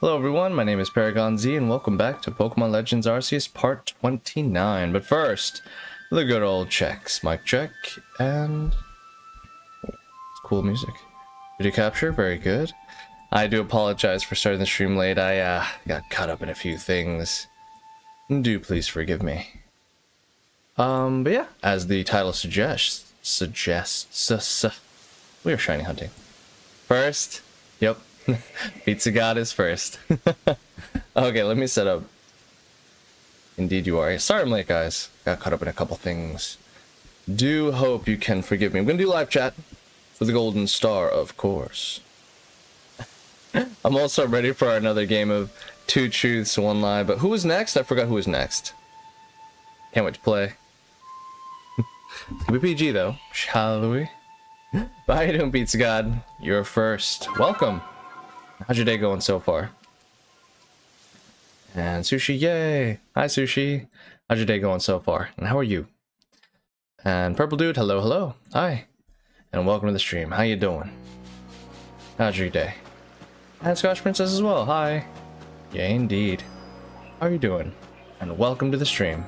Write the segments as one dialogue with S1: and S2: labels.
S1: Hello everyone, my name is Paragon Z and welcome back to Pokemon Legends Arceus Part 29. But first, the good old checks. Mic check, and... Cool music. Video capture, very good. I do apologize for starting the stream late, I uh, got caught up in a few things. Do please forgive me. Um, but yeah, as the title suggests, suggests, we are shiny hunting. First, yep, Pizza God is first. okay, let me set up. Indeed you are. Sorry I'm late, guys. Got caught up in a couple things. Do hope you can forgive me. I'm gonna do live chat for the golden star, of course. I'm also ready for another game of two truths, one lie. But who was next? I forgot who was next. Can't wait to play. Keep PG though, shall we? Bye, doing, Pizza God? You're first. Welcome. How's your day going so far? And Sushi, yay! Hi, Sushi. How's your day going so far? And how are you? And Purple Dude, hello, hello. Hi. And welcome to the stream. How you doing? How's your day? And Scotch Princess as well. Hi. Yeah, indeed. How are you doing? And welcome to the stream.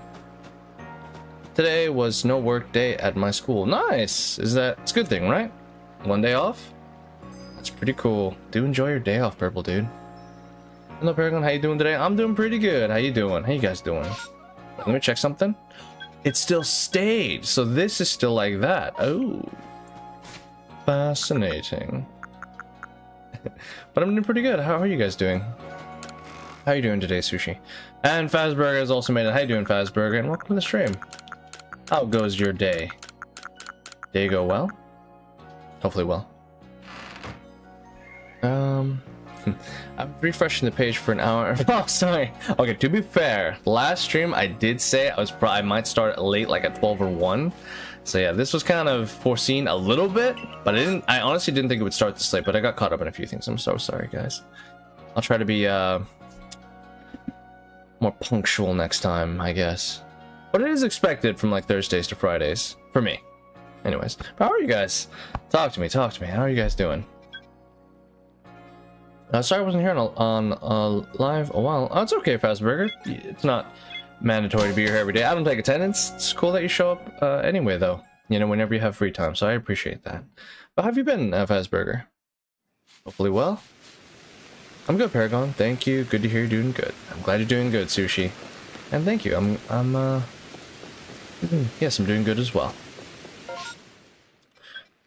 S1: Today was no work day at my school. Nice! Is that... It's a good thing, right? One day off? That's pretty cool. Do enjoy your day off, Purple Dude. Hello, Paragon. How you doing today? I'm doing pretty good. How you doing? How you guys doing? Let me check something. It still stayed. So this is still like that. Oh. Fascinating. but I'm doing pretty good. How are you guys doing? How you doing today, Sushi? And Fazburger has also made it. How you doing, Fazburger? And welcome to the stream. How goes your day? Day go well? Hopefully well. Um, I'm refreshing the page for an hour. oh, sorry. Okay, to be fair, last stream I did say I was probably I might start late, like at 12 or 1. So yeah, this was kind of foreseen a little bit, but I didn't. I honestly didn't think it would start this late, but I got caught up in a few things. I'm so sorry, guys. I'll try to be uh more punctual next time, I guess. But it is expected from like Thursdays to Fridays for me. Anyways, how are you guys? Talk to me. Talk to me. How are you guys doing? Uh, sorry I wasn't here on, on live a while. Oh, it's okay, Fastburger. It's not mandatory to be here every day. I don't take attendance. It's cool that you show up uh, anyway, though. You know, whenever you have free time, so I appreciate that. But how have you been, uh, Fastburger? Hopefully well. I'm good, Paragon. Thank you. Good to hear you're doing good. I'm glad you're doing good, Sushi. And thank you. I'm, I'm, uh... Hmm, yes, I'm doing good as well.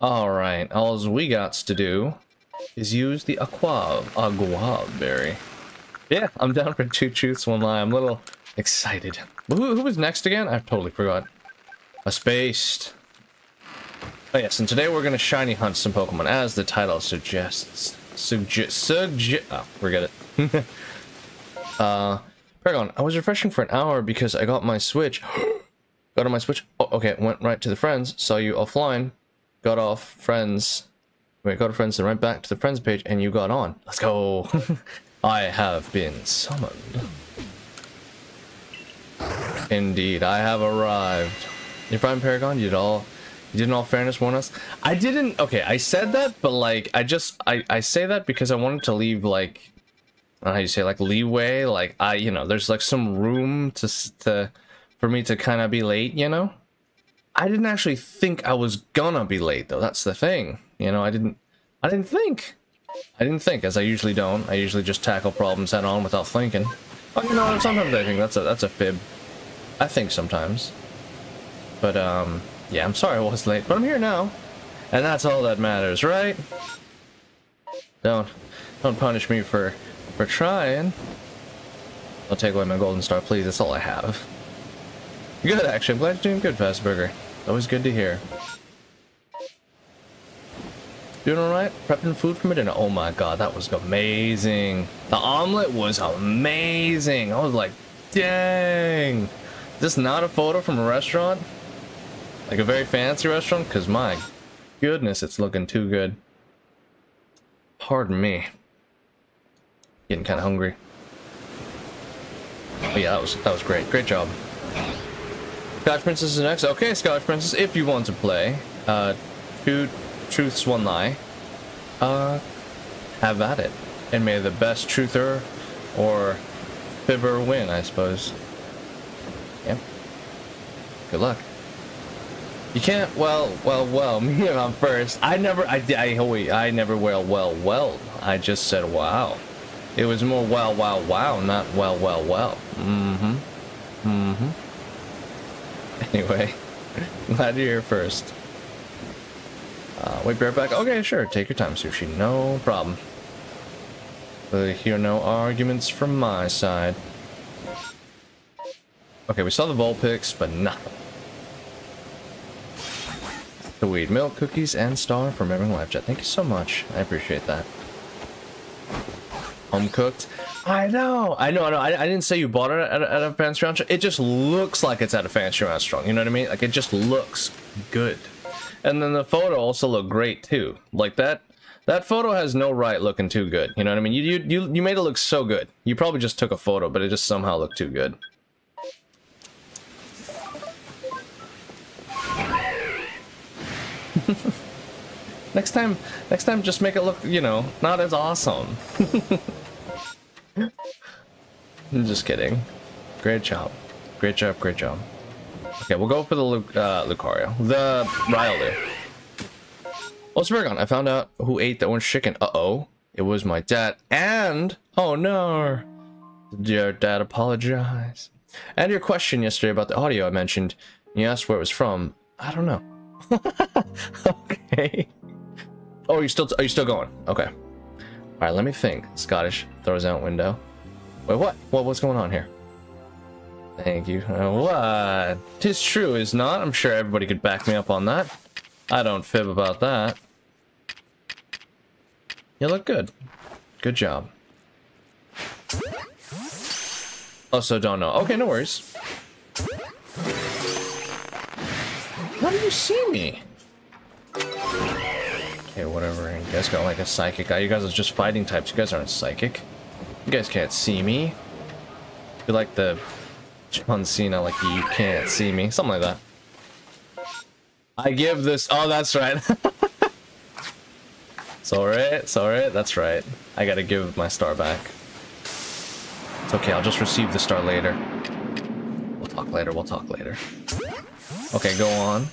S1: Alright, all we got to do is use the aqua Aguav berry. Yeah, I'm down for two truths, one lie. I'm a little excited. Who, who was next again? I totally forgot. A spaced. Oh yes, and today we're gonna shiny hunt some Pokemon, as the title suggests. Suggest, suggest. Oh, forget it. uh, Paragon, I was refreshing for an hour because I got my Switch. got on my Switch. Oh, okay, went right to the friends. Saw you offline. Got off friends. Wait, go to friends and right back to the friends page and you got on. Let's go. I have been summoned. Indeed, I have arrived. Your friend Paragon, you did all you did in all fairness warn us. I didn't okay, I said that, but like I just I, I say that because I wanted to leave like I don't know how you say like leeway, like I you know, there's like some room to to for me to kind of be late, you know? I didn't actually think I was gonna be late though. That's the thing. You know, I didn't, I didn't think. I didn't think, as I usually don't. I usually just tackle problems head on without thinking. But you know, sometimes I think that's a that's a fib. I think sometimes. But um, yeah, I'm sorry I was late, but I'm here now, and that's all that matters, right? Don't don't punish me for for trying. Don't take away my golden star, please. That's all I have. Good, actually. I'm glad you're doing good, Fastburger. Always good to hear. Doing alright? Prepping food for me dinner. Oh my god, that was amazing. The omelet was amazing. I was like, dang. Is this not a photo from a restaurant? Like a very fancy restaurant? Because my goodness, it's looking too good. Pardon me. Getting kind of hungry. Oh yeah, that was that was great. Great job. Scotch Princess is next. Okay, Scotch Princess, if you want to play, uh, two truths, one lie, uh, have at it. and may the best truther or fibber win, I suppose. Yeah. Good luck. You can't, well, well, well, me I'm first. I never, I, I, wait, I never well, well, well. I just said wow. It was more wow, wow, wow, not well, well, well. Mm-hmm. Mm-hmm. Anyway, glad you're here first. Uh, wait, be right back. Okay, sure. Take your time, Sushi. No problem. I hear no arguments from my side. Okay, we saw the Vulpix, but nothing. The weed milk, cookies, and star for live chat. Thank you so much. I appreciate that. Home cooked. I know, I know, I know. I, I didn't say you bought it at, at a fancy restaurant. It just looks like it's at a fancy restaurant. You know what I mean? Like it just looks good. And then the photo also looked great too. Like that that photo has no right looking too good. You know what I mean? You you you, you made it look so good. You probably just took a photo, but it just somehow looked too good. next time next time just make it look, you know, not as awesome. I'm just kidding. Great job. Great job, great job. Okay, we'll go for the Lu uh, Lucario. The Riolu. Oh, Spiragon, I found out who ate the orange chicken. Uh-oh. It was my dad. And, oh no. Dear dad, apologize. And your question yesterday about the audio I mentioned, you asked where it was from. I don't know. okay. Oh, you still are you still going? Okay. All right, let me think. Scottish throws out window. Wait, what? What? What's going on here? Thank you. Uh, what? Tis true, is not? I'm sure everybody could back me up on that. I don't fib about that. You look good. Good job. Also don't know. Okay, no worries. How do you see me? Okay, whatever. You guys got like a psychic guy. You guys are just fighting types. You guys aren't psychic. You guys can't see me. You're like the John Cena, like you can't see me. Something like that. I give this... Oh, that's right. it's alright, it's alright, that's right. I gotta give my star back. It's okay, I'll just receive the star later. We'll talk later, we'll talk later. Okay, go on.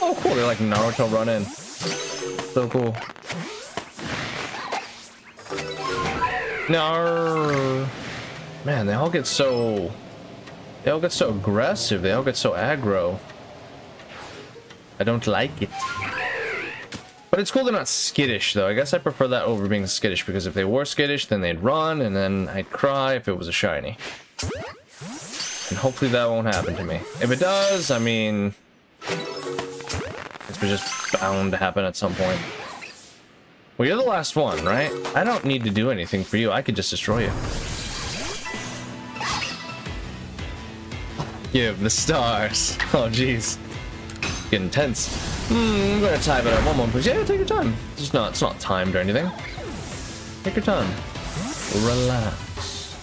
S1: Oh, cool, they're like Naruto run in. So cool. No. Man, they all get so... They all get so aggressive. They all get so aggro. I don't like it. But it's cool they're not skittish, though. I guess I prefer that over being skittish, because if they were skittish, then they'd run, and then I'd cry if it was a shiny. And hopefully that won't happen to me. If it does, I mean... It's just bound to happen at some point. Well, you're the last one, right? I don't need to do anything for you. I could just destroy you. Give the stars. Oh, jeez. Getting tense. Hmm, I'm gonna type it up one more, please. Yeah, take your time. It's not, it's not timed or anything. Take your time. Relax.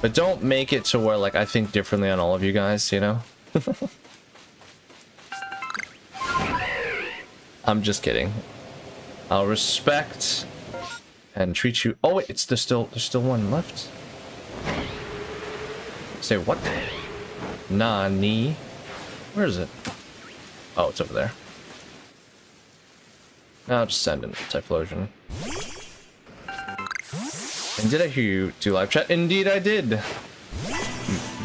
S1: But don't make it to where, like, I think differently on all of you guys, you know? I'm just kidding. I'll respect and treat you. Oh wait, it's there's still there's still one left. Say what? Nani? Where is it? Oh, it's over there. I'll just send in Typhlosion. And did I hear you do live chat? Indeed I did!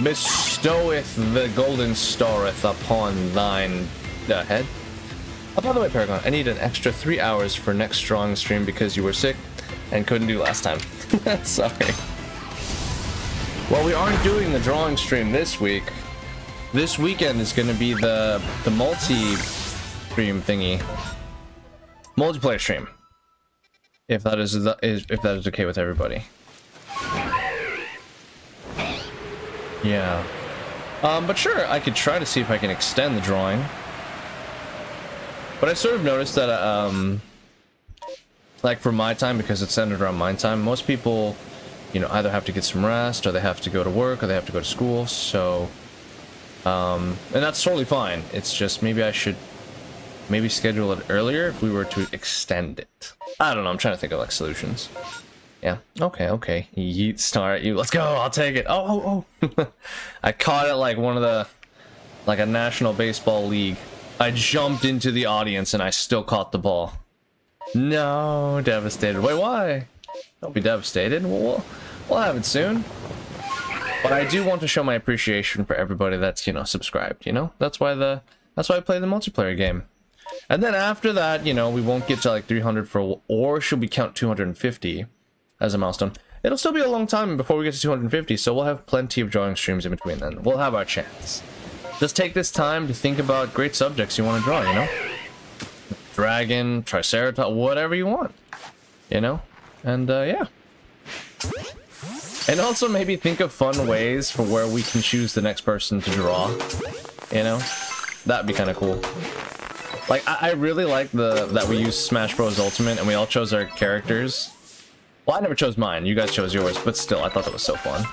S1: Bestoweth the golden stareth upon thine uh, head. Oh, by the way, Paragon, I need an extra three hours for next strong stream because you were sick and couldn't do last time. Sorry. Well, we aren't doing the drawing stream this week. This weekend is going to be the the multi-stream thingy, multiplayer stream. If that is, the, is if that is okay with everybody. Yeah. Um, but sure, I could try to see if I can extend the drawing. But I sort of noticed that, um, like for my time, because it's centered around my time, most people, you know, either have to get some rest, or they have to go to work, or they have to go to school, so, um, and that's totally fine. It's just maybe I should maybe schedule it earlier if we were to extend it. I don't know, I'm trying to think of like solutions. Yeah, okay, okay. Yeet star at you. Let's go, I'll take it. Oh, oh, oh. I caught it like one of the, like a national baseball league. I jumped into the audience and I still caught the ball. No, devastated. Wait, why? Don't be devastated. We'll, we'll have it soon. But I do want to show my appreciation for everybody that's, you know, subscribed, you know? That's why the that's why I play the multiplayer game. And then after that, you know, we won't get to like 300 for or should we count 250 as a milestone? It'll still be a long time before we get to 250, so we'll have plenty of drawing streams in between then. We'll have our chance. Just take this time to think about great subjects you want to draw, you know? Dragon, Triceratops, whatever you want. You know? And, uh, yeah. And also maybe think of fun ways for where we can choose the next person to draw. You know? That'd be kind of cool. Like, I, I, really like the that we use Smash Bros. Ultimate and we all chose our characters. Well, I never chose mine. You guys chose yours, but still, I thought that was so fun.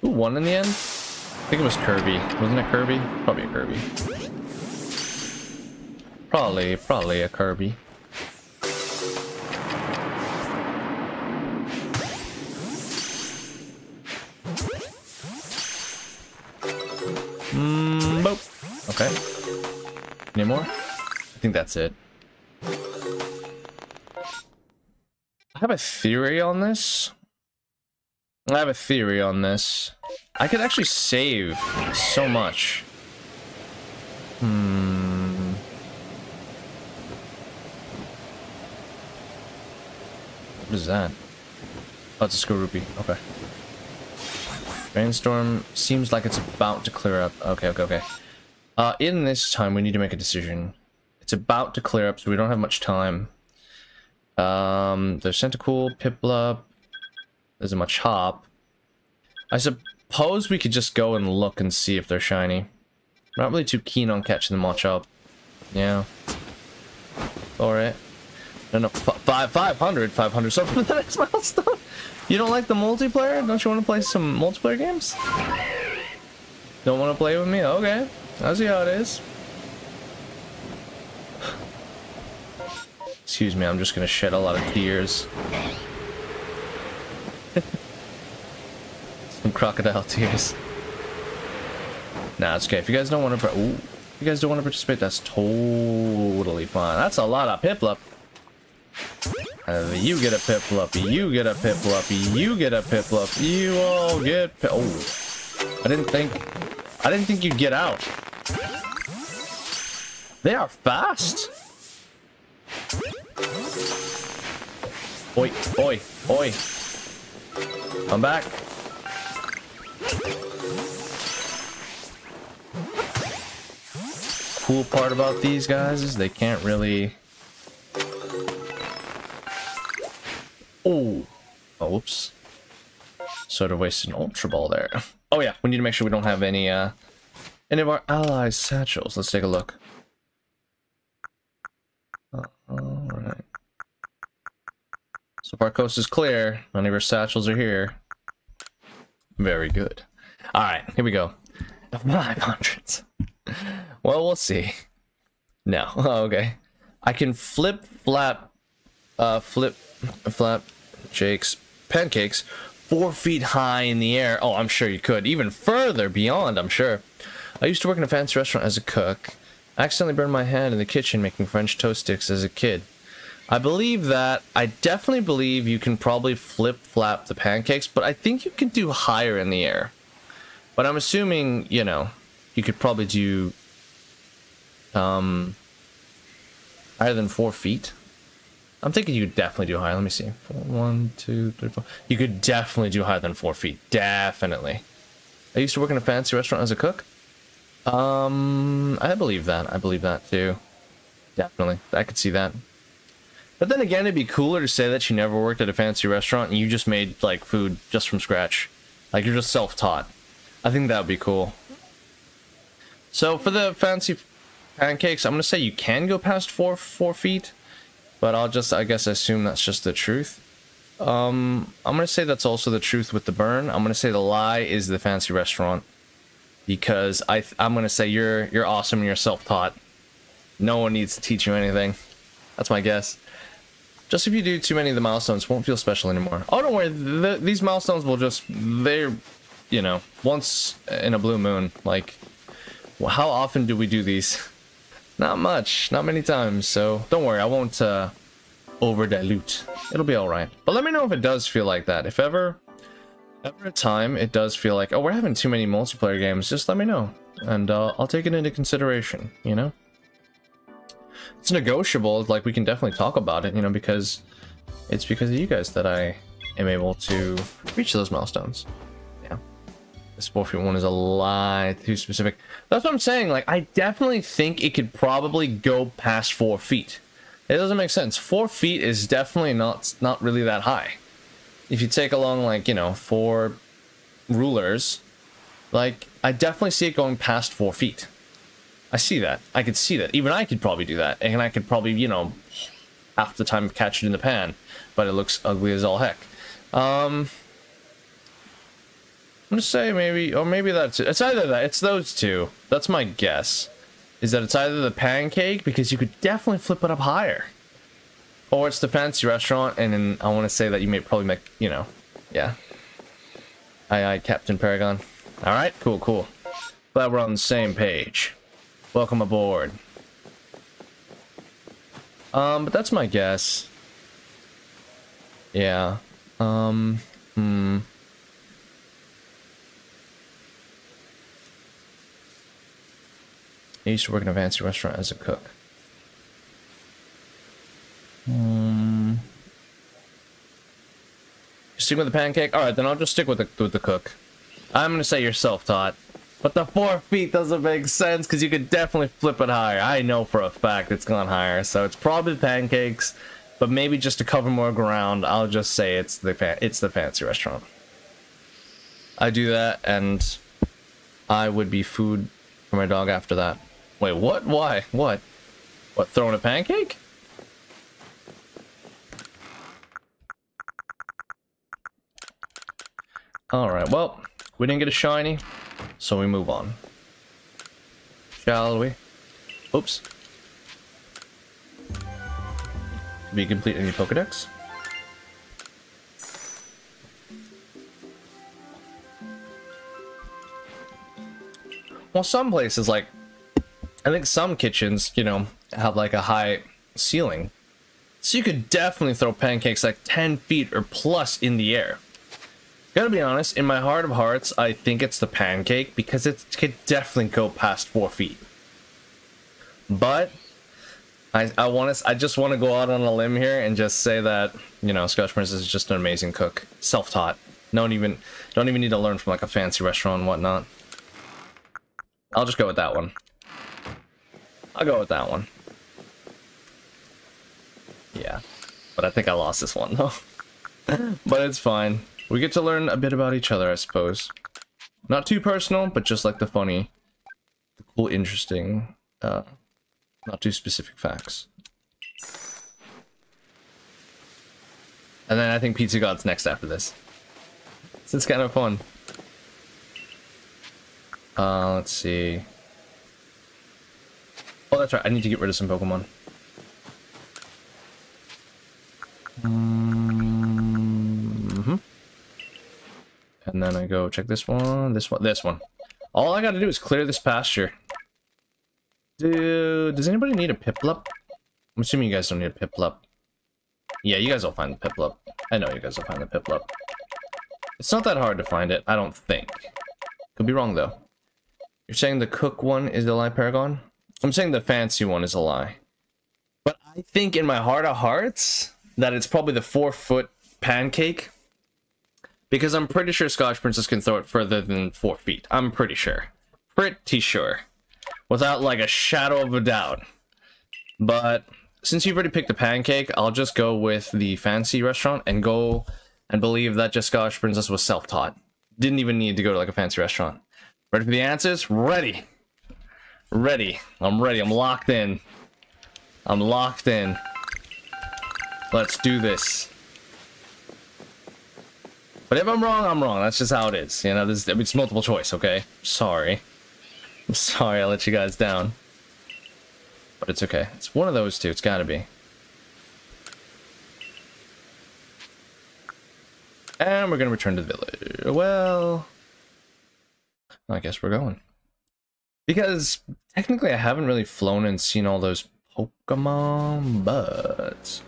S1: Who won in the end? I think it was Kirby. Wasn't it Kirby? Probably a Kirby. Probably, probably a Kirby. Mm, boop. Okay. Any more? I think that's it. I have a theory on this. I have a theory on this. I could actually save so much. Hmm. What is that? Oh, it's a Skorupi. Okay. Rainstorm seems like it's about to clear up. Okay, okay, okay. Uh, in this time, we need to make a decision. It's about to clear up, so we don't have much time. Um, there's Centicool, Piplup. There's a Machop. I suppose we could just go and look and see if they're shiny. Not really too keen on catching the Machop. Yeah. Alright. No, no, five, 500, 500, so for the next milestone. You don't like the multiplayer? Don't you want to play some multiplayer games? Don't want to play with me? Okay. I'll see how it is. Excuse me, I'm just gonna shed a lot of tears. Some crocodile tears. Nah, it's okay. If you guys don't want to, ooh, you guys don't want to participate, that's totally fine. That's a lot of Piplup. Uh, you get a Piplup, you get a Piplup, you get a Piplup, you all get Oh. I didn't think... I didn't think you'd get out. They are fast. Oi, oi, oi. I'm back. Cool part about these guys is they can't really Oh. Oh, whoops. Sort of wasted an Ultra Ball there. Oh yeah, we need to make sure we don't have any, uh, any of our allies' satchels. Let's take a look. Alright. So our coast is clear. None of our satchels are here. Very good. Alright, here we go. 500s. well, we'll see. No. Oh, okay. I can flip, flap, uh, flip, flap, Jake's pancakes four feet high in the air. Oh, I'm sure you could. Even further beyond, I'm sure. I used to work in a fancy restaurant as a cook. I accidentally burned my hand in the kitchen making French toast sticks as a kid. I believe that. I definitely believe you can probably flip-flap the pancakes, but I think you can do higher in the air. But I'm assuming, you know, you could probably do um, higher than four feet. I'm thinking you could definitely do higher. Let me see. Four, one, two, three, four. You could definitely do higher than four feet. Definitely. I used to work in a fancy restaurant as a cook. Um, I believe that. I believe that too. Definitely. I could see that. But then again, it'd be cooler to say that you never worked at a fancy restaurant and you just made like food just from scratch. Like you're just self-taught. I think that would be cool. So for the fancy pancakes, I'm gonna say you can go past four four feet. But I'll just, I guess, assume that's just the truth. Um, I'm going to say that's also the truth with the burn. I'm going to say the lie is the fancy restaurant. because I I'm gonna say you're you're awesome and you're self-taught. No one needs to teach you anything. That's my guess. Just if you do too many of the milestones, won't feel special anymore. Oh, don't worry. The, these milestones will just they're you know once in a blue moon. Like, how often do we do these? Not much, not many times. So don't worry, I won't uh, over dilute. It'll be all right. But let me know if it does feel like that. If ever Ever a time it does feel like, oh, we're having too many multiplayer games, just let me know. And uh, I'll take it into consideration, you know? It's negotiable, like we can definitely talk about it, you know, because it's because of you guys that I am able to reach those milestones. 4 feet 1 is a lie, too specific. That's what I'm saying, like, I definitely think it could probably go past 4 feet. It doesn't make sense. 4 feet is definitely not, not really that high if you take along like, you know, four rulers, like I definitely see it going past four feet. I see that. I could see that. Even I could probably do that. And I could probably, you know, half the time catch it in the pan. But it looks ugly as all heck. Um, I'm gonna say maybe, or maybe that's it. It's either that. It's those two. That's my guess. Is that it's either the pancake, because you could definitely flip it up higher. Or it's the fancy restaurant, and then I want to say that you may probably make, you know, yeah. Aye, aye, Captain Paragon. Alright, cool, cool. Glad we're on the same page. Welcome aboard. Um, but that's my guess. Yeah. Um, hmm. I used to work in a fancy restaurant as a cook. Um, stick with the pancake? Alright, then I'll just stick with the, with the cook. I'm gonna say you're self-taught. But the four feet doesn't make sense because you could definitely flip it higher. I know for a fact it's gone higher, so it's probably pancakes. But maybe just to cover more ground, I'll just say it's the it's the fancy restaurant. I do that, and I would be food for my dog after that. Wait, what? Why? What? What? Throwing a pancake? Alright, well, we didn't get a shiny, so we move on. Shall we? Oops. We complete any Pokedex? Well, some places, like, I think some kitchens, you know, have like a high ceiling. So you could definitely throw pancakes like 10 feet or plus in the air. Gotta be honest, in my heart of hearts, I think it's the pancake because it could definitely go past four feet. But I I want to I just want to go out on a limb here and just say that you know Scotch Prince is just an amazing cook, self-taught. Don't even don't even need to learn from like a fancy restaurant and whatnot. I'll just go with that one. I'll go with that one. Yeah, but I think I lost this one though. but it's fine. We get to learn a bit about each other, I suppose. Not too personal, but just like the funny, the cool, interesting, uh, not too specific facts. And then I think Pizza God's next after this. So it's kind of fun. Uh, let's see. Oh, that's right. I need to get rid of some Pokemon. Mm hmm and then I go check this one, this one, this one. All I gotta do is clear this pasture. Dude, does anybody need a Piplup? I'm assuming you guys don't need a Piplup. Yeah, you guys will find the Piplup. I know you guys will find the Piplup. It's not that hard to find it, I don't think. Could be wrong, though. You're saying the cook one is the lie, Paragon? I'm saying the fancy one is a lie. But I think in my heart of hearts that it's probably the four-foot pancake because I'm pretty sure Scottish Princess can throw it further than four feet. I'm pretty sure. Pretty sure. Without like a shadow of a doubt. But since you've already picked the pancake, I'll just go with the fancy restaurant and go and believe that just Scottish Princess was self-taught. Didn't even need to go to like a fancy restaurant. Ready for the answers? Ready. Ready. I'm ready. I'm locked in. I'm locked in. Let's do this. But if I'm wrong, I'm wrong. That's just how it is. You know, this it's multiple choice, okay? Sorry. I'm sorry I let you guys down. But it's okay. It's one of those two. It's gotta be. And we're gonna return to the village. Well... I guess we're going. Because technically I haven't really flown and seen all those Pokemon, but...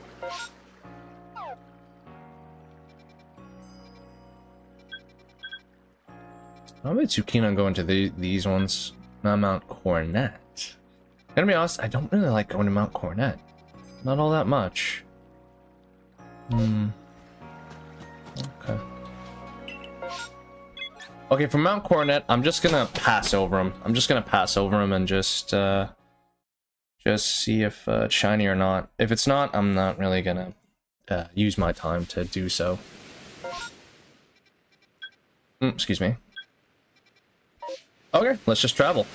S1: I'm not too keen on going to the, these ones. Not Mount Coronet. Gonna be honest, I don't really like going to Mount Coronet. Not all that much. Hmm. Okay. Okay, for Mount Coronet, I'm just gonna pass over him. I'm just gonna pass over him and just, uh... Just see if uh, it's shiny or not. If it's not, I'm not really gonna uh, use my time to do so. Mm, excuse me. Okay, let's just travel.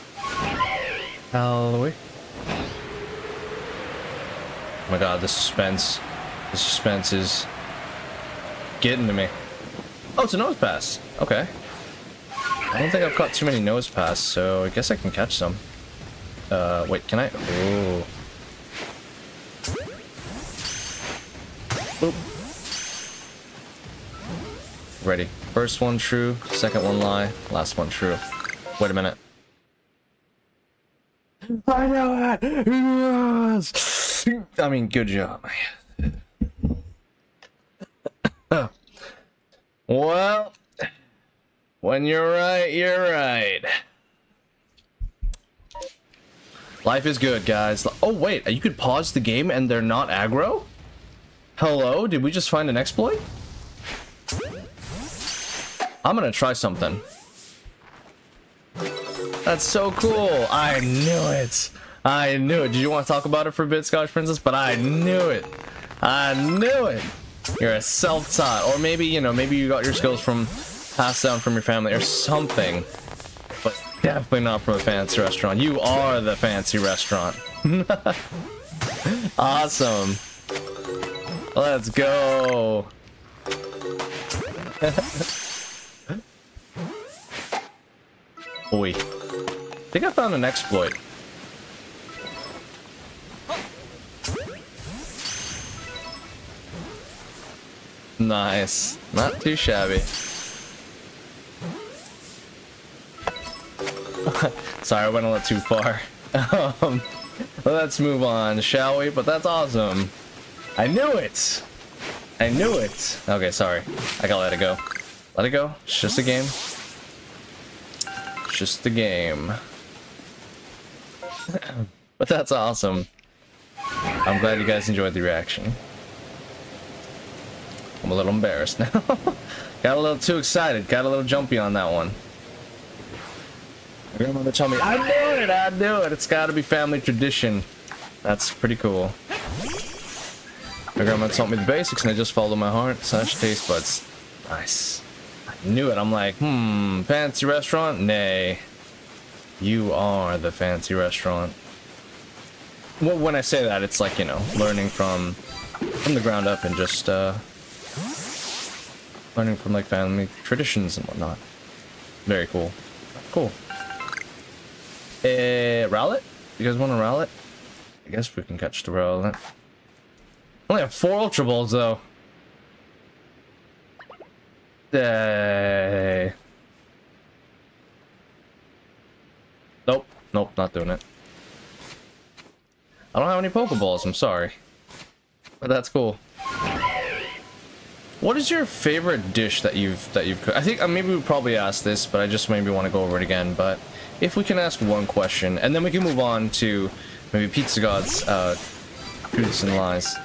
S1: Halloween. Oh my god, the suspense. The suspense is getting to me. Oh, it's a Nosepass. Okay. I don't think I've caught too many Nosepass, so I guess I can catch some. Uh, wait, can I? Oh. Boop. Ready. First one true, second one lie, last one true. Wait a minute. I know it! Yes! I mean, good job. well, when you're right, you're right. Life is good, guys. Oh, wait, you could pause the game and they're not aggro? Hello? Did we just find an exploit? I'm gonna try something. That's so cool. I knew it. I knew it. Did you want to talk about it for a bit, Scottish Princess? But I knew it. I knew it. You're a self-taught. Or maybe, you know, maybe you got your skills from passed down from your family or something. But definitely not from a fancy restaurant. You are the fancy restaurant. awesome. Let's go. Boy think I found an exploit. Nice. Not too shabby. Sorry, I went a little too far. um, let's move on, shall we? But that's awesome. I knew it! I knew it! Okay, sorry. I gotta let it go. Let it go. It's just a game. It's just a game. but that's awesome. I'm glad you guys enjoyed the reaction. I'm a little embarrassed now. Got a little too excited. Got a little jumpy on that one. Grandmother told me, I knew it, I knew it. It's got to be family tradition. That's pretty cool. My grandma taught me the basics and I just followed my heart slash taste buds. Nice. I knew it. I'm like, hmm, fancy restaurant? Nay. You are the fancy restaurant. Well, when I say that, it's like, you know, learning from from the ground up and just uh, learning from like family traditions and whatnot. Very cool. Cool. Uh, Rowlet? You guys want a Rowlet? I guess we can catch the Rowlet. Only have four Ultra Balls though. Hey. Nope. Nope, not doing it. I don't have any Pokeballs, I'm sorry. But that's cool. What is your favorite dish that you've that you've cooked? I think uh, maybe we probably asked this, but I just maybe want to go over it again. But if we can ask one question, and then we can move on to maybe Pizza God's uh, truths and lies.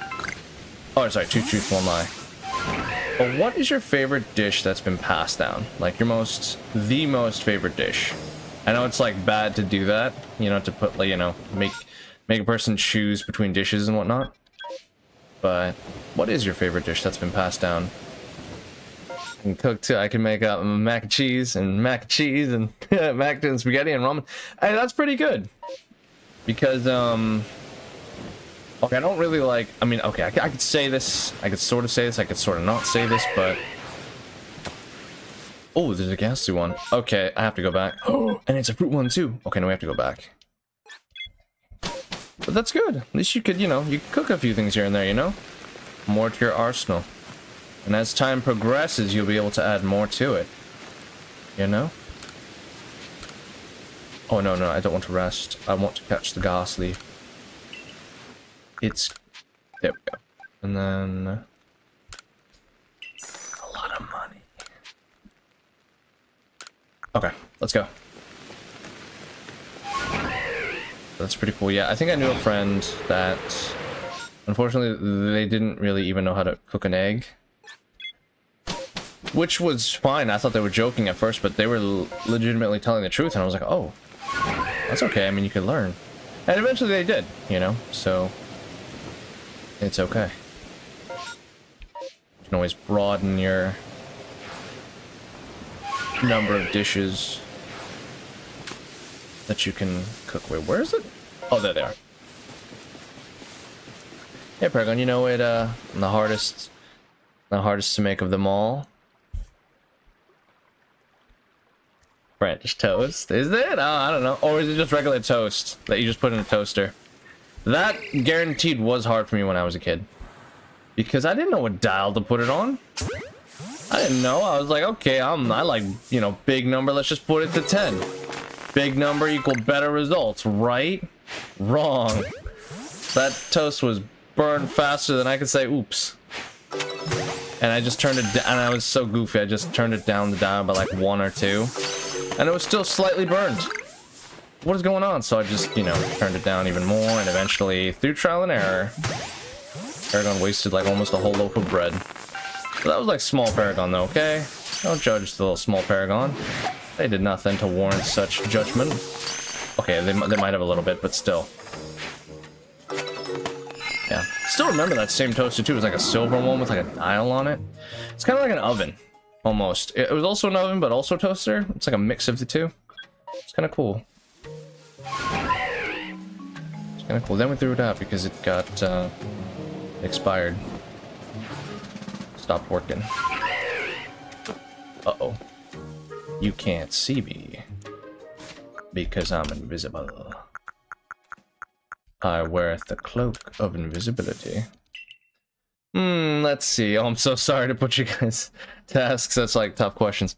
S1: Oh, sorry, two truths, one lie. But what is your favorite dish that's been passed down? Like your most, the most favorite dish? I know it's like bad to do that, you know, to put like, you know, make make a person choose between dishes and whatnot. But what is your favorite dish that's been passed down? Can cook too. I can make up mac and cheese and mac and cheese and mac and spaghetti and ramen. Hey, that's pretty good. Because um Okay, I don't really like I mean, okay, I, I could say this. I could sort of say this, I could sort of not say this, but Oh, there's a Gastly one. Okay, I have to go back. Oh, and it's a fruit one too. Okay, now we have to go back. But that's good. At least you could, you know, you cook a few things here and there, you know? More to your arsenal. And as time progresses, you'll be able to add more to it. You know? Oh, no, no, I don't want to rest. I want to catch the Gastly. It's... There we go. And then... A lot of money. Okay, let's go. That's pretty cool. Yeah, I think I knew a friend that... Unfortunately, they didn't really even know how to cook an egg. Which was fine. I thought they were joking at first, but they were legitimately telling the truth, and I was like, oh, that's okay. I mean, you can learn. And eventually they did, you know, so it's okay. You can always broaden your number of dishes that you can cook. Wait, where is it? Oh, there they are. Hey, Paragon, you know it, uh, the hardest, the hardest to make of them all French toast. Is it? Oh, I don't know. Or is it just regular toast that you just put in a toaster? That guaranteed was hard for me when I was a kid. Because I didn't know what dial to put it on. I didn't know. I was like, okay, I'm, I like, you know, big number. Let's just put it to 10. Big number equal better results, right? Wrong. That toast was burned faster than I could say oops. And I just turned it down, and I was so goofy, I just turned it down the dial by like one or two and it was still slightly burned. What is going on? So I just, you know, turned it down even more, and eventually, through trial and error, Paragon wasted like almost a whole loaf of bread. So that was like small Paragon though, okay? Don't judge the little small Paragon. They did nothing to warrant such judgment. Okay, they, they might have a little bit, but still. Yeah. Still remember that same toaster too. It was like a silver one with like a dial on it. It's kind of like an oven. Almost. It was also an oven, but also toaster. It's like a mix of the two. It's kind of cool. It's kind of cool. Then we threw it out because it got uh, expired. Stopped working. Uh-oh. You can't see me. Because I'm invisible. I wear the cloak of invisibility. Hmm, let's see. Oh, I'm so sorry to put you guys ask such like tough questions.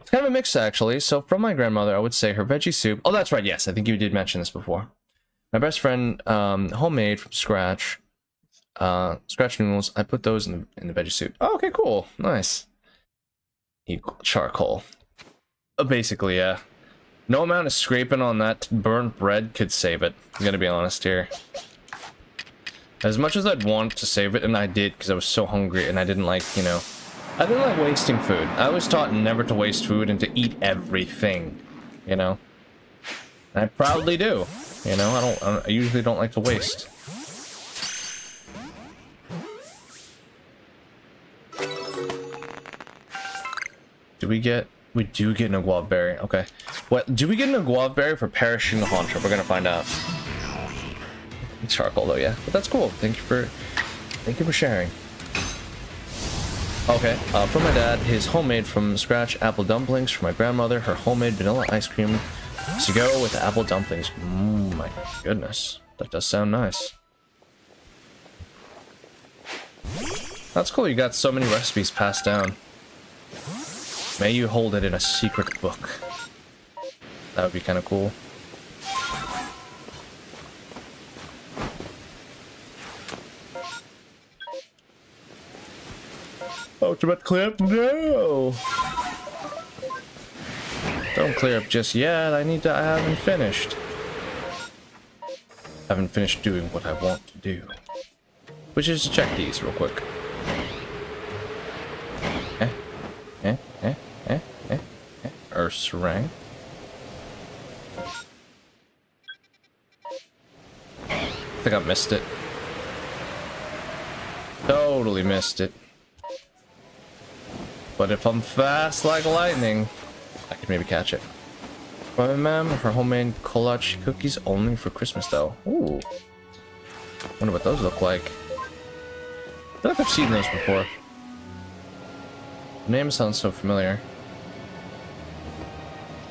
S1: It's kind of a mix actually. So from my grandmother, I would say her veggie soup. Oh, that's right. Yes, I think you did mention this before. My best friend, um, homemade from scratch, uh, scratch noodles. I put those in the in the veggie soup. Oh, okay, cool, nice. Equal charcoal. Uh, basically, yeah. No amount of scraping on that burnt bread could save it. I'm gonna be honest here. As much as I'd want to save it, and I did because I was so hungry and I didn't like, you know, I don't like wasting food. I was taught never to waste food and to eat everything, you know. I proudly do, you know. I don't. I usually don't like to waste. Do we get? We do get an guava berry. Okay. What? Do we get an guava berry for perishing the haunter? We're gonna find out charcoal though, yeah. But that's cool. Thank you for thank you for sharing. Okay, uh, for my dad, his homemade from scratch apple dumplings. For my grandmother, her homemade vanilla ice cream to go with apple dumplings. Mmm, my goodness. That does sound nice. That's cool, you got so many recipes passed down. May you hold it in a secret book. That would be kind of cool. Ultimate clip? No! Don't clear up just yet. I need to. I haven't finished. I haven't finished doing what I want to do. Which is to check these real quick. Eh? Eh? Eh? Eh? Eh? Eh? Earth's rank. I think I missed it. Totally missed it. But if I'm fast like lightning, I could maybe catch it. My mom her homemade kolache cookies only for Christmas though. Ooh. Wonder what those look like. I feel like I've seen those before. The name sounds so familiar.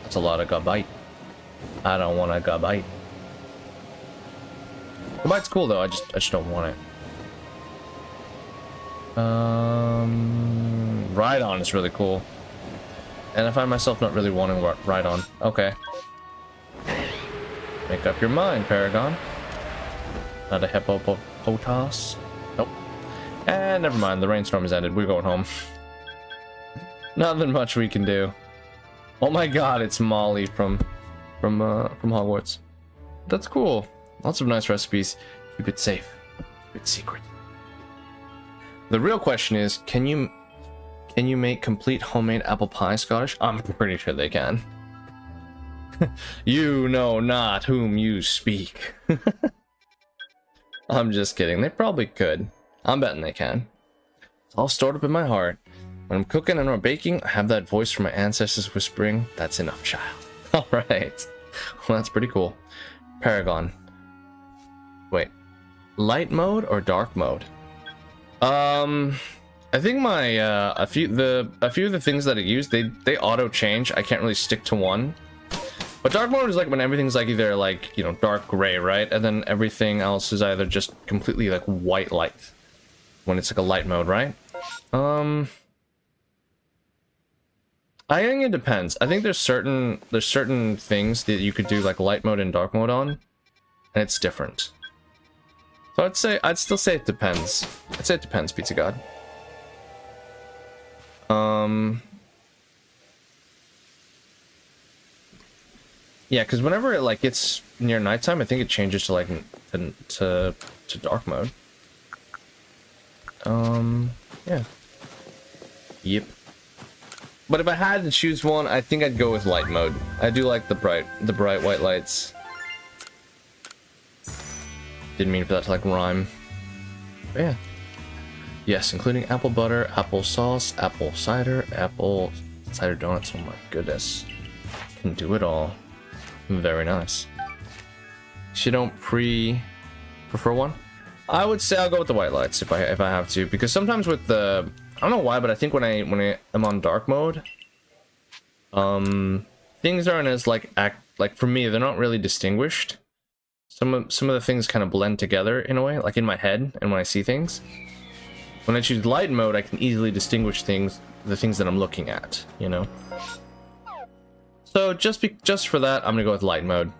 S1: That's a lot of gabite. I don't want a gabite. Gabite's cool though, I just I just don't want it. Um, Rhydon is really cool. And I find myself not really wanting Rhydon. Okay. Make up your mind, Paragon. Not a hippopotas. Nope. And never mind, the rainstorm has ended. We're going home. Nothing much we can do. Oh my god, it's Molly from from uh, from Hogwarts. That's cool. Lots of nice recipes. Keep it safe. Keep it secret. The real question is, can you can you make complete homemade apple pie Scottish? I'm pretty sure they can. you know not whom you speak. I'm just kidding. They probably could. I'm betting they can. It's all stored up in my heart. When I'm cooking and or baking, I have that voice from my ancestors whispering, that's enough, child. Alright. Well, that's pretty cool. Paragon. Wait. Light mode or dark mode? Um... I think my uh, a few the a few of the things that I use they they auto change. I can't really stick to one. But dark mode is like when everything's like either like you know dark gray, right, and then everything else is either just completely like white light when it's like a light mode, right? Um, I think it depends. I think there's certain there's certain things that you could do like light mode and dark mode on, and it's different. So I'd say I'd still say it depends. I'd say it depends, Pizza God. Um. Yeah, because whenever it like gets near nighttime, I think it changes to like to to, to dark mode. Um. Yeah. Yep. But if I had to choose one, I think I'd go with light mode. I do like the bright the bright white lights. Didn't mean for that to like rhyme. But yeah. Yes, including apple butter, apple sauce, apple cider, apple cider donuts. Oh my goodness. Can do it all. Very nice. You don't pre prefer one? I would say I'll go with the white lights if I if I have to because sometimes with the I don't know why but I think when I when I am on dark mode um things aren't as like act like for me they're not really distinguished. Some of some of the things kind of blend together in a way like in my head and when I see things. When I choose light mode, I can easily distinguish things, the things that I'm looking at, you know? So just be, just for that, I'm gonna go with light mode.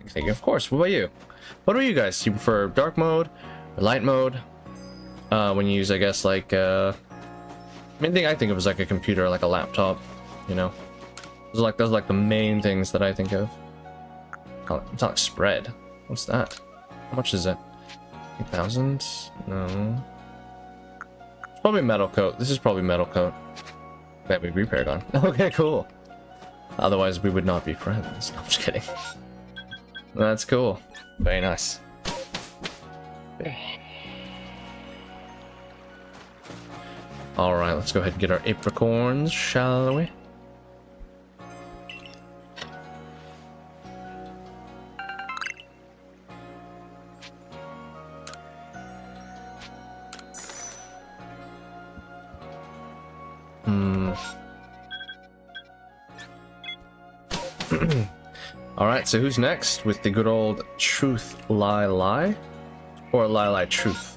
S1: i Thinking, of course, what about you? What about you guys? Do you prefer dark mode or light mode? Uh, when you use, I guess, like, uh, main thing I think of is like a computer, like a laptop, you know? Those are like, those are like the main things that I think of. It's not like spread. What's that? How much is it? 8,000? No. It's probably metal coat. This is probably metal coat. That we repair gun. Okay, cool. Otherwise, we would not be friends. No, I'm just kidding. That's cool. Very nice. Alright, let's go ahead and get our apricorns, shall we? Hmm. Alright, so who's next with the good old truth lie lie? Or lie lie truth?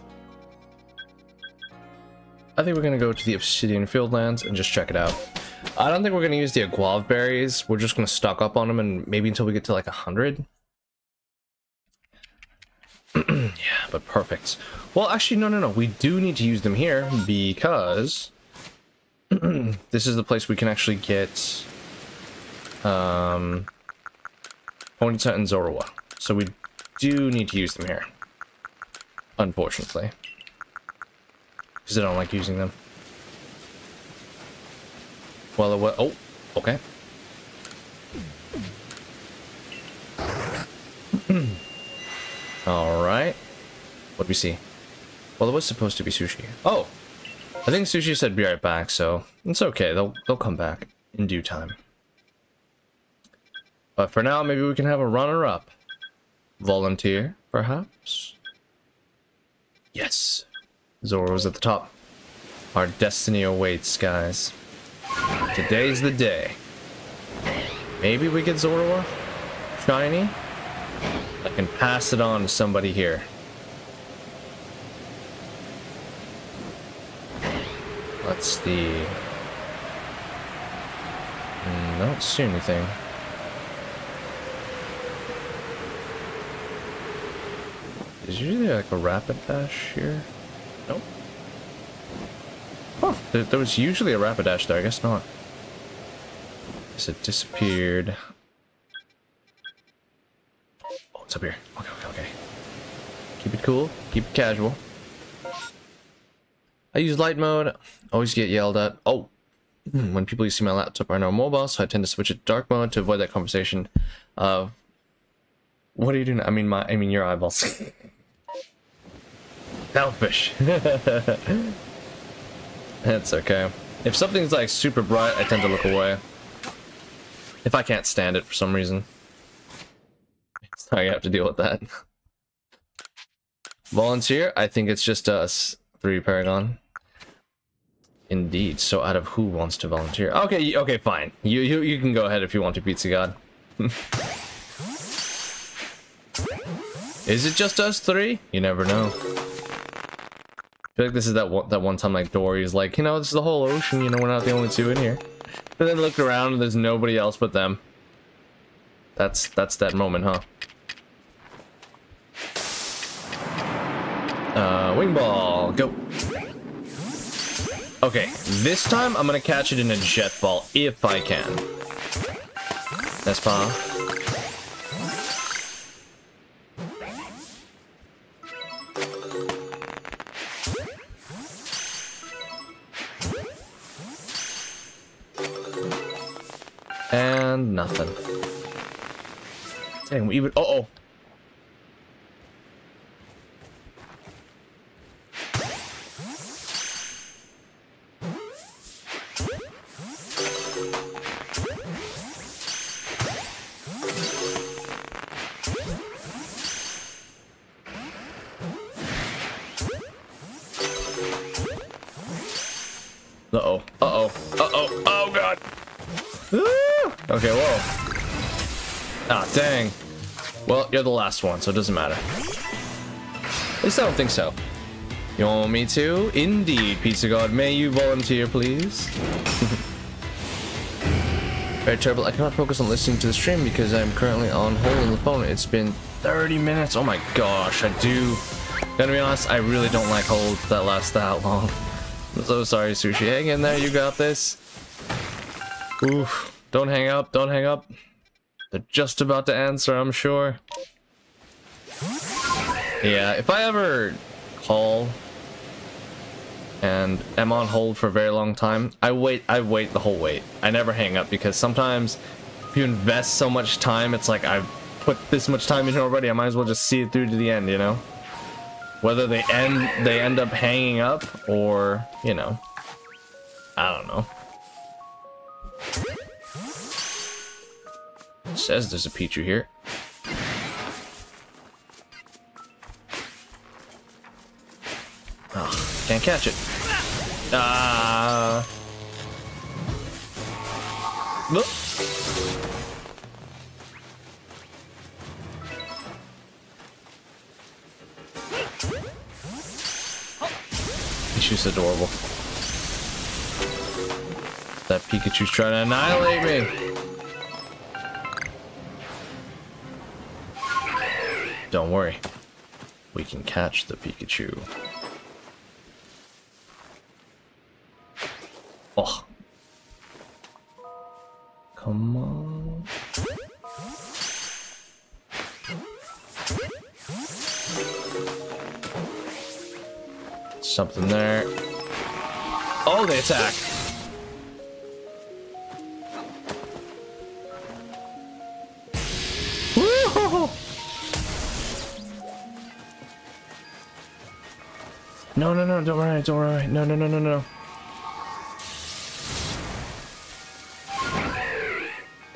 S1: I think we're gonna go to the Obsidian Fieldlands and just check it out. I don't think we're gonna use the Aguav berries. We're just gonna stock up on them and maybe until we get to like a hundred. yeah, but perfect. Well, actually, no, no, no. We do need to use them here because this is the place we can actually get um, Ponyta and Zorua. So we do need to use them here. Unfortunately. Because I don't like using them. Well, what? Oh, okay. Alright. What do we see? Well, it was supposed to be sushi. Oh! I think sushi said be right back, so it's okay. They'll, they'll come back in due time. But for now, maybe we can have a runner-up. Volunteer, perhaps? Yes. Zorua's at the top. Our destiny awaits, guys. Today's the day. Maybe we get Zorua? Shiny? I can pass it on to somebody here. Let's see. Mm, I don't see anything. Is usually like a rapid dash here? Nope. Oh, there, there was usually a Rapidash there. I guess not. Guess it disappeared. Oh, it's up here. Okay, okay, okay. Keep it cool. Keep it casual. I use light mode. Always get yelled at. Oh, when people see my laptop are no mobile, so I tend to switch it to dark mode to avoid that conversation. Uh, what are you doing? I mean, my, I mean your eyeballs. Selfish. That's okay. If something's like super bright, I tend to look away. If I can't stand it for some reason. So I have to deal with that. Volunteer? I think it's just us three Paragon. Indeed. So out of who wants to volunteer? Okay, okay, fine. You you you can go ahead if you want to, Pizza God. Is it just us three? You never know. I feel like this is that one, that one time like Dory's like, you know, this is the whole ocean, you know, we're not the only two in here. And then look around and there's nobody else but them. That's that's that moment, huh? Uh, wing ball, go. Okay, this time I'm gonna catch it in a jet ball if I can. That's Nosepass. And nothing. Dang, we even. Uh Uh-oh. Uh-oh. Uh-oh. Oh, God. Ah! Okay, whoa. Ah, dang. Well, you're the last one, so it doesn't matter. At least I don't think so. You want me to? Indeed, Pizza God. May you volunteer, please? Very terrible. I cannot focus on listening to the stream because I'm currently on hold on the phone. It's been 30 minutes. Oh my gosh, I do. Gotta be honest, I really don't like holds that last that long. I'm so sorry, Sushi. Hang in there, you got this. Oof. Don't hang up, don't hang up. They're just about to answer, I'm sure. Yeah, if I ever call and am on hold for a very long time, I wait I wait the whole wait. I never hang up because sometimes if you invest so much time, it's like I've put this much time in already, I might as well just see it through to the end, you know? Whether they end they end up hanging up or, you know. I don't know. It says there's a Pichu here. Oh, can't catch it. Ah. Uh... Pikachu's adorable. That Pikachu's trying to annihilate me. Don't worry. We can catch the Pikachu. Something there. Oh, they attack. No, no, no, don't worry, don't worry. No, no, no, no, no.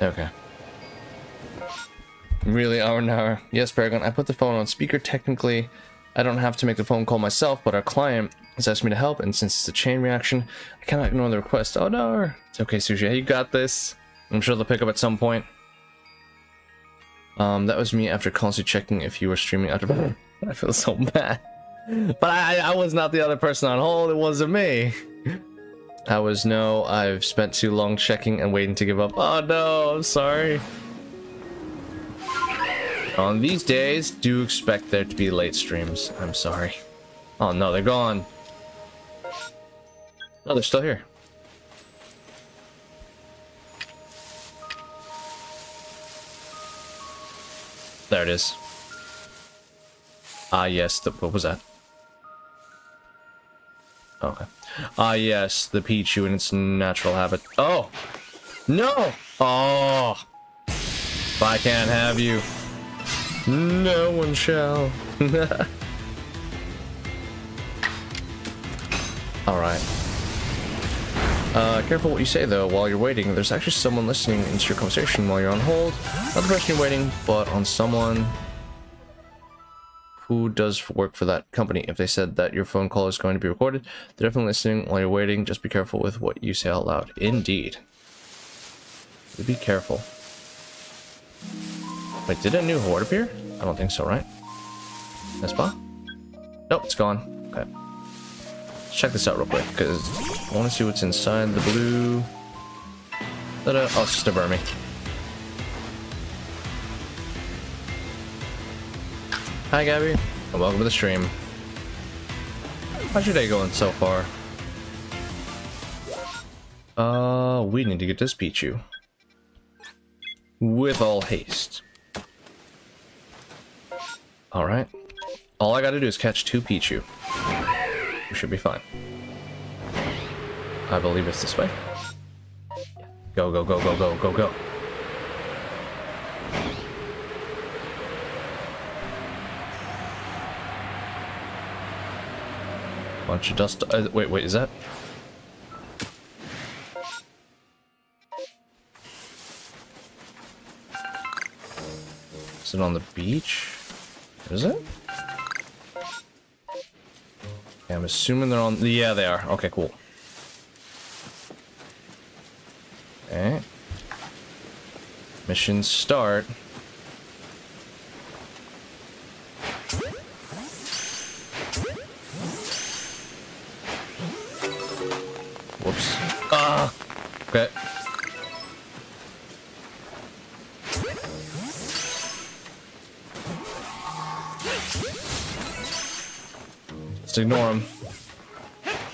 S1: Okay. Really, hour an hour. Yes, Paragon. I put the phone on speaker technically. I don't have to make the phone call myself, but our client has asked me to help, and since it's a chain reaction, I cannot ignore the request. Oh no! It's okay, Sushi. You got this. I'm sure they'll pick up at some point. Um, that was me after constantly checking if you were streaming after. I feel so bad. But I, I was not the other person on hold, it wasn't me. I was no, I've spent too long checking and waiting to give up. Oh no, I'm sorry. On these days, do expect there to be late streams. I'm sorry. Oh no, they're gone. Oh, they're still here. There it is. Ah, yes, the, what was that? Okay. Ah, yes, the Pichu in its natural habit. Oh! No! Oh! If I can't have you, no one shall. Alright. Uh, careful what you say though while you're waiting. There's actually someone listening into your conversation while you're on hold. Not the person you're waiting, but on someone who does work for that company. If they said that your phone call is going to be recorded, they're definitely listening while you're waiting. Just be careful with what you say out loud. Indeed. Be careful. Wait, did a new horde appear? I don't think so, right? Nosepass? Nope, it's gone. Okay. Let's check this out real quick, because I want to see what's inside the blue... Oh, it's just a Burmy. Hi, Gabby, and welcome to the stream. How's your day going so far? Uh, we need to get this Pichu. With all haste. Alright. All I gotta do is catch two Pichu. We should be fine. I believe it's this way. Go, go, go, go, go, go, go. Bunch of dust. Uh, wait, wait, is that? Is it on the beach? Is it? Yeah, I'm assuming they're on. Yeah, they are. Okay, cool. Okay. Mission start. Whoops. Ah! Okay. Ignore him.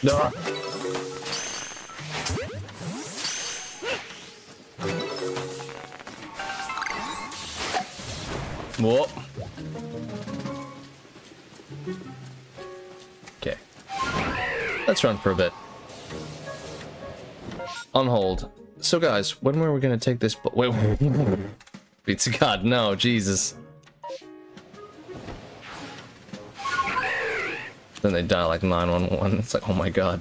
S1: No. Whoa. Okay. Let's run for a bit. On hold. So guys, when were we gonna take this wait, wait. God, no, Jesus. Then they die like 911. It's like, oh my god.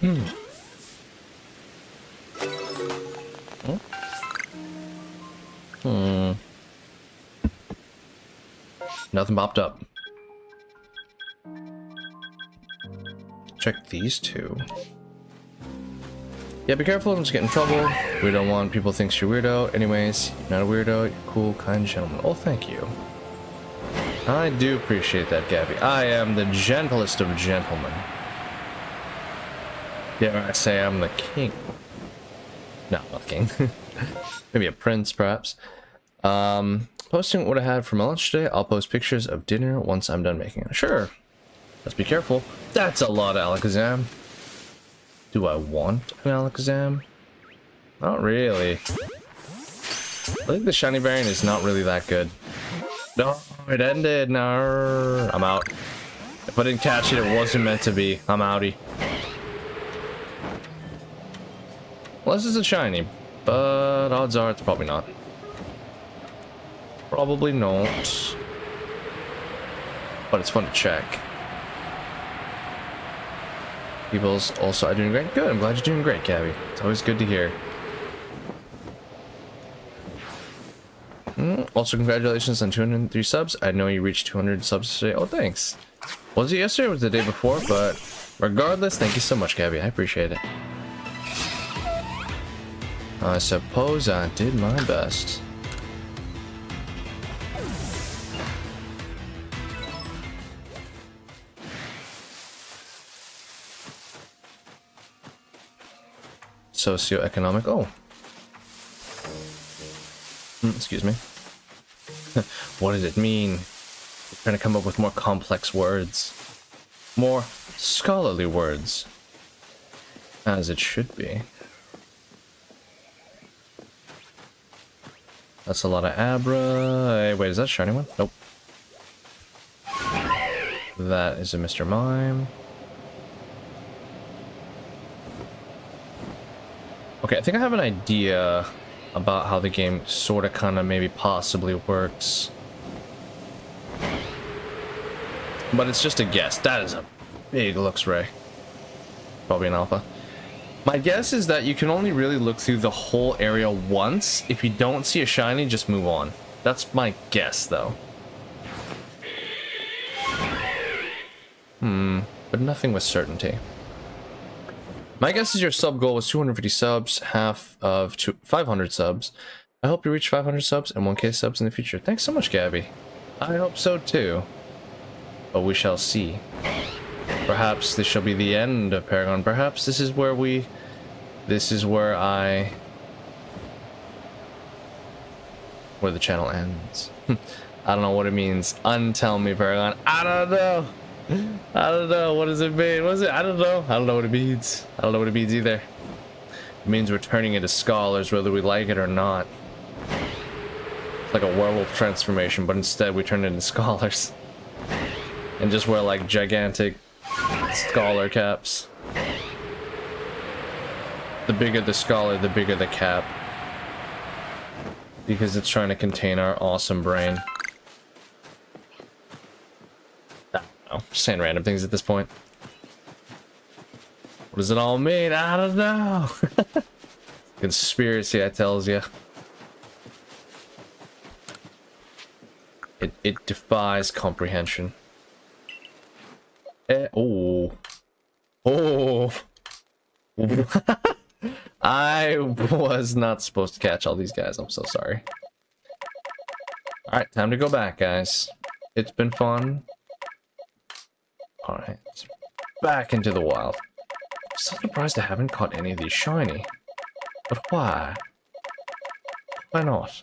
S1: Hmm. hmm. Nothing popped up. Check these two. Yeah, be careful, don't just get in trouble. We don't want people think you're weirdo. Anyways, not a weirdo, you're cool, kind gentleman. Oh, thank you. I do appreciate that, Gabby. I am the gentlest of gentlemen. Yeah, I say I'm the king. No, not king. Maybe a prince, perhaps. Um, posting what I had for my lunch today. I'll post pictures of dinner once I'm done making it. Sure. Let's be careful. That's a lot Alakazam. Do I want an Alakazam? Not really. I think the shiny variant is not really that good. No, it ended. No, I'm out. If I didn't catch it, it wasn't meant to be. I'm outie. Unless it's a shiny, but odds are it's probably not. Probably not. But it's fun to check. People's also are doing great. Good, I'm glad you're doing great, Gabby. It's always good to hear. Mm, also, congratulations on 203 subs. I know you reached 200 subs today. Oh, thanks. Was it yesterday or was it the day before? But regardless, thank you so much, Gabby. I appreciate it. I suppose I did my best. Socioeconomic. Oh. Mm, excuse me. what does it mean? Trying to come up with more complex words. More scholarly words. As it should be. That's a lot of Abra. Hey, wait, is that shiny one? Nope. That is a Mr. Mime. Okay, I think I have an idea about how the game sort of kind of maybe possibly works. But it's just a guess. That is a big looks Luxray. Probably an alpha. My guess is that you can only really look through the whole area once. If you don't see a shiny, just move on. That's my guess, though. Hmm, but nothing with certainty. My guess is your sub goal was 250 subs, half of two, 500 subs. I hope you reach 500 subs and 1k subs in the future. Thanks so much, Gabby. I hope so too. But we shall see. Perhaps this shall be the end of Paragon. Perhaps this is where we... This is where I... Where the channel ends. I don't know what it means. Untell me, Paragon. I don't know. I don't know. What does it mean? What is it? I don't know. I don't know what it means. I don't know what it means either. It means we're turning into scholars whether we like it or not. It's like a werewolf transformation, but instead we turn into scholars. And just wear like gigantic scholar caps. The bigger the scholar, the bigger the cap. Because it's trying to contain our awesome brain. Know. Just saying random things at this point. What does it all mean? I don't know. Conspiracy, I tells you. It, it defies comprehension. Eh, oh. Oh. I was not supposed to catch all these guys. I'm so sorry. Alright, time to go back, guys. It's been fun. Alright. Back into the wild. So surprised I haven't caught any of these shiny. But why? Why not?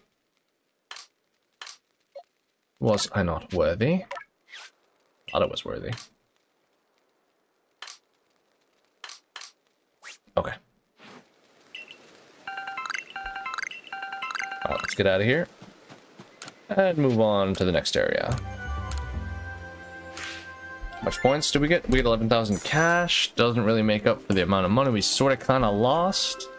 S1: Was I not worthy? Thought I was worthy. Okay. Let's get out of here. And move on to the next area. Much points do we get? We get 11,000 cash. Doesn't really make up for the amount of money we sort of kind of lost.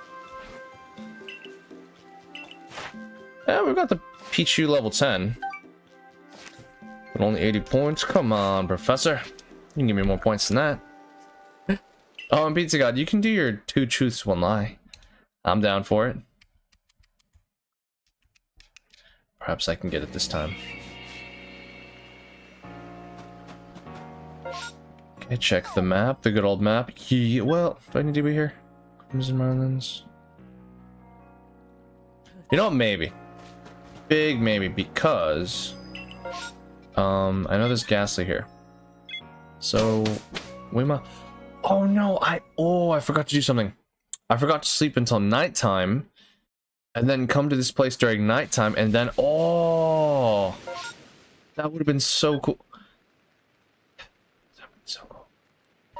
S1: Yeah, we've got the Pichu level 10. But only 80 points. Come on, Professor. You can give me more points than that. Oh, and Pizza God, you can do your two truths, one lie. I'm down for it. Perhaps I can get it this time. Okay, check the map, the good old map. Yeah, well, do I need to be here? Crimson Mirelands. You know maybe. Big maybe, because... Um, I know there's Gastly here. So, we might... Oh no, I oh I forgot to do something. I forgot to sleep until nighttime and then come to this place during nighttime and then oh that would have been so cool. so cool.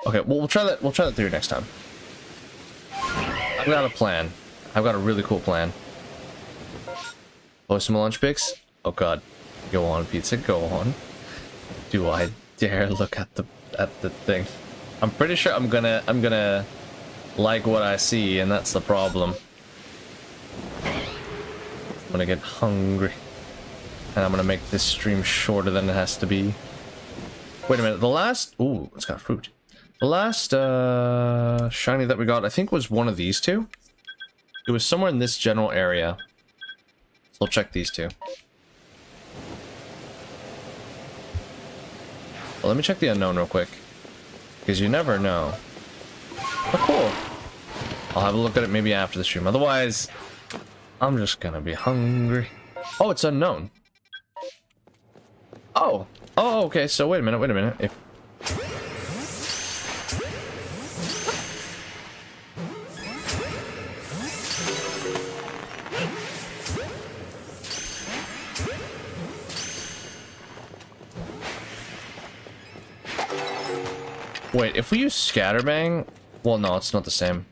S1: Okay, well we'll try that we'll try that through next time. I've got a plan. I've got a really cool plan. Post some lunch pics? Oh god. Go on, pizza, go on. Do I dare look at the at the thing? I'm pretty sure I'm gonna I'm gonna like what I see, and that's the problem. I'm gonna get hungry. And I'm gonna make this stream shorter than it has to be. Wait a minute, the last ooh, it's got fruit. The last uh shiny that we got, I think was one of these two. It was somewhere in this general area. So I'll check these two. Well, let me check the unknown real quick. Because you never know. Oh, cool. I'll have a look at it maybe after the stream. Otherwise, I'm just gonna be hungry. Oh, it's unknown. Oh. Oh, okay. So wait a minute, wait a minute. If Wait, if we use Scatterbang... Well, no, it's not the same.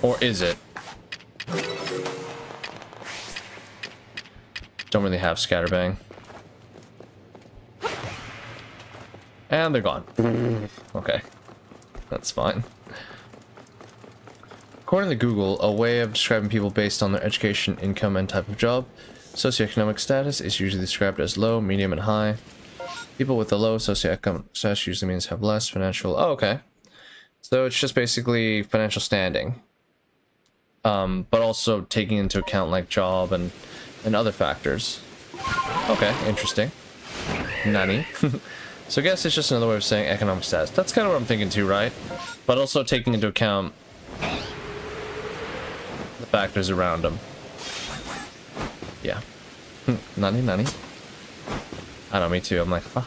S1: Or is it? Don't really have Scatterbang. And they're gone. okay. That's fine. According to Google, a way of describing people based on their education, income, and type of job, socioeconomic status is usually described as low, medium, and high. People with a low socioeconomic status usually means have less financial... Oh, okay. So it's just basically financial standing. Um, but also taking into account like job and, and other factors. Okay, interesting. Nani. so I guess it's just another way of saying economic status. That's kind of what I'm thinking too, right? But also taking into account factors around them. Yeah. Hmm, nani, nani. I know, me too. I'm like, huh.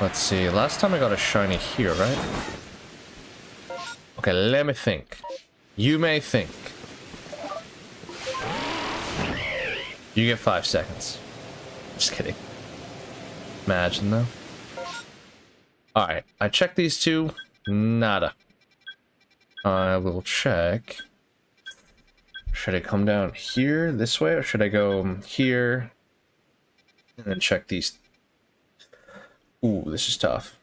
S1: Let's see. Last time I got a shiny here, right? Okay, let me think. You may think. You get five seconds. Just kidding. Imagine though. Alright, I checked these two. Nada. I will check. Should I come down here this way or should I go here and then check these? Ooh, this is tough.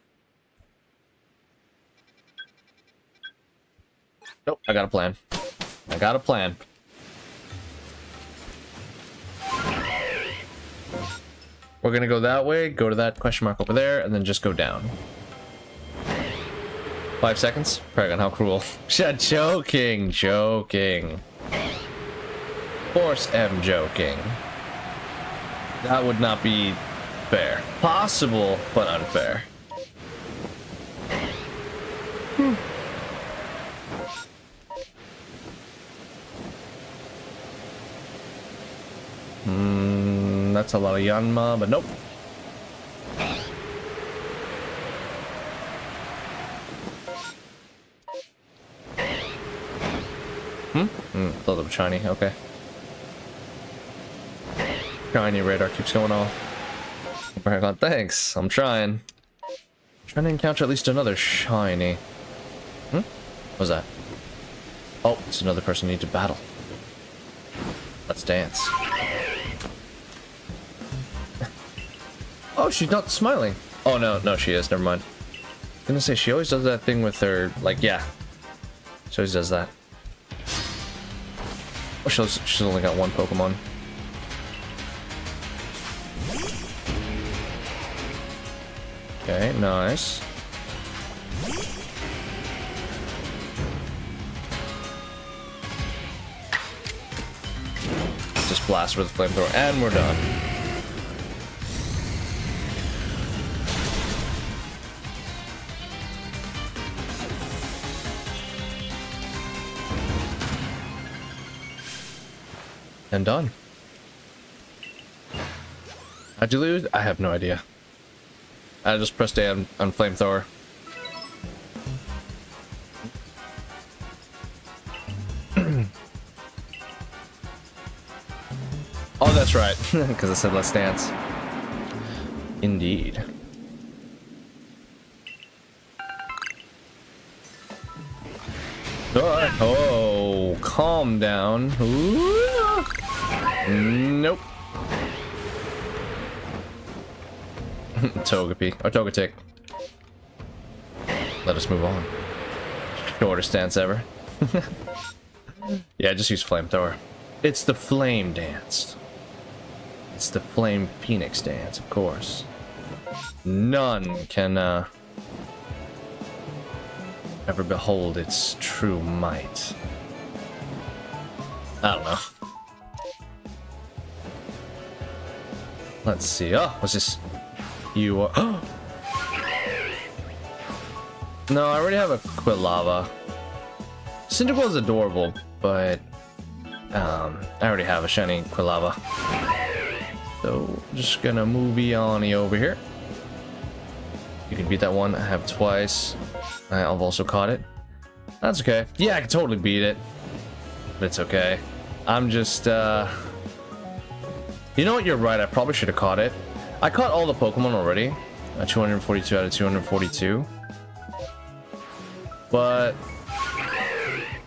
S1: Nope, I got a plan. I got a plan. We're gonna go that way, go to that question mark over there, and then just go down. Five seconds? Paragon, how cruel. joking, joking. Of course I'm joking. That would not be fair. Possible, but unfair. Hmm. Hmm that's a lot of Yanma, but nope. Hmm? Hmm, thought it was shiny, okay. Shiny radar keeps going off. Paragon, thanks, I'm trying. trying to encounter at least another shiny. Hmm? What's that? Oh, it's another person need to battle. Let's dance. Oh, she's not smiling. Oh, no, no, she is. Never mind. I'm gonna say, she always does that thing with her, like, yeah. She always does that. Oh, she's, she's only got one Pokemon. Okay, nice. Just blast with a flamethrower, and we're done. And done. How'd you lose? I have no idea. I just pressed A on, on flamethrower. oh, that's right, because I said let's dance. Indeed. Oh, calm down. Ooh. Nope. Togepi. Or Togetic. Let us move on. Shortest stance ever. yeah, just use Flamethrower. It's the Flame Dance. It's the Flame Phoenix Dance, of course. None can, uh, ever behold its true might. I don't know. Let's see. Oh, what's this? You are. no, I already have a Quilava. Cyndaquil is adorable, but um, I already have a shiny Quilava. So, just gonna move Yanni over here. You can beat that one. I have twice. I've also caught it. That's okay. Yeah, I can totally beat it. But it's okay. I'm just, uh... You know what? You're right. I probably should have caught it. I caught all the Pokemon already. At 242 out of 242. But...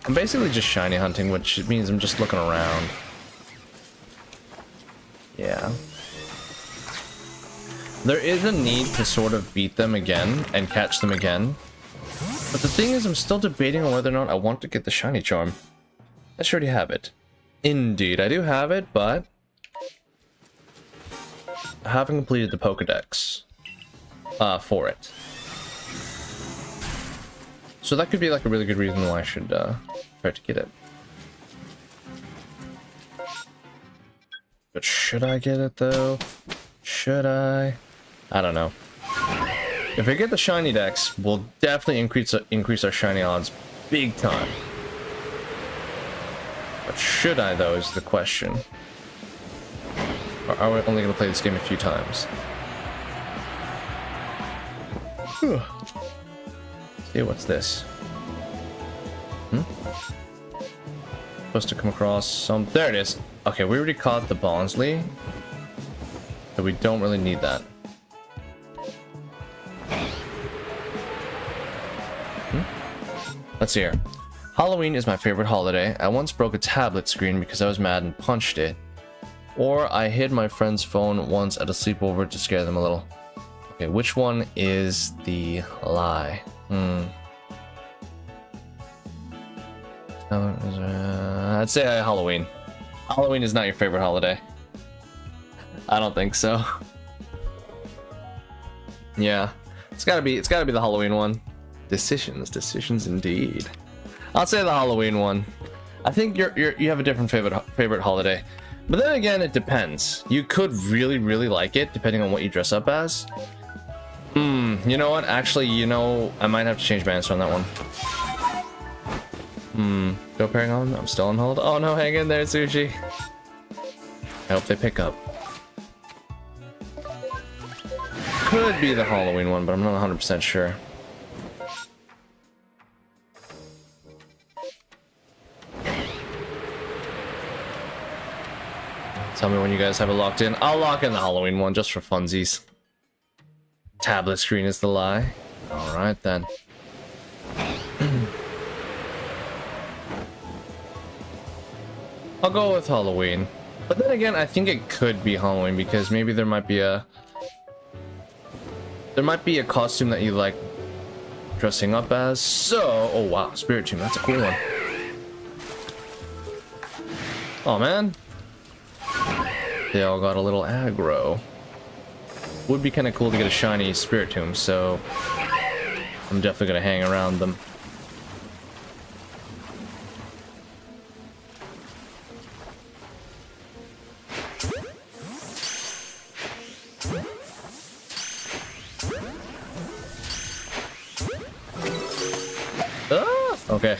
S1: I'm basically just shiny hunting, which means I'm just looking around. Yeah. There is a need to sort of beat them again and catch them again. But the thing is, I'm still debating on whether or not I want to get the shiny charm. I should already have it. Indeed, I do have it, but... Haven't completed the Pokedex uh, for it. So that could be like a really good reason why I should uh, try to get it. But should I get it though? Should I? I don't know. If I get the shiny dex, we'll definitely increase increase our shiny odds big time. But should I, though, is the question. Are we only going to play this game a few times? See, what's this? Hmm? Supposed to come across some... There it is! Okay, we already caught the Bonsly. So we don't really need that. Let's see here. Halloween is my favorite holiday. I once broke a tablet screen because I was mad and punched it. Or I hid my friend's phone once at a sleepover to scare them a little. Okay, which one is the lie? Hmm. Uh, I'd say Halloween. Halloween is not your favorite holiday. I don't think so. Yeah, it's gotta be. It's gotta be the Halloween one. Decisions, decisions indeed. I'll say the Halloween one. I think you're, you're you have a different favorite favorite holiday. But then again, it depends. You could really, really like it, depending on what you dress up as. Hmm, you know what? Actually, you know, I might have to change my answer on that one. Hmm, go Paragon? I'm still on hold. Oh no, hang in there, Sushi. I hope they pick up. Could be the Halloween one, but I'm not 100% sure. Tell me when you guys have it locked in. I'll lock in the Halloween one just for funsies. Tablet screen is the lie. Alright then. I'll go with Halloween. But then again, I think it could be Halloween because maybe there might be a... There might be a costume that you like dressing up as. So... Oh wow, Spiritomb, that's a cool one. Oh man, they all got a little aggro. Would be kind of cool to get a shiny Spirit Spiritomb, so I'm definitely going to hang around them. Ah, okay.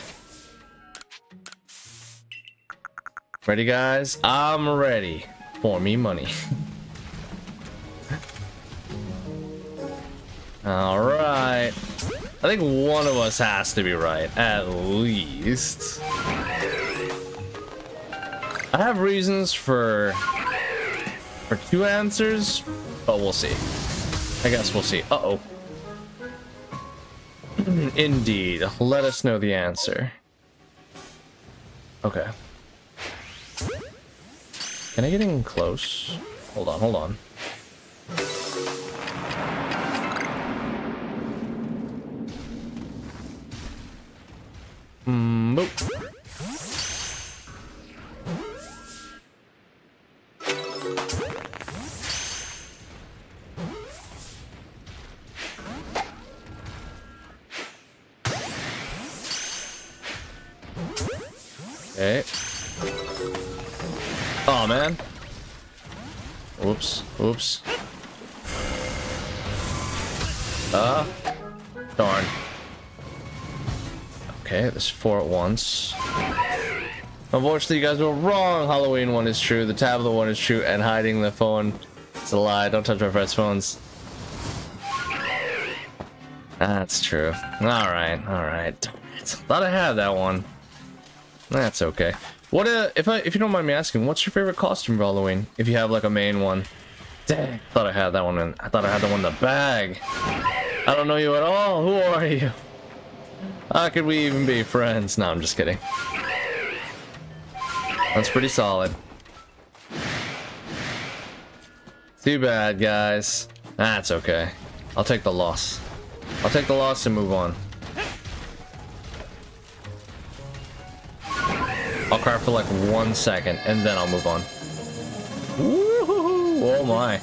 S1: Ready, guys? I'm ready for me money. Alright. I think one of us has to be right, at least. I have reasons for for two answers, but we'll see. I guess we'll see. Uh-oh. Indeed. Let us know the answer. Okay. Can I get in close? Hold on, hold on. Mm, boop. Oops. Oops. Uh. Darn. Okay, there's four at once. Unfortunately, you guys were wrong. Halloween one is true, the tablet one is true, and hiding the phone is a lie. Don't touch my friend's phones. That's true. Alright, alright. Thought I had that one. That's okay. What uh, if I if you don't mind me asking, what's your favorite costume for Halloween? If you have like a main one. Dang, thought I had that one in I thought I had the one in the bag. I don't know you at all. Who are you? How could we even be friends? No, I'm just kidding. That's pretty solid. Too bad, guys. That's okay. I'll take the loss. I'll take the loss and move on. I'll cry for like one second, and then I'll move on. Oh my.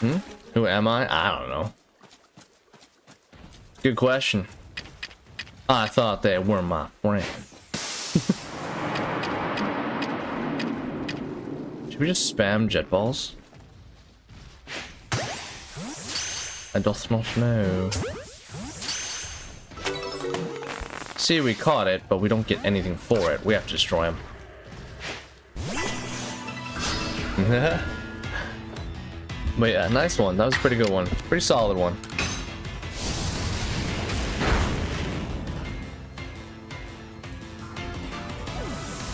S1: hmm? Who am I? I don't know. Good question. I thought they were my friend. Should we just spam jet balls? I doth not know. See, we caught it, but we don't get anything for it. We have to destroy him. but yeah, nice one. That was a pretty good one. Pretty solid one.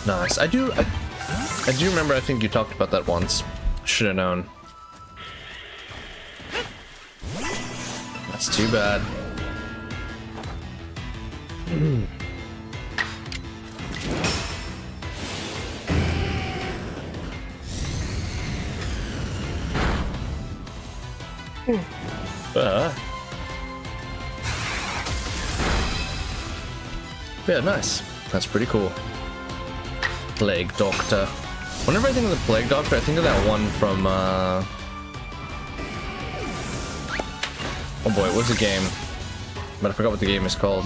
S1: Nice. I do... I, I do remember, I think you talked about that once. Should have known. That's too bad. Uh. Yeah, nice. That's pretty cool. Plague Doctor. Whenever I think of the Plague Doctor, I think of that one from, uh... Oh boy, what's the game? But I forgot what the game is called.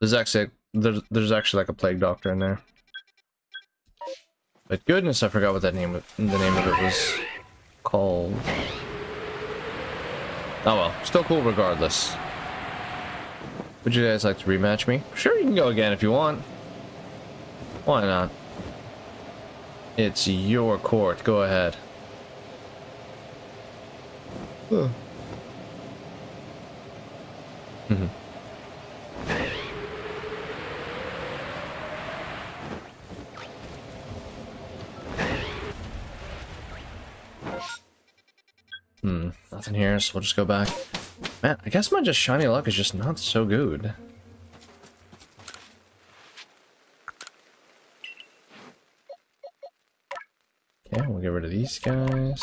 S1: There's actually there's, there's actually like a plague doctor in there. But goodness, I forgot what that name the name of it was called. Oh well, still cool regardless. Would you guys like to rematch me? Sure, you can go again if you want. Why not? It's your court. Go ahead. Huh. Mm-hmm. Hmm, nothing here, so we'll just go back. Man, I guess my just shiny luck is just not so good. Okay, we'll get rid of these guys.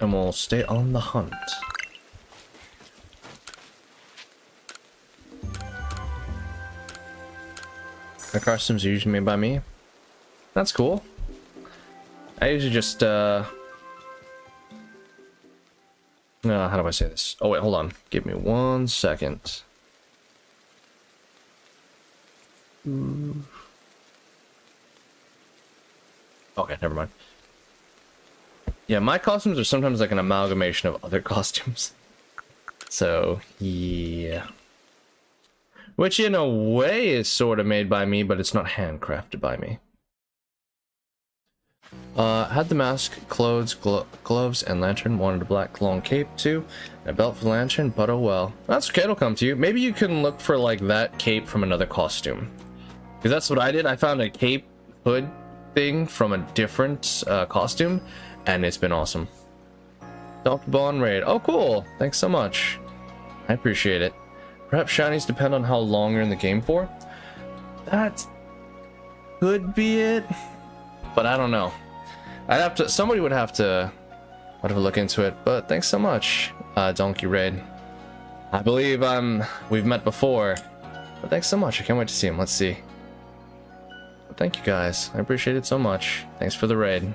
S1: And we'll stay on the hunt. The costumes are usually made by me. That's cool. I usually just, uh... Uh, how do I say this? Oh, wait, hold on. Give me one second. Okay, never mind. Yeah, my costumes are sometimes like an amalgamation of other costumes. So, yeah. Which in a way is sort of made by me, but it's not handcrafted by me. Uh, had the mask, clothes, glo gloves, and lantern. Wanted a black long cape too, and a belt for lantern, but oh well. That's okay, it'll come to you. Maybe you can look for like that cape from another costume. Because that's what I did. I found a cape hood thing from a different uh, costume, and it's been awesome. Dr. Bond Raid. Oh, cool. Thanks so much. I appreciate it. Perhaps shinies depend on how long you're in the game for? That could be it, but I don't know. I'd have to, somebody would have to, I'd have to look into it, but thanks so much, uh, Donkey Raid. I believe um we've met before, but thanks so much. I can't wait to see him. Let's see. thank you guys. I appreciate it so much. Thanks for the raid.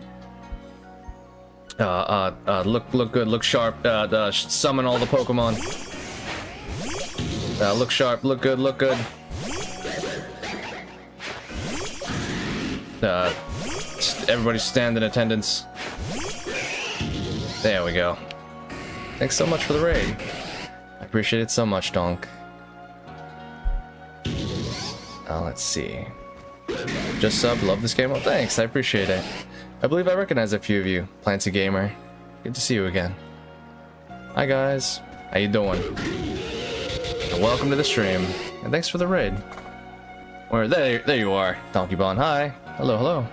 S1: Uh, uh, uh, look, look good, look sharp. Uh, uh summon all the Pokemon. Uh, look sharp, look good, look good. Uh, everybody stand in attendance. There we go. Thanks so much for the raid. I appreciate it so much, Donk. Uh, let's see. Just sub, love this game. Well, thanks, I appreciate it. I believe I recognize a few of you. Planty Gamer. Good to see you again. Hi guys, how you doing? Welcome to the stream, and thanks for the raid. Where there, there you are, Donkey Bon. Hi, hello, hello.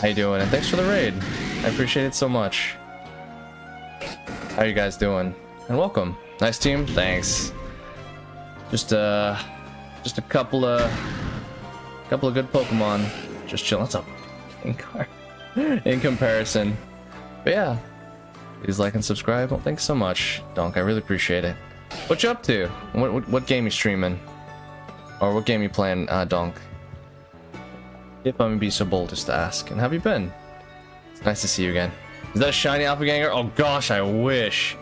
S1: How you doing? And thanks for the raid. I appreciate it so much. How you guys doing? And welcome. Nice team. Thanks. Just uh, just a couple of, couple of good Pokemon. Just chilling. What's up? In comparison. But yeah. Please like and subscribe. Well, thanks so much, Donk. I really appreciate it. What you up to? What, what, what game you streaming? Or what game you playing, uh, Donk? If I'm gonna be so bold as to ask. And have you been? It's nice to see you again. Is that a shiny Alpha Gengar? Oh gosh, I wish.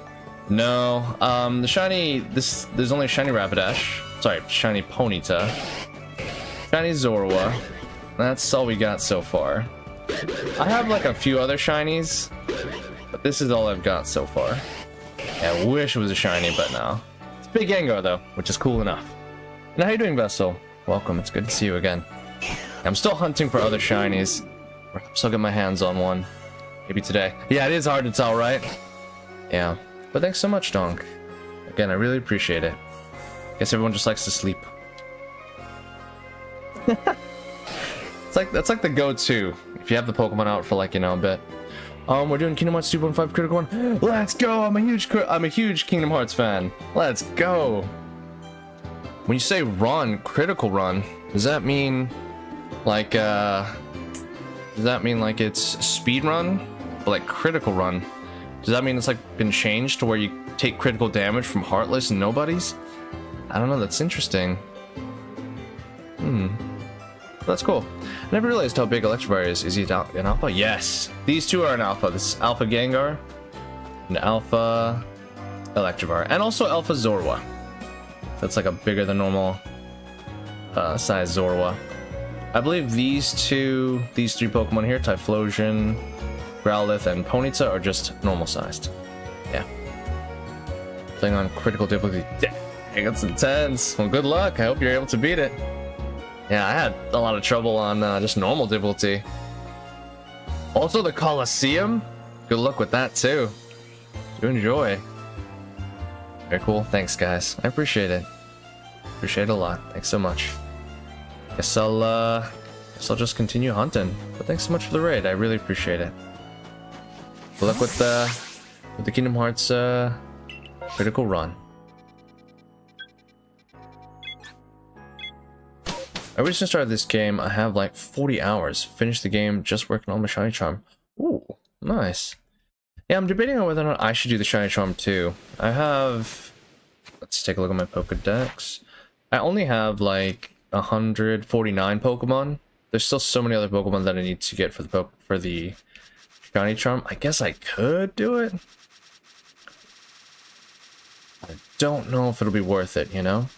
S1: No. Um, the shiny, this, there's only a shiny Rapidash. Sorry, shiny Ponyta. Shiny Zorua. That's all we got so far. I have like a few other shinies, but this is all I've got so far. Yeah, I wish it was a shiny, but no. It's Big Gengar though, which is cool enough. And how you doing, Vessel? Welcome, it's good to see you again. I'm still hunting for other shinies. Perhaps I'll get my hands on one. Maybe today. Yeah, it is hard to tell, right? Yeah. But thanks so much, Donk. Again, I really appreciate it. Guess everyone just likes to sleep. it's like that's like the go-to if you have the Pokemon out for like you know a bit. Um, we're doing Kingdom Hearts 2.5 Critical Run. Let's go! I'm a huge I'm a huge Kingdom Hearts fan. Let's go! When you say run, critical run, does that mean like uh does that mean like it's speed run? Or like critical run? Does that mean it's like been changed to where you take critical damage from Heartless and nobodies? I don't know, that's interesting. Hmm. That's cool. I never realized how big Electivire is. Is he an alpha? Yes. These two are an alpha. This is Alpha Gengar and Alpha Electivire. And also Alpha Zorua. That's like a bigger than normal uh, size Zorua. I believe these two, these three Pokemon here, Typhlosion, Growlithe, and Ponyta are just normal sized. Yeah. Playing on critical difficulty. Dang, that's intense. Well, good luck. I hope you're able to beat it. Yeah, I had a lot of trouble on uh, just normal difficulty. Also, the Colosseum. Good luck with that, too. You enjoy. Very cool. Thanks, guys. I appreciate it. Appreciate it a lot. Thanks so much. Guess I'll, uh, guess I'll just continue hunting. But thanks so much for the raid. I really appreciate it. Good luck with, uh, with the Kingdom Hearts, uh, critical run. I recently started this game. I have like 40 hours. Finished the game just working on my Shiny Charm. Ooh, nice. Yeah, I'm debating on whether or not I should do the Shiny Charm too. I have... Let's take a look at my Pokedex. I only have like 149 Pokemon. There's still so many other Pokemon that I need to get for the po for the Shiny Charm. I guess I could do it. I don't know if it'll be worth it, you know?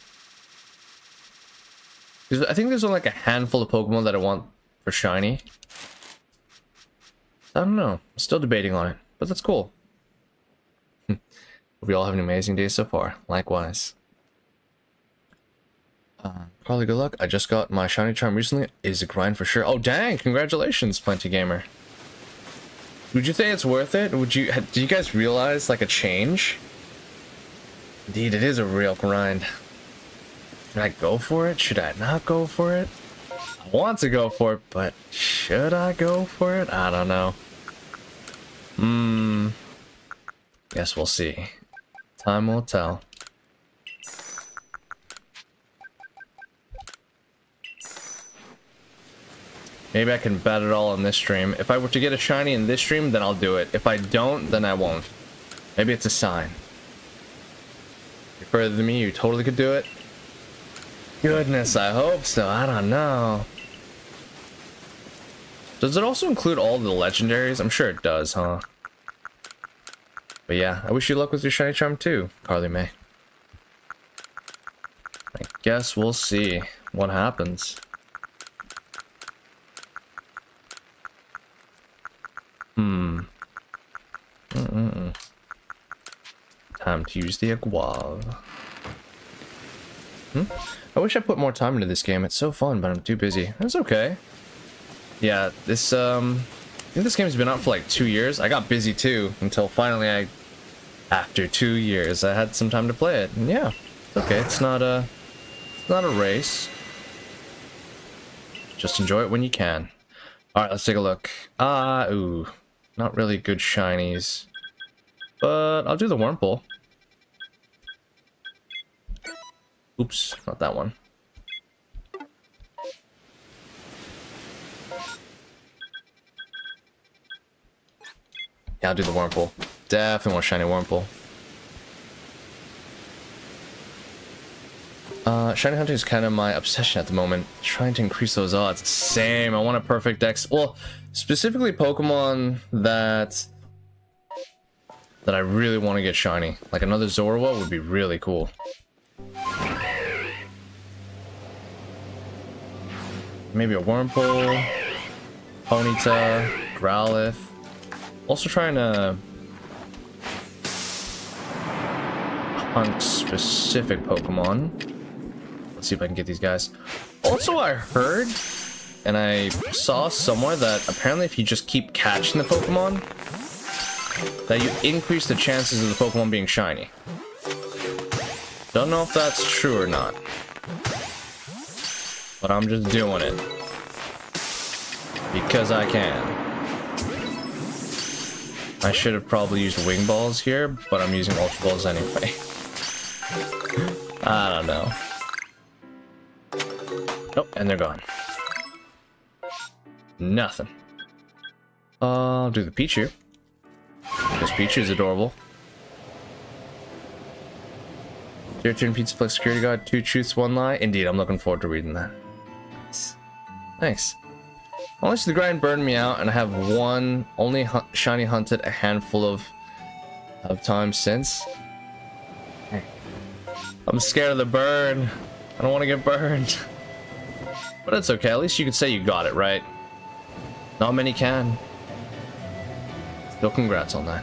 S1: I think there's only like a handful of Pokemon that I want for shiny. I don't know. I'm still debating on it, but that's cool. we all have an amazing day so far. Likewise. Uh, probably good luck. I just got my shiny charm recently. It is a grind for sure. Oh dang! Congratulations, Plenty Gamer. Would you say it's worth it? Would you? Do you guys realize like a change? Indeed, it is a real grind. Should I go for it? Should I not go for it? I want to go for it, but should I go for it? I don't know. Hmm. Guess we'll see. Time will tell. Maybe I can bet it all on this stream. If I were to get a shiny in this stream, then I'll do it. If I don't, then I won't. Maybe it's a sign. You're further than me, you totally could do it. Goodness, I hope so. I don't know. Does it also include all the legendaries? I'm sure it does, huh? But yeah, I wish you luck with your shiny charm too, Carly May. I guess we'll see what happens. Hmm. Mm -mm -mm. Time to use the Aguav. Hmm? I wish I put more time into this game. It's so fun, but I'm too busy. That's okay. Yeah, this, um... I think this game's been out for like two years. I got busy too, until finally I... After two years, I had some time to play it. And yeah, it's okay. It's not a... It's not a race. Just enjoy it when you can. Alright, let's take a look. Ah, uh, ooh. Not really good shinies. But I'll do the Wurmple. Oops, not that one. Yeah, I'll do the Wurmple. Definitely want shiny Wurmple. Uh, shiny hunting is kind of my obsession at the moment. Trying to increase those odds. Same. I want a perfect Dex. Well, specifically Pokemon that that I really want to get shiny. Like another Zorua would be really cool. Maybe a Wurmple, Ponyta, Growlithe. Also trying to hunt specific Pokemon. Let's see if I can get these guys. Also, I heard and I saw somewhere that apparently if you just keep catching the Pokemon, that you increase the chances of the Pokemon being shiny. Don't know if that's true or not. But I'm just doing it. Because I can. I should have probably used wing balls here, but I'm using ultra balls anyway. I don't know. Oh, and they're gone. Nothing. Uh, I'll do the Pichu. Pichu is adorable. Your turn, Pizza Plex Security Guard, two truths, one lie. Indeed, I'm looking forward to reading that. Thanks. Unless the grind burned me out and I have one, only shiny hunted a handful of, of times since. I'm scared of the burn. I don't want to get burned. But it's okay, at least you can say you got it, right? Not many can. Still congrats on that.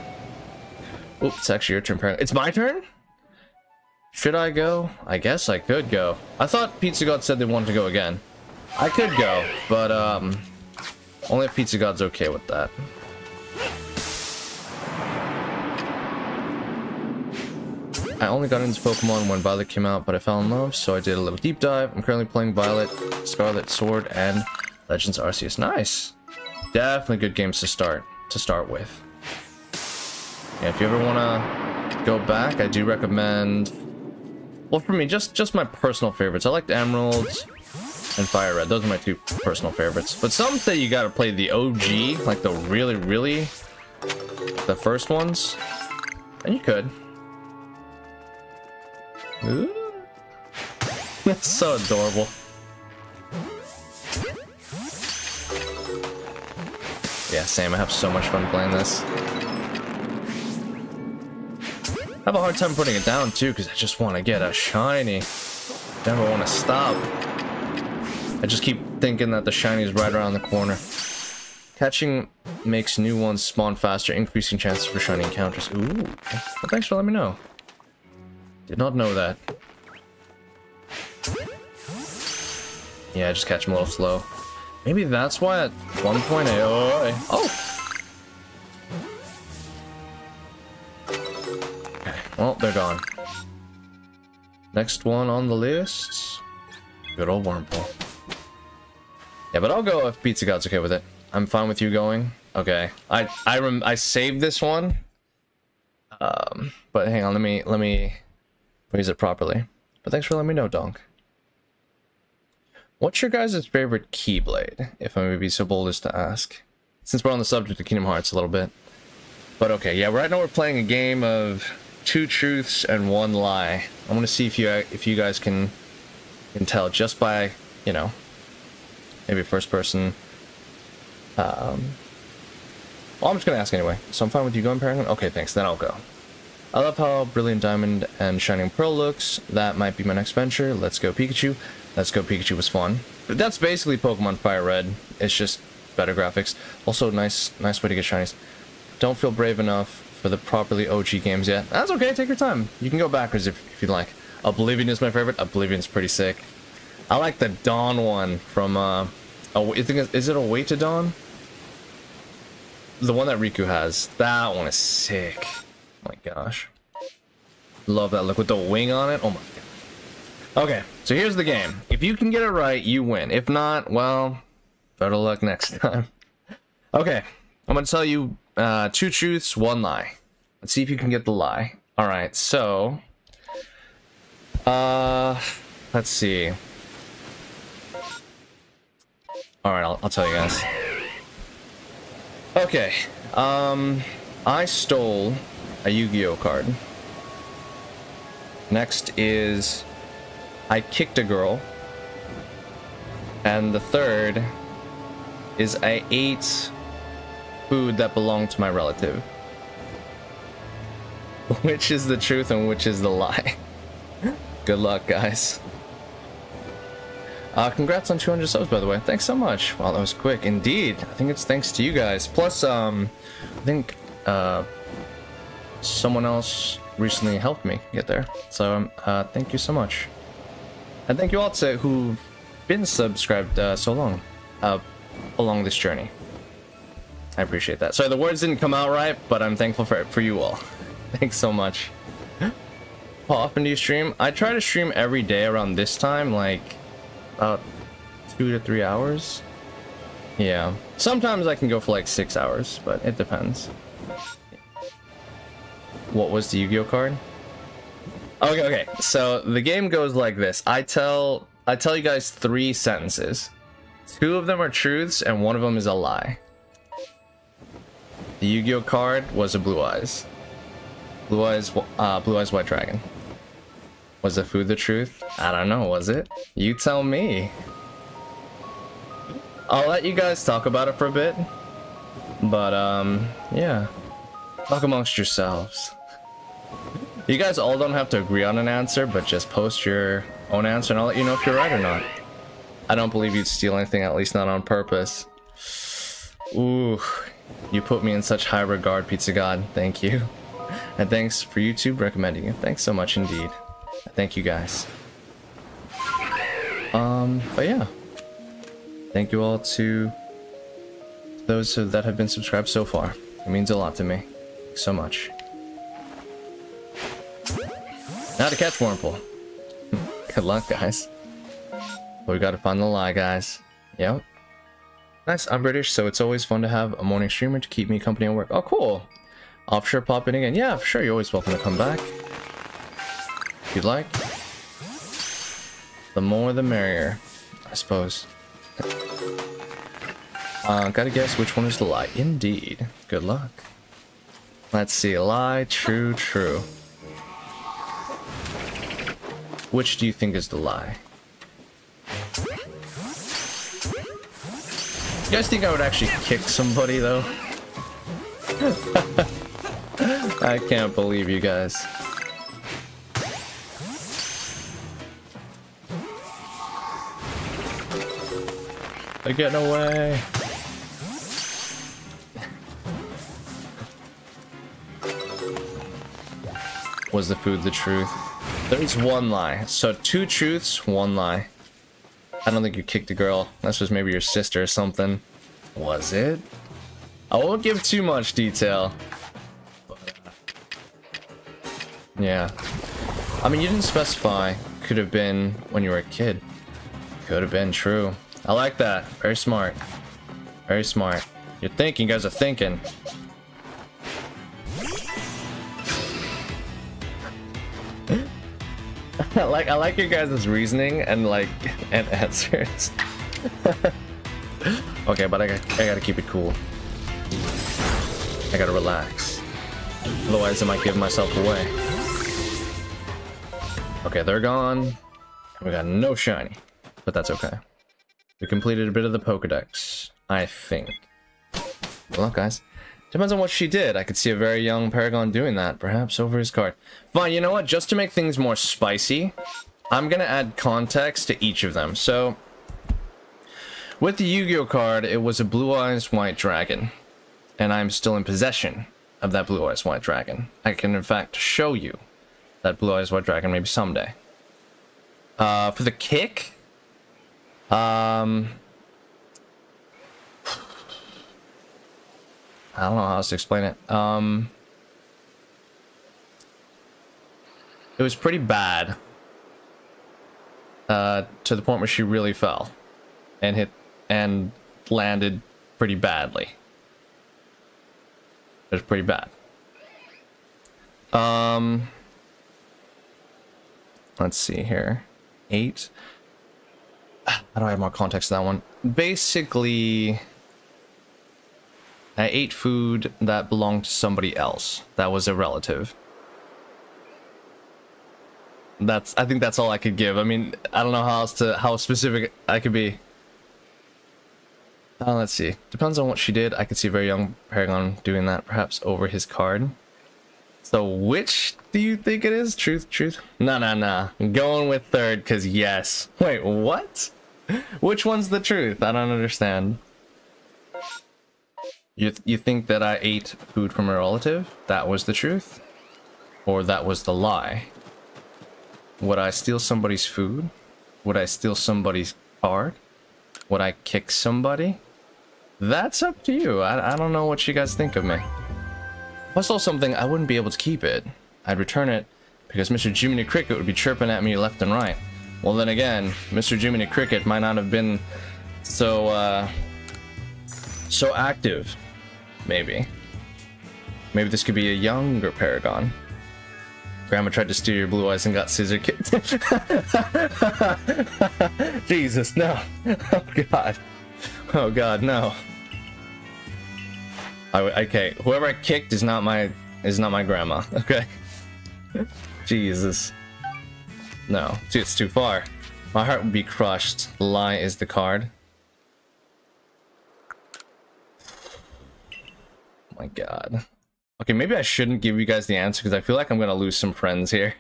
S1: Oops, it's actually your turn. It's my turn? Should I go? I guess I could go. I thought Pizza God said they wanted to go again. I could go, but um, only if Pizza God's okay with that. I only got into Pokemon when Violet came out, but I fell in love, so I did a little deep dive. I'm currently playing Violet, Scarlet Sword, and Legends Arceus. Nice. Definitely good games to start to start with. Yeah, if you ever want to go back, I do recommend. Well, for me, just just my personal favorites. I liked Emeralds and Fire Red. Those are my two personal favorites. But some say you gotta play the OG, like the really, really, the first ones. And you could. Ooh. That's so adorable. Yeah, Sam, I have so much fun playing this. I have a hard time putting it down, too, because I just want to get a shiny. Never want to stop. I just keep thinking that the shiny is right around the corner. Catching makes new ones spawn faster, increasing chances for shiny encounters. Ooh. Well, thanks for letting me know. Did not know that. Yeah, I just catch them a little slow. Maybe that's why at one point I... Oh! oh. Okay, well, they're gone. Next one on the list. Good old Wurmple. Yeah, but I'll go if Pizza God's okay with it. I'm fine with you going. Okay. I I rem I saved this one. Um, but hang on, let me let me phrase it properly. But thanks for letting me know, Donk. What's your guys' favorite Keyblade, if I may be so bold as to ask? Since we're on the subject of Kingdom Hearts a little bit. But okay, yeah, right now we're playing a game of two truths and one lie. I want to see if you if you guys can can tell just by, you know, maybe first person Um, well, I'm just gonna ask anyway. So I'm fine with you going, Paragon? Okay, thanks. Then I'll go. I love how Brilliant Diamond and Shining Pearl looks. That might be my next venture. Let's go Pikachu. Let's go Pikachu was fun. But that's basically Pokemon Fire Red. It's just better graphics. Also, nice nice way to get shinies. Don't feel brave enough for the properly OG games yet. That's okay, take your time. You can go backwards if, if you like. Oblivion is my favorite. Oblivion's pretty sick. I like the Dawn one from, uh... Oh, is it a Way to Dawn? The one that Riku has. That one is sick. Oh my gosh. Love that look with the wing on it. Oh my god. Okay, so here's the game. If you can get it right, you win. If not, well, better luck next time. Okay, I'm gonna tell you uh, two truths, one lie. Let's see if you can get the lie. All right, so, uh, let's see. All right, I'll, I'll tell you guys. Okay, um, I stole a Yu-Gi-Oh card. Next is I kicked a girl. And the third is I ate food that belonged to my relative. Which is the truth and which is the lie? Good luck, guys. Uh, congrats on 200 subs, by the way. Thanks so much. Wow, that was quick. Indeed. I think it's thanks to you guys. Plus, um, I think, uh, someone else recently helped me get there. So, um, uh, thank you so much. And thank you all to who've been subscribed, uh, so long, uh, along this journey. I appreciate that. Sorry, the words didn't come out right, but I'm thankful for for you all. Thanks so much. How often do you stream? I try to stream every day around this time, like about two to three hours. Yeah. Sometimes I can go for like six hours, but it depends. What was the Yu-Gi-Oh card? Okay, okay. So the game goes like this. I tell I tell you guys three sentences. Two of them are truths and one of them is a lie. The Yu-Gi-Oh card was a Blue Eyes. Blue Eyes, uh, Blue Eyes White Dragon. Was the food the truth? I don't know, was it? You tell me. I'll let you guys talk about it for a bit. But, um, yeah. Talk amongst yourselves. You guys all don't have to agree on an answer, but just post your own answer and I'll let you know if you're right or not. I don't believe you'd steal anything, at least not on purpose. Ooh, you put me in such high regard, Pizza God. Thank you. And thanks for YouTube recommending it. Thanks so much indeed. Thank you guys. Um, but yeah. Thank you all to those that have been subscribed so far. It means a lot to me. Thanks so much. Now to catch Wurmple. Good luck, guys. We gotta find the lie, guys. Yep. Nice, I'm British, so it's always fun to have a morning streamer to keep me company at work. Oh, cool. Offshore pop in again. Yeah, for sure, you're always welcome to come back. You'd like. The more the merrier, I suppose. Uh, gotta guess which one is the lie. Indeed. Good luck. Let's see. A lie, true, true. Which do you think is the lie? You guys think I would actually kick somebody, though? I can't believe you guys. They're getting away. Was the food the truth? There's one lie. So two truths, one lie. I don't think you kicked a girl. This was maybe your sister or something. Was it? I won't give too much detail. Yeah. I mean, you didn't specify. Could have been when you were a kid. Could have been true. I like that. Very smart. Very smart. You're thinking, you guys are thinking. I like I like your guys' reasoning and like and answers. okay, but I, got I gotta keep it cool. I gotta relax. Otherwise I might give myself away. Okay, they're gone. We got no shiny. But that's okay. We completed a bit of the Pokedex. I think. Good luck, guys. Depends on what she did. I could see a very young Paragon doing that, perhaps over his card. Fine, you know what? Just to make things more spicy, I'm going to add context to each of them. So, with the Yu-Gi-Oh card, it was a Blue Eyes White Dragon. And I'm still in possession of that Blue Eyes White Dragon. I can, in fact, show you that Blue Eyes White Dragon maybe someday. Uh, for the kick, um, I don't know how else to explain it. Um, it was pretty bad. Uh, to the point where she really fell and hit and landed pretty badly. It was pretty bad. Um, let's see here. Eight. How do I have more context to that one? Basically, I ate food that belonged to somebody else. That was a relative. That's I think that's all I could give. I mean, I don't know how else to how specific I could be. Uh, let's see. Depends on what she did. I could see very young Paragon doing that, perhaps over his card. So which do you think it is? Truth, truth? Nah, no, no. Going with third, because yes. Wait, what? Which one's the truth? I don't understand. You, th you think that I ate food from a relative? That was the truth? Or that was the lie? Would I steal somebody's food? Would I steal somebody's card? Would I kick somebody? That's up to you. I, I don't know what you guys think of me. If I stole something, I wouldn't be able to keep it. I'd return it because Mr. Jiminy Cricket would be chirping at me left and right. Well, then again, Mr. Jiminy Cricket might not have been so, uh, so active Maybe. Maybe this could be a younger Paragon. Grandma tried to steal your blue eyes and got scissor kicked. Jesus, no. Oh god. Oh god, no. I, okay, whoever I kicked is not my is not my grandma. Okay. Jesus. No, see, it's too far. My heart would be crushed. Lie is the card. Oh my god. Okay, maybe I shouldn't give you guys the answer because I feel like I'm gonna lose some friends here.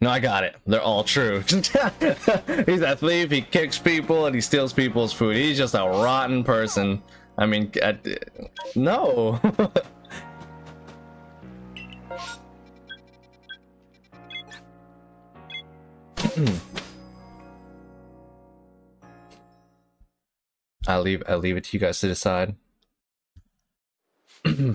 S1: No, I got it. They're all true. He's a thief, he kicks people, and he steals people's food. He's just a rotten person. I mean, I, no. I'll leave I'll leave it to you guys to decide.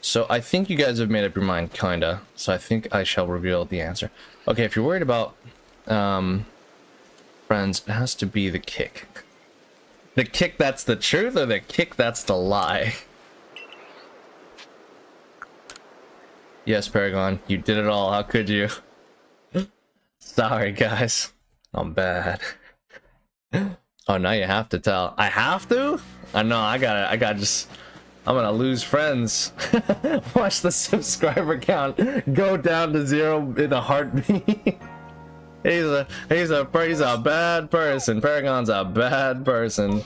S1: So I think you guys have made up your mind, kinda. So I think I shall reveal the answer. Okay, if you're worried about um, friends, it has to be the kick. The kick that's the truth, or the kick that's the lie? Yes, Paragon, you did it all. How could you? Sorry, guys. I'm bad. oh, now you have to tell. I have to? I know. I gotta. I gotta just. I'm gonna lose friends. Watch the subscriber count go down to zero in a heartbeat. He's a he's a he's a bad person. Paragon's a bad person.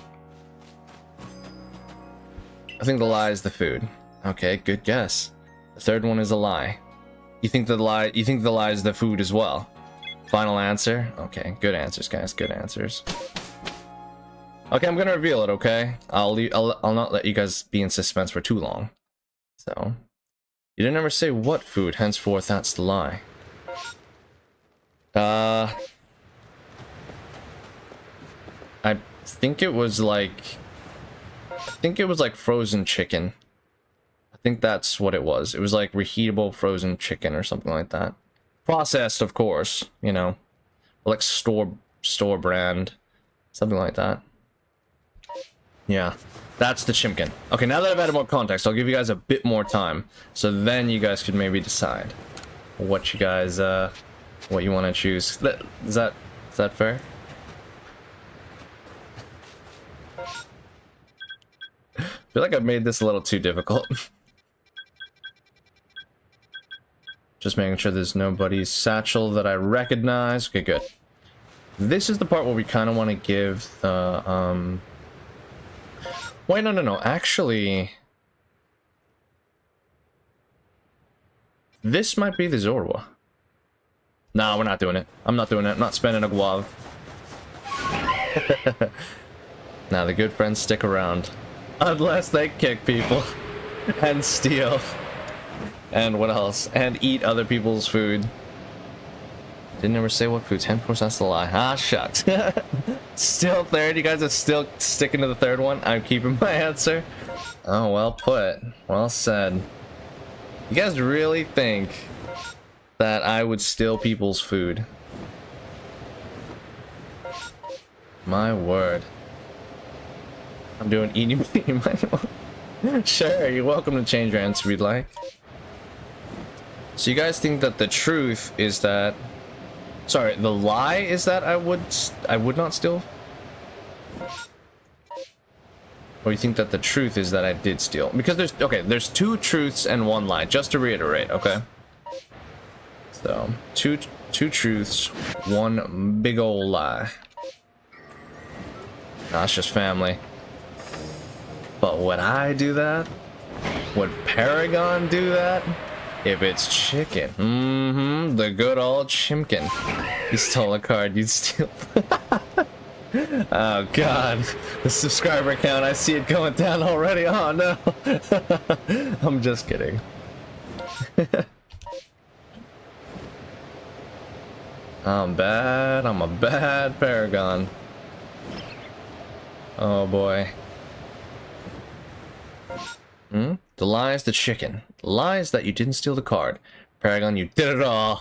S1: I think the lie is the food. Okay, good guess. The third one is a lie. You think the lie? You think the lie is the food as well? Final answer? Okay, good answers, guys. Good answers. Okay, I'm gonna reveal it, okay? I'll, leave, I'll, I'll not let you guys be in suspense for too long. So, you didn't ever say what food, henceforth that's the lie. Uh... I think it was like... I think it was like frozen chicken. I think that's what it was. It was like reheatable frozen chicken or something like that. Processed, of course, you know. Like store store brand. Something like that. Yeah. That's the Chimkin. Okay, now that I've added more context, I'll give you guys a bit more time. So then you guys could maybe decide what you guys, uh, what you want to choose. Is that, is that fair? I feel like I've made this a little too difficult. Just making sure there's nobody's satchel that I recognize. Okay, good. This is the part where we kind of want to give the, um... Wait, no, no, no. Actually... This might be the Zorua. Nah, we're not doing it. I'm not doing it. I'm not spending a guav. now, the good friends stick around. Unless they kick people. and steal. And what else? And eat other people's food. Didn't ever say what food. 10 course, that's the lie. Ah, shucks. still third. You guys are still sticking to the third one. I'm keeping my answer. Oh, well put. Well said. You guys really think that I would steal people's food? My word. I'm doing eating Sure, you're welcome to change your answer if you'd like. So you guys think that the truth is that... Sorry, the lie is that I would I would not steal? Or you think that the truth is that I did steal? Because there's... Okay, there's two truths and one lie, just to reiterate, okay? So, two, two truths, one big old lie. That's just family. But would I do that? Would Paragon do that? If it's chicken. Mm-hmm. The good old chimkin. You stole a card, you'd steal. oh god. The subscriber count, I see it going down already. Oh no. I'm just kidding. I'm bad. I'm a bad Paragon. Oh boy. Hmm? The lies the chicken. The lies that you didn't steal the card. Paragon, you did it all.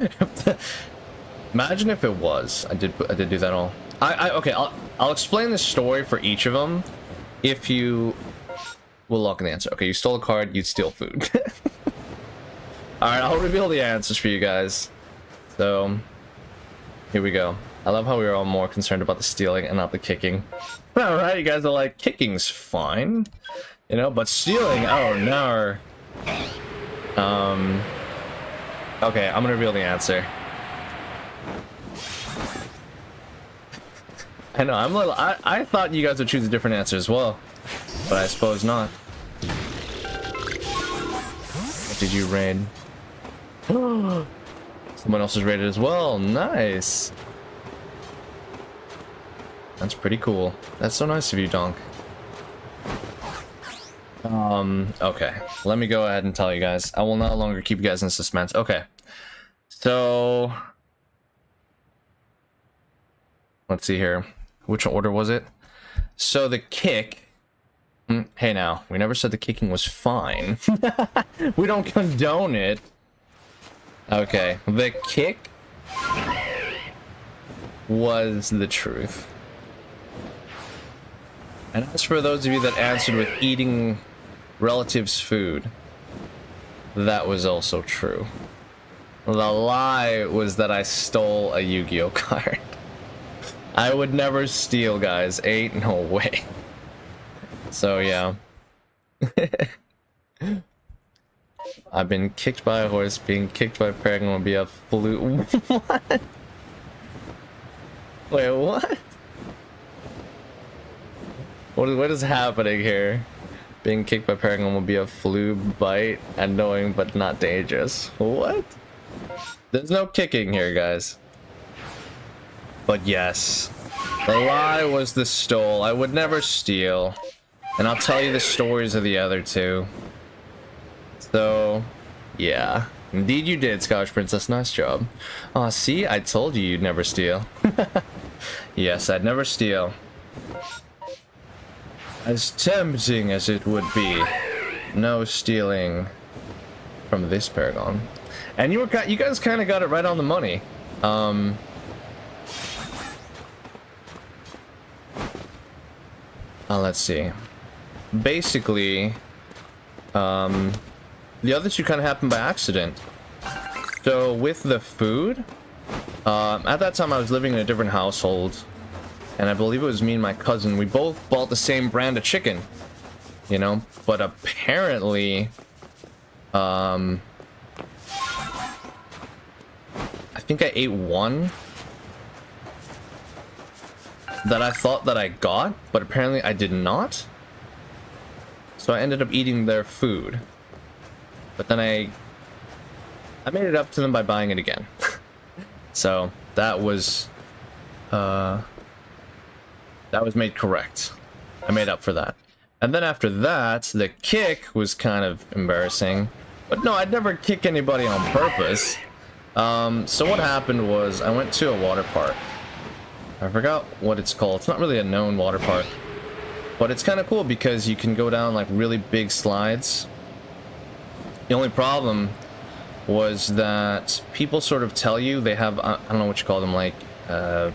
S1: Imagine if it was. I did. I did do that all. I. I okay. I'll. I'll explain the story for each of them. If you will lock in the answer. Okay, you stole a card. You'd steal food. all right. I'll reveal the answers for you guys. So here we go. I love how we were all more concerned about the stealing and not the kicking. All right, you guys are like, kicking's fine. You know, but stealing, oh no. Um, okay, I'm gonna reveal the answer. I know, I'm a little, I, I thought you guys would choose a different answer as well, but I suppose not. What did you raid? Someone else is rated as well, nice. That's pretty cool. That's so nice of you, Donk. Um, okay. Let me go ahead and tell you guys. I will no longer keep you guys in suspense. Okay. So... Let's see here. Which order was it? So the kick... Hmm, hey now, we never said the kicking was fine. we don't condone it. Okay, the kick was the truth. And as for those of you that answered with eating relatives' food, that was also true. The lie was that I stole a Yu-Gi-Oh card. I would never steal, guys. Ain't no way. So, yeah. I've been kicked by a horse, being kicked by a paragon will be a flute. what? Wait, what? What is, what is happening here? Being kicked by Paragon will be a flu bite, annoying but not dangerous. What? There's no kicking here, guys. But yes, the lie was the stole. I would never steal. And I'll tell you the stories of the other two. So, yeah. Indeed you did, Scottish Princess. Nice job. Aw, oh, see? I told you you'd never steal. yes, I'd never steal. As tempting as it would be, no stealing from this Paragon. And you were you guys kind of got it right on the money. Um, uh, let's see. Basically, um, the other two kind of happened by accident. So with the food, um, at that time I was living in a different household and I believe it was me and my cousin. We both bought the same brand of chicken, you know, but apparently, um, I think I ate one that I thought that I got, but apparently I did not. So I ended up eating their food. But then I I made it up to them by buying it again. so that was uh that was made correct. I made up for that. And then after that, the kick was kind of embarrassing. But no, I'd never kick anybody on purpose. Um, so what happened was I went to a water park. I forgot what it's called. It's not really a known water park. But it's kind of cool because you can go down like really big slides. The only problem was that people sort of tell you they have, I don't know what you call them, like, uh,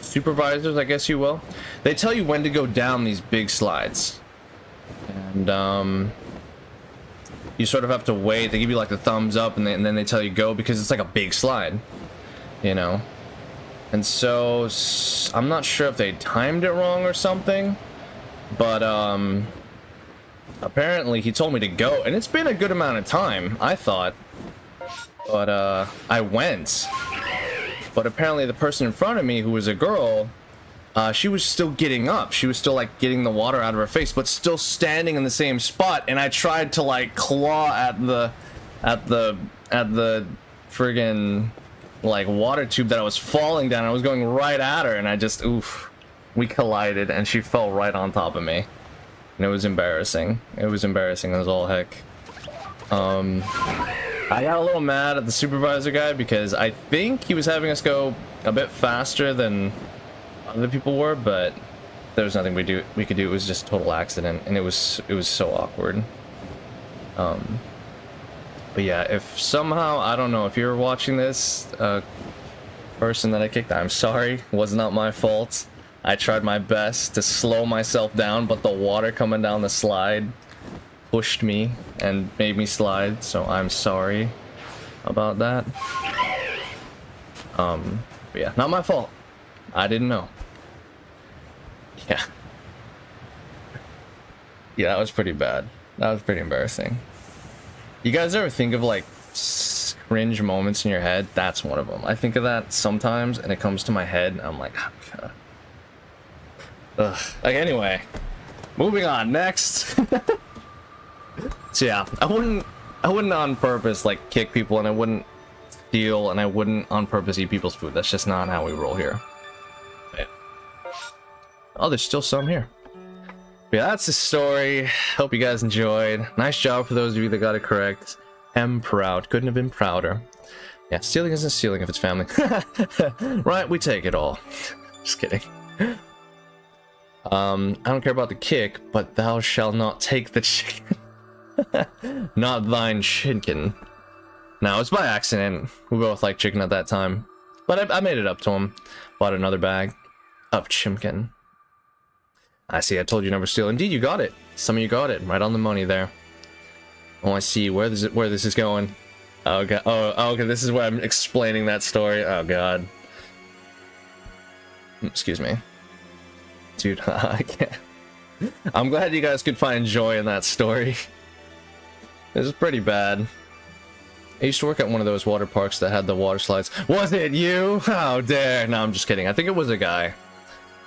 S1: supervisors, I guess you will. They tell you when to go down these big slides. And, um, you sort of have to wait. They give you like the thumbs up and, they, and then they tell you go because it's like a big slide, you know? And so, I'm not sure if they timed it wrong or something, but, um, apparently he told me to go, and it's been a good amount of time, I thought. But, uh, I went. But apparently the person in front of me, who was a girl, uh, she was still getting up. She was still, like, getting the water out of her face, but still standing in the same spot, and I tried to, like, claw at the, at the, at the friggin' like water tube that I was falling down. I was going right at her and I just oof. We collided and she fell right on top of me. And it was embarrassing. It was embarrassing as all heck. Um I got a little mad at the supervisor guy because I think he was having us go a bit faster than other people were, but there was nothing we do we could do. It was just a total accident and it was it was so awkward. Um but yeah, if somehow, I don't know, if you're watching this, uh, person that I kicked, I'm sorry. Was not my fault. I tried my best to slow myself down, but the water coming down the slide pushed me and made me slide, so I'm sorry about that. Um, yeah, not my fault. I didn't know. Yeah. Yeah, that was pretty bad. That was pretty embarrassing. You guys ever think of like cringe moments in your head? That's one of them. I think of that sometimes and it comes to my head and I'm like, God. Ugh. Like anyway, moving on, next. so yeah, I wouldn't, I wouldn't on purpose like kick people and I wouldn't steal and I wouldn't on purpose eat people's food. That's just not how we roll here. Yeah. Oh, there's still some here. But yeah, that's the story. Hope you guys enjoyed. Nice job for those of you that got it correct. Am proud. Couldn't have been prouder. Yeah, stealing isn't stealing if it's family. right, we take it all. Just kidding. Um, I don't care about the kick, but thou shalt not take the chicken. not thine chicken. Now, it's by accident. We both like chicken at that time. But I, I made it up to him. Bought another bag of chimkin. I see, I told you never steal. Indeed, you got it. Some of you got it. Right on the money there. Oh, I see where this is, where this is going. Oh, God. Oh, oh, okay, this is where I'm explaining that story. Oh, God. Excuse me. Dude, I can't. I'm glad you guys could find joy in that story. This is pretty bad. I used to work at one of those water parks that had the water slides. Was it you? How dare! No, I'm just kidding. I think it was a guy.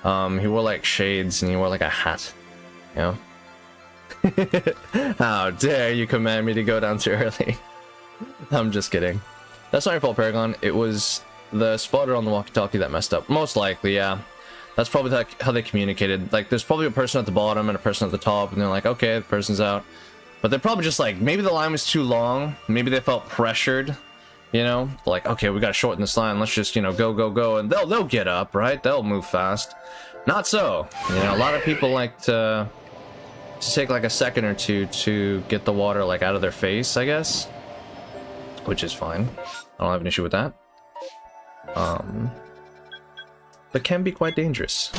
S1: Um, he wore like shades and he wore like a hat. You know? How dare you command me to go down too early? I'm just kidding. That's not your fault, Paragon. It was the spotter on the walkie-talkie that messed up. Most likely, yeah. That's probably how they communicated. Like, there's probably a person at the bottom and a person at the top, and they're like, okay, the person's out. But they're probably just like, maybe the line was too long. Maybe they felt pressured you know, like, okay, we gotta shorten this line. Let's just, you know, go, go, go, and they'll they'll get up, right? They'll move fast. Not so. You know, a lot of people like to to take like a second or two to get the water like out of their face, I guess, which is fine. I don't have an issue with that. Um, but can be quite dangerous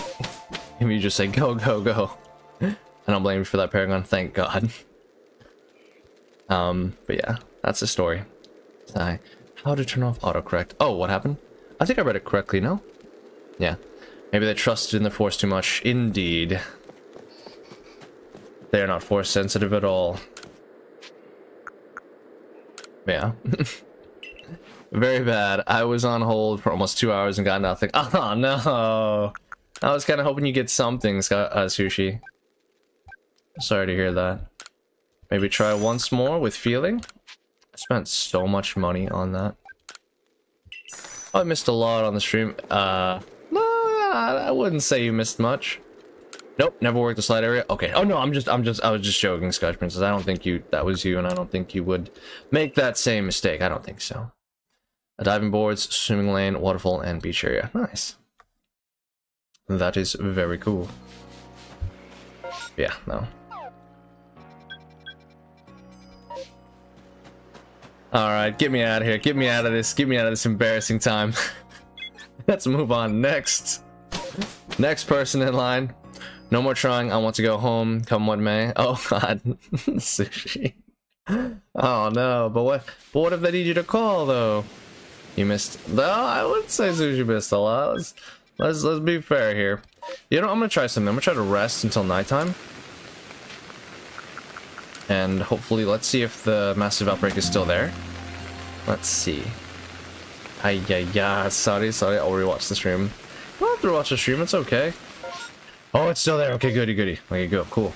S1: if you just say go, go, go. I don't blame you for that, Paragon. Thank God. Um, but yeah, that's the story. How to turn off autocorrect. Oh, what happened? I think I read it correctly, no? Yeah. Maybe they trusted in the Force too much. Indeed. They are not Force sensitive at all. Yeah. Very bad. I was on hold for almost two hours and got nothing. Oh, no. I was kind of hoping you get something, Scott, uh, Sushi. Sorry to hear that. Maybe try once more with feeling. I spent so much money on that. Oh, I missed a lot on the stream. Uh, no, I wouldn't say you missed much. Nope, never worked the slide area. Okay. Oh no, I'm just, I'm just, I was just joking, Scotch Princess. I don't think you, that was you, and I don't think you would make that same mistake. I don't think so. Diving boards, swimming lane, waterfall, and beach area. Nice. That is very cool. Yeah, no. Alright, get me out of here. Get me out of this. Get me out of this embarrassing time. Let's move on. Next. Next person in line. No more trying. I want to go home. Come what may. Oh god. Sushi. Oh no. But what but what if they need you to call though? You missed no, I wouldn't say Sushi missed a lot. Let's let's let's be fair here. You know, I'm gonna try something. I'm gonna try to rest until nighttime. And hopefully, let's see if the massive outbreak is still there. Let's see. Ay, yeah, yeah. Sorry, sorry. I'll rewatch the stream. You don't have to watch the stream. It's okay. Oh, it's still there. Okay, goody, goody. Okay, go. Cool.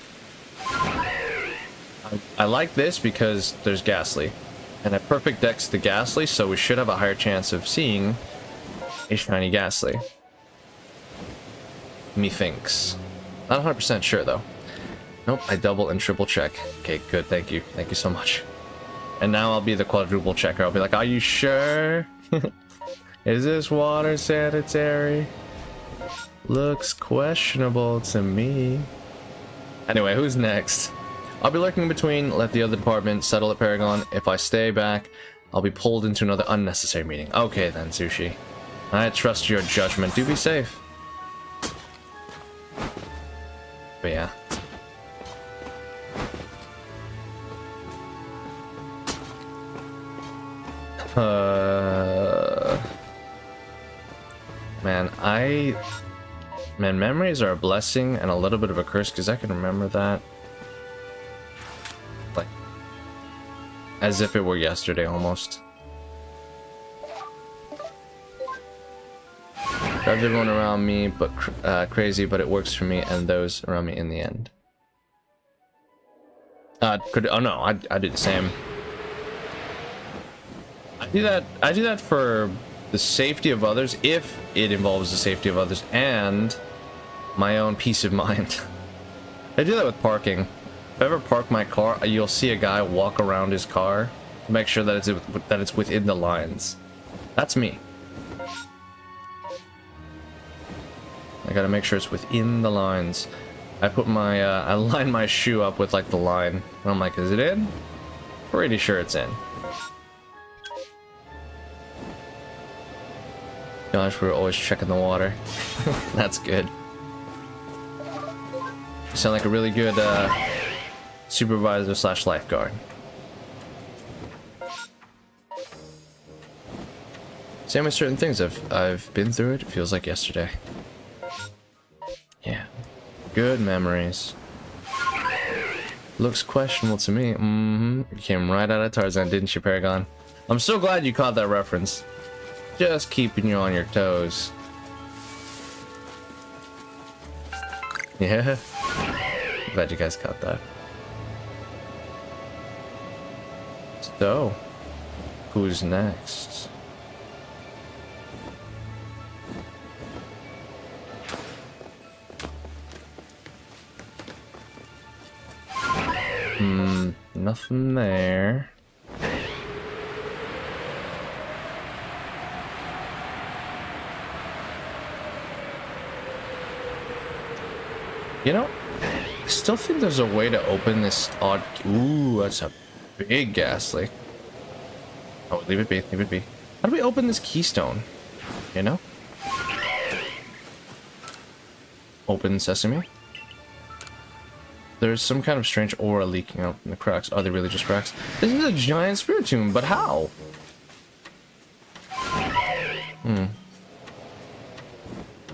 S1: I, I like this because there's Gastly. And a perfect dex the Gastly, so we should have a higher chance of seeing a shiny Gastly. Methinks. Not 100% sure, though. Nope, I double and triple check. Okay, good, thank you. Thank you so much. And now I'll be the quadruple checker. I'll be like, are you sure? Is this water sanitary? Looks questionable to me. Anyway, who's next? I'll be lurking between, let the other department settle at Paragon. If I stay back, I'll be pulled into another unnecessary meeting. Okay then, Sushi. I trust your judgment. Do be safe. But yeah. Uh, man, I... Man, memories are a blessing and a little bit of a curse because I can remember that. As if it were yesterday almost. Drives everyone around me, but uh, crazy, but it works for me and those around me in the end. Uh, could oh no, I I do the same. I do that. I do that for the safety of others, if it involves the safety of others, and my own peace of mind. I do that with parking. If I ever park my car, you'll see a guy walk around his car to make sure that it's that it's within the lines. That's me. I gotta make sure it's within the lines. I put my, uh, I line my shoe up with like the line, and I'm like, is it in? Pretty sure it's in. Gosh, we're always checking the water. That's good. You sound like a really good uh, supervisor slash lifeguard. Same with certain things. I've I've been through it. It feels like yesterday. Yeah, good memories. Looks questionable to me. Mm-hmm. Came right out of Tarzan, didn't you, Paragon? I'm so glad you caught that reference. Just keeping you on your toes. Yeah. Glad you guys caught that. So, who's next? Hmm, nothing there. You know, I still think there's a way to open this odd... Ooh, that's a big Gastly. Oh, leave it be, leave it be. How do we open this keystone? You know? Open sesame. There's some kind of strange aura leaking out in the cracks. Are they really just cracks? This is a giant Spiritomb, but how? Hmm.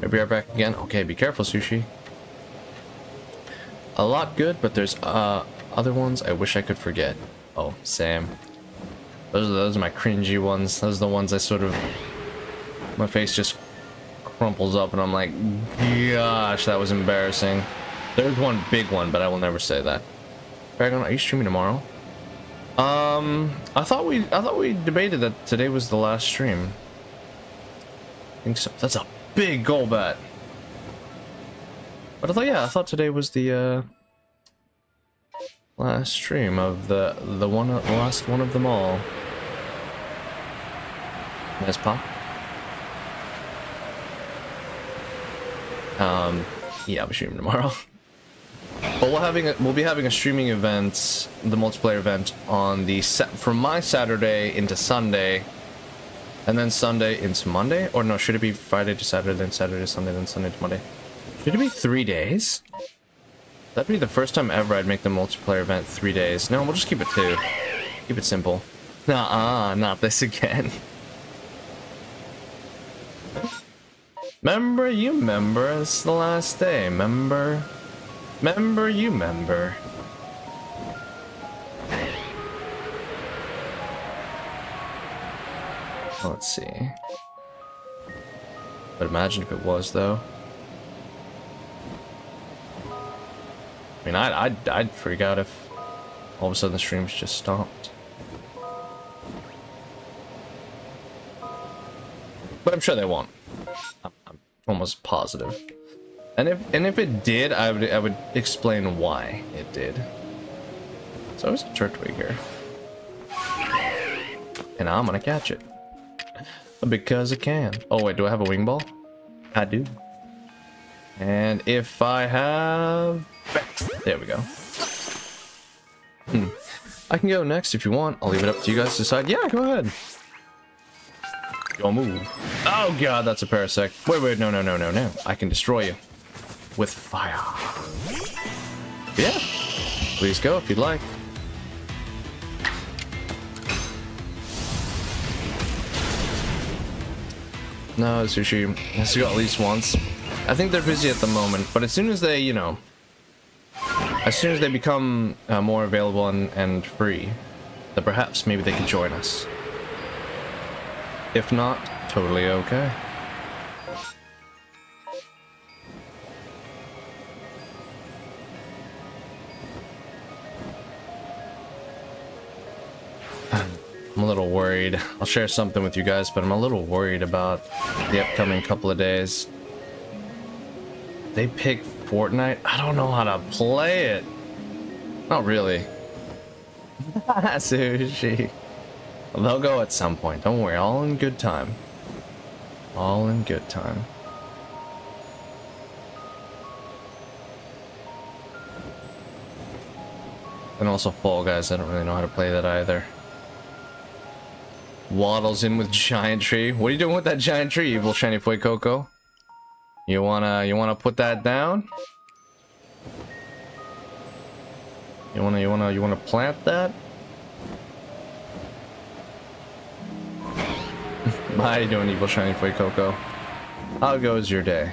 S1: Are back again. Okay, be careful, Sushi a lot good, but there's uh, other ones I wish I could forget. Oh, Sam. Those are those are my cringy ones. Those are the ones I sort of my face just crumples up and I'm like, gosh, that was embarrassing. There's one big one, but I will never say that. Paragon, are you streaming tomorrow? Um, I thought we I thought we debated that today was the last stream. I think so. That's a big goal bet. But I thought yeah, I thought today was the uh last stream of the the one last one of them all. Nice pop. Um, yeah, be streaming tomorrow. But we'll having a, we'll be having a streaming event, the multiplayer event, on the set from my Saturday into Sunday, and then Sunday into Monday. Or no, should it be Friday to Saturday, then Saturday to Sunday, then Sunday to Monday? Should it be three days? That'd be the first time ever I'd make the multiplayer event three days. No, we'll just keep it two. Keep it simple. Nah, -uh, not this again. member, you member, it's the last day, Member, Member, you member. Let's see. But imagine if it was, though. I mean, I'd, I'd, I'd freak out if all of a sudden the streams just stopped. But I'm sure they won't. I'm, I'm almost positive. And if and if it did, I would I would explain why it did. So there's a turtwig here. And I'm gonna catch it. Because I can. Oh wait, do I have a wing ball? I do. And if I have... There we go. Hmm. I can go next if you want. I'll leave it up to you guys to decide. Yeah, go ahead. Go move. Oh god, that's a parasect. Wait, wait, no, no, no, no, no. I can destroy you with fire. Yeah. Please go if you'd like. No, Sushi has to go at least once. I think they're busy at the moment, but as soon as they, you know, as soon as they become uh, more available and, and free, then perhaps maybe they can join us. If not, totally okay. I'm a little worried. I'll share something with you guys, but I'm a little worried about the upcoming couple of days. They pick Fortnite? I don't know how to play it. Not really. Sushi. They'll go at some point. Don't worry. All in good time. All in good time. And also Fall Guys. I don't really know how to play that either. Waddles in with giant tree. What are you doing with that giant tree, evil shiny Fuecoco? You wanna you wanna put that down? You wanna you wanna you wanna plant that? Are you doing, evil shiny Coco? How goes your day?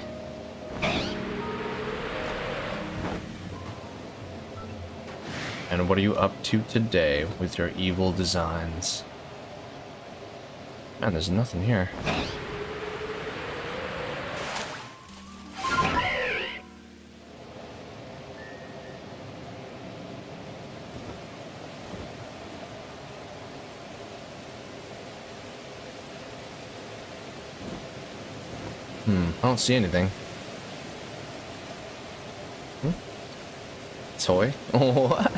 S1: And what are you up to today with your evil designs? Man, there's nothing here. Don't see anything. Hmm? Toy? what?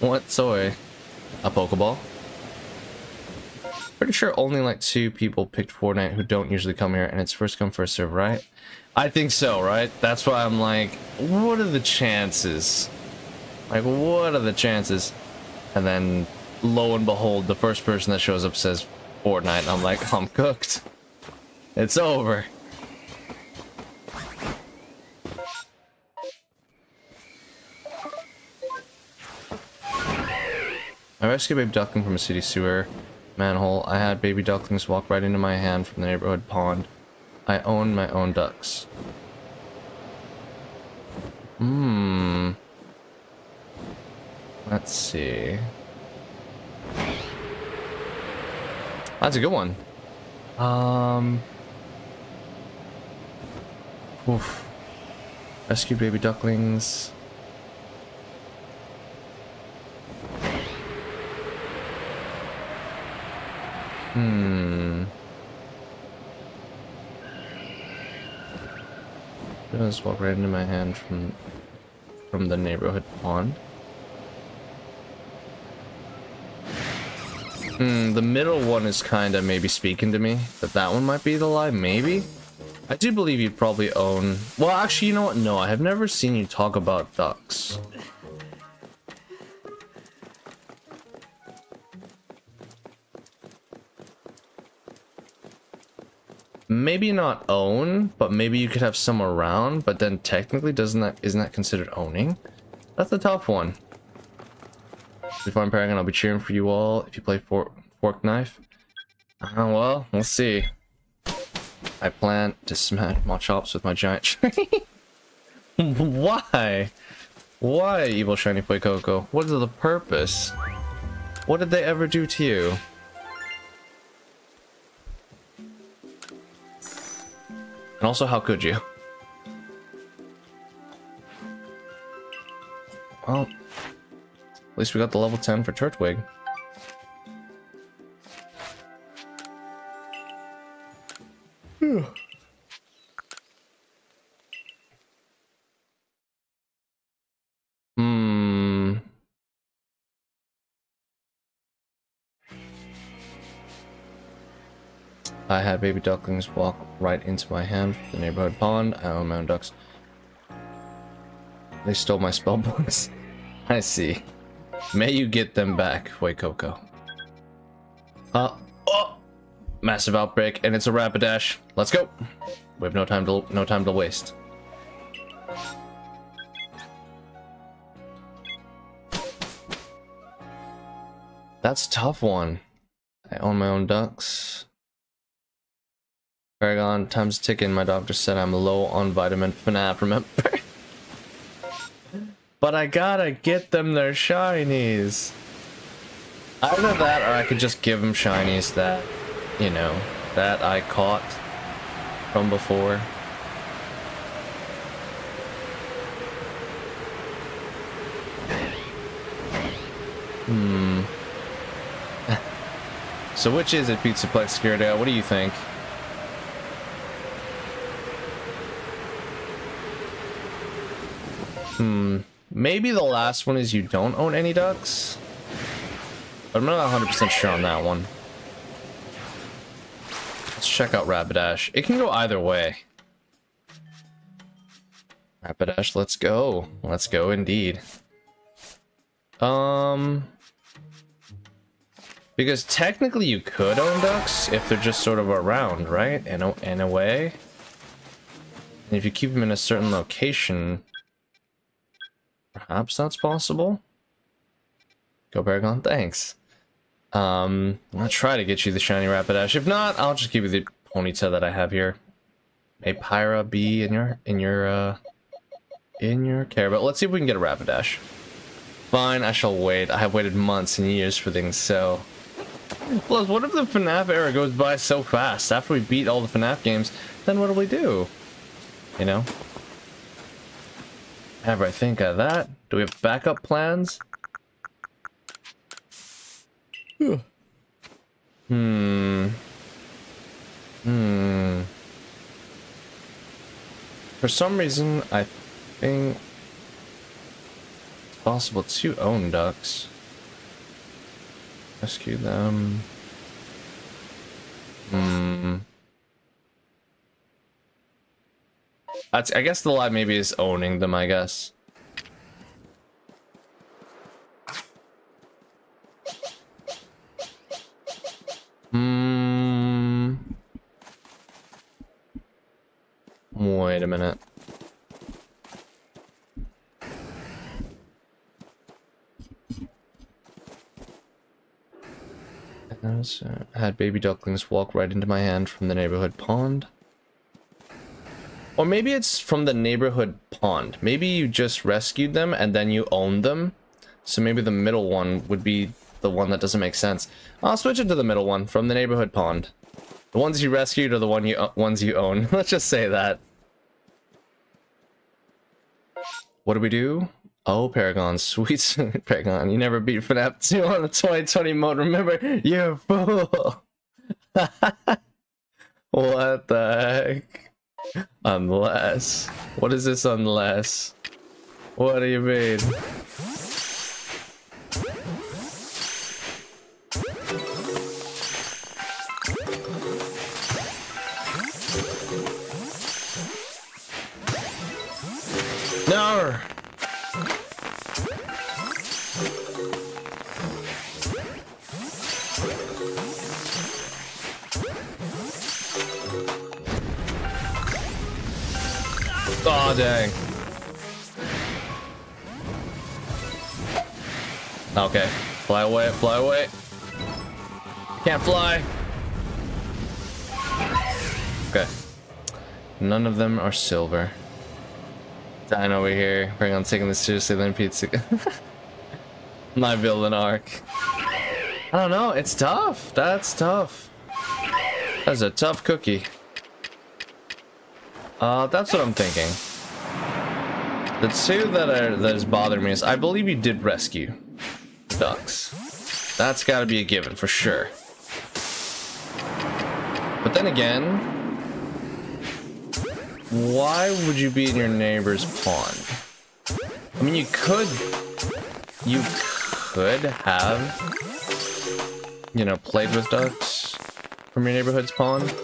S1: What toy? A Pokeball? Pretty sure only like two people picked Fortnite who don't usually come here, and it's first come, first serve, right? I think so, right? That's why I'm like, what are the chances? Like, what are the chances? And then, lo and behold, the first person that shows up says Fortnite, and I'm like, I'm cooked. It's over. I rescued baby duckling from a city sewer manhole. I had baby ducklings walk right into my hand from the neighborhood pond. I own my own ducks. Hmm. Let's see. That's a good one. Um. Oof. Rescue baby ducklings. Hmm. Just walk right into my hand from from the neighborhood pond. Hmm, the middle one is kind of maybe speaking to me, but that one might be the lie, maybe? I do believe you probably own... Well, actually, you know what? No, I have never seen you talk about ducks. Maybe not own, but maybe you could have some around, but then technically doesn't that isn't that considered owning? That's a tough one. If I'm Paragon, I'll be cheering for you all if you play for fork knife. Uh, well, we'll see. I plan to smash my chops with my giant tree. Why? Why, evil shiny Fuecoco? What is the purpose? What did they ever do to you? And also, how could you? Well, at least we got the level 10 for Turtwig. I had baby ducklings walk right into my hand from the neighborhood pond. I own my own ducks. They stole my spell books. I see. May you get them back, Fuecoco. Uh, oh! Massive outbreak, and it's a Rapidash. Let's go! We have no time to no time to waste. That's a tough one. I own my own ducks. Paragon, time's ticking. My doctor said I'm low on vitamin FNAF, remember? but I gotta get them their shinies. Either that or I could just give them shinies that, you know, that I caught from before. Hmm. so which is it, Pizza Plex Security? What do you think? Hmm. Maybe the last one is you don't own any ducks? But I'm not 100% sure on that one. Let's check out Rapidash. It can go either way. Rapidash, let's go. Let's go indeed. Um... Because technically you could own ducks if they're just sort of around, right? In a, in a way. And if you keep them in a certain location, Perhaps that's possible. Go Paragon, thanks. Um, I'll try to get you the shiny Rapidash. If not, I'll just give you the Ponyta that I have here. May Pyra be in your in your uh in your care, but let's see if we can get a Rapidash. Fine, I shall wait. I have waited months and years for things, so Plus, what if the FNAF era goes by so fast? After we beat all the FNAF games, then what do we do? You know? Ever I think of that? Do we have backup plans? Hmm. Hmm. For some reason, I think it's possible to own ducks. Rescue them. Hmm. That's, I guess the lie maybe is owning them, I guess. Hmm. Wait a minute. I had baby ducklings walk right into my hand from the neighborhood pond. Or maybe it's from the neighborhood pond. Maybe you just rescued them and then you owned them. So maybe the middle one would be the one that doesn't make sense. I'll switch it to the middle one from the neighborhood pond. The ones you rescued are the one you uh, ones you own. Let's just say that. What do we do? Oh, Paragon, sweet Paragon, you never beat FNAF 2 on the 2020 mode, remember? You fool! what the heck? Unless. What is this unless? What do you mean? Oh, dang. Okay. Fly away, fly away. Can't fly. Okay. None of them are silver. Dying over here. Bring on taking this seriously, then pizza. My villain arc. I don't know, it's tough. That's tough. That's a tough cookie. Uh, that's what I'm thinking. The two that are that is bothering me is I believe you did rescue ducks. That's got to be a given for sure. But then again, why would you be in your neighbor's pond? I mean, you could, you could have, you know, played with ducks from your neighborhood's pond.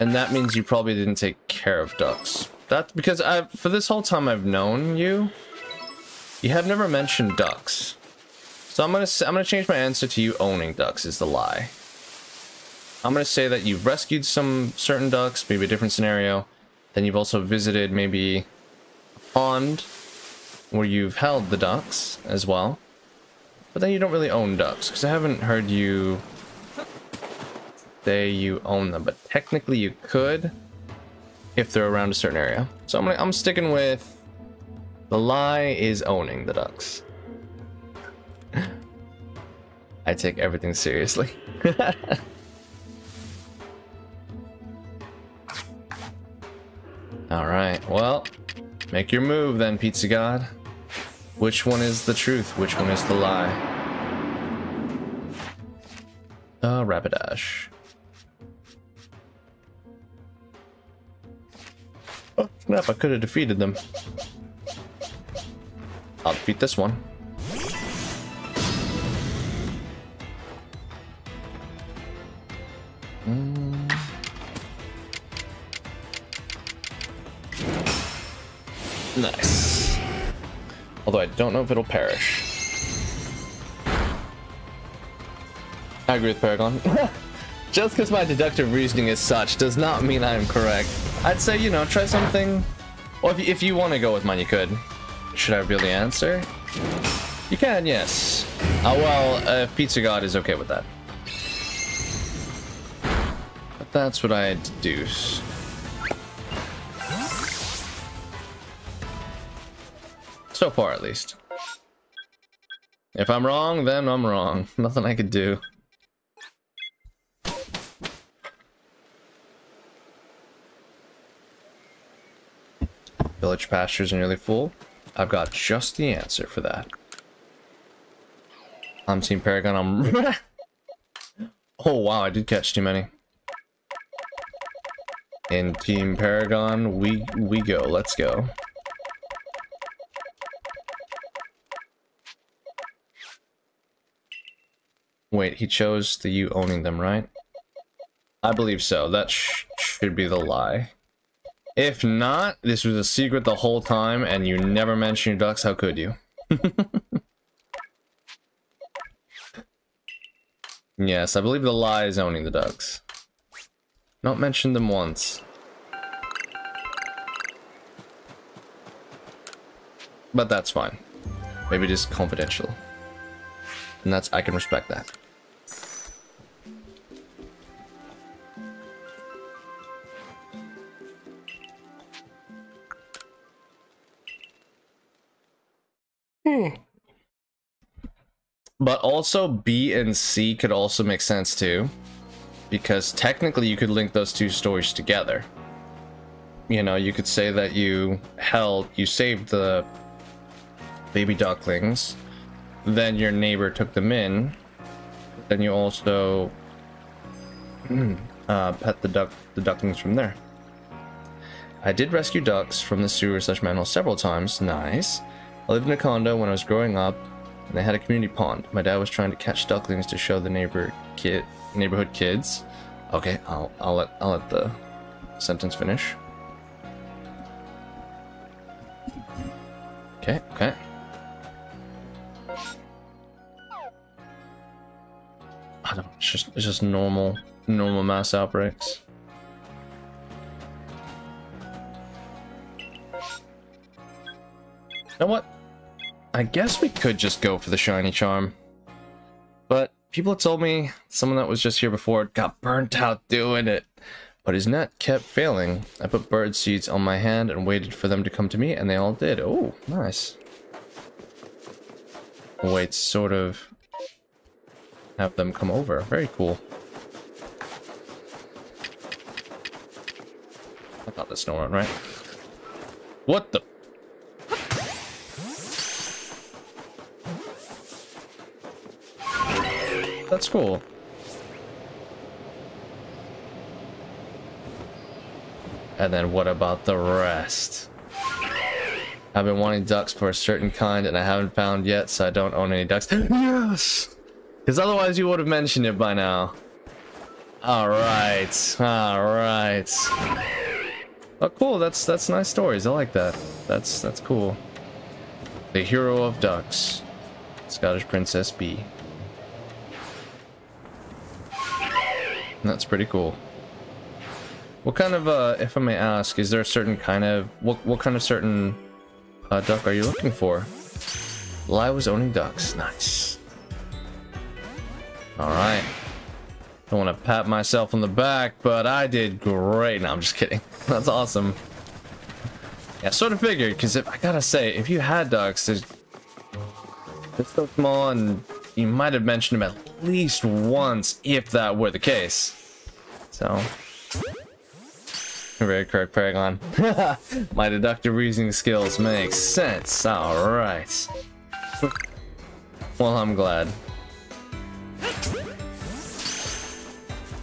S1: And that means you probably didn't take care of ducks. That's because I, for this whole time I've known you, you have never mentioned ducks. So I'm gonna I'm gonna change my answer to you owning ducks is the lie. I'm gonna say that you've rescued some certain ducks, maybe a different scenario. Then you've also visited maybe a pond where you've held the ducks as well. But then you don't really own ducks because I haven't heard you say you own them, but technically you could if they're around a certain area. So I'm gonna, I'm sticking with the lie is owning the ducks. I take everything seriously. Alright, well, make your move then, Pizza God. Which one is the truth? Which one is the lie? Uh, Rapidash. Oh, snap, I could have defeated them. I'll defeat this one. Mm. Nice. Although I don't know if it'll perish. I agree with Paragon. Just because my deductive reasoning is such does not mean I'm correct. I'd say, you know, try something. Or if you, if you want to go with mine, you could. Should I reveal the answer? You can, yes. Uh, well, uh, if Pizza God is okay with that. But that's what I deduce. So far, at least. If I'm wrong, then I'm wrong. Nothing I could do. Village pastures are nearly full. I've got just the answer for that. I'm Team Paragon. I'm... oh, wow, I did catch too many. In Team Paragon, we, we go. Let's go. Wait, he chose the you owning them, right? I believe so. That sh should be the lie. If not, this was a secret the whole time and you never mentioned your ducks, how could you? yes, I believe the lie is owning the ducks. Not mentioned them once. But that's fine. Maybe just confidential. And that's, I can respect that. Also B and C could also make sense too. Because technically you could link those two stories together. You know, you could say that you held, you saved the baby ducklings, then your neighbor took them in, then you also uh, pet the duck, the ducklings from there. I did rescue ducks from the sewer slash manhole several times. Nice. I lived in a condo when I was growing up, and they had a community pond. My dad was trying to catch ducklings to show the neighbor kid neighborhood kids. Okay, I'll I'll let I'll let the sentence finish. Okay, okay. I don't. It's just it's just normal normal mass outbreaks. You know what? I guess we could just go for the shiny charm. But people had told me someone that was just here before got burnt out doing it. But his net kept failing. I put bird seeds on my hand and waited for them to come to me, and they all did. Oh, nice. Wait, sort of have them come over. Very cool. I got this no one, right? What the? That's cool. And then what about the rest? I've been wanting ducks for a certain kind and I haven't found yet, so I don't own any ducks. yes! Because otherwise you would have mentioned it by now. Alright, alright. Oh cool, that's that's nice stories. I like that. That's that's cool. The hero of ducks. Scottish Princess B. That's pretty cool. What kind of, uh, if I may ask, is there a certain kind of, what, what kind of certain uh, duck are you looking for? Well, I was owning ducks. Nice. Alright. Don't want to pat myself on the back, but I did great. No, I'm just kidding. That's awesome. Yeah, sort of figured, because if I gotta say, if you had ducks, they're so small and you might have mentioned them at least once if that were the case. So, very correct, Paragon. My deductive reasoning skills make sense. Alright. Well, I'm glad.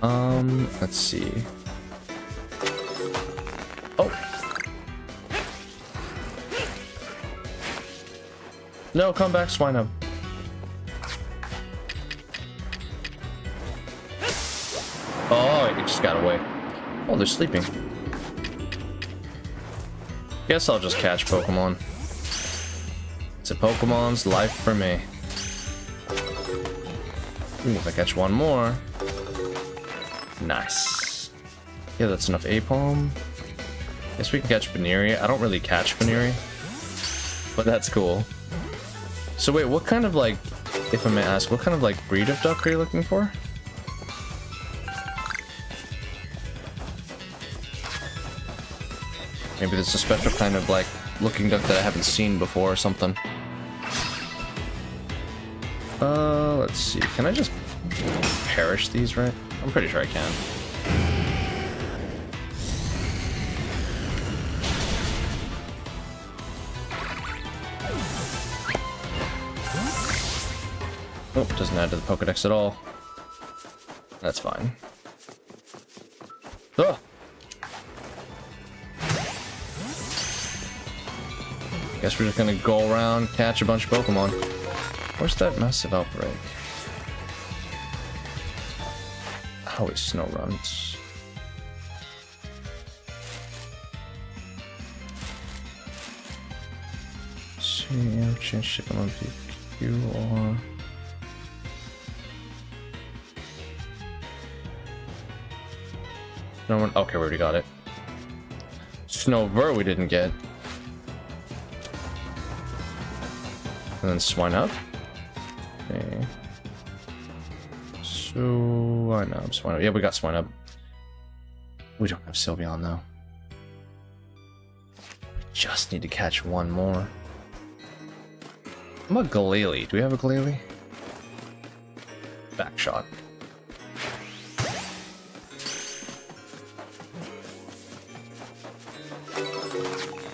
S1: Um, let's see. Oh. No, come back, swine Oh, it just got away. Oh, they're sleeping. Guess I'll just catch Pokemon. It's a Pokemon's life for me. Ooh, if I catch one more. Nice. Yeah, that's enough Aipom. Guess we can catch Baneri. I don't really catch Baneri. But that's cool. So wait, what kind of like, if I may ask, what kind of like breed of duck are you looking for? Maybe there's a special kind of like looking duck that I haven't seen before or something. Uh, let's see. Can I just perish these, right? I'm pretty sure I can. Oh, doesn't add to the Pokedex at all. That's fine. Oh! Guess we're just gonna go around, catch a bunch of Pokemon. Where's that massive outbreak? How is snow runs? I'll change shipping on PQ or... No one. Okay, we already got it. Snover we didn't get. And then Swinub. Okay. So I know I'm Swinub. Yeah, we got Swinub. We don't have Sylveon though. We just need to catch one more. What about Glalie? Do we have a Glalie? shot.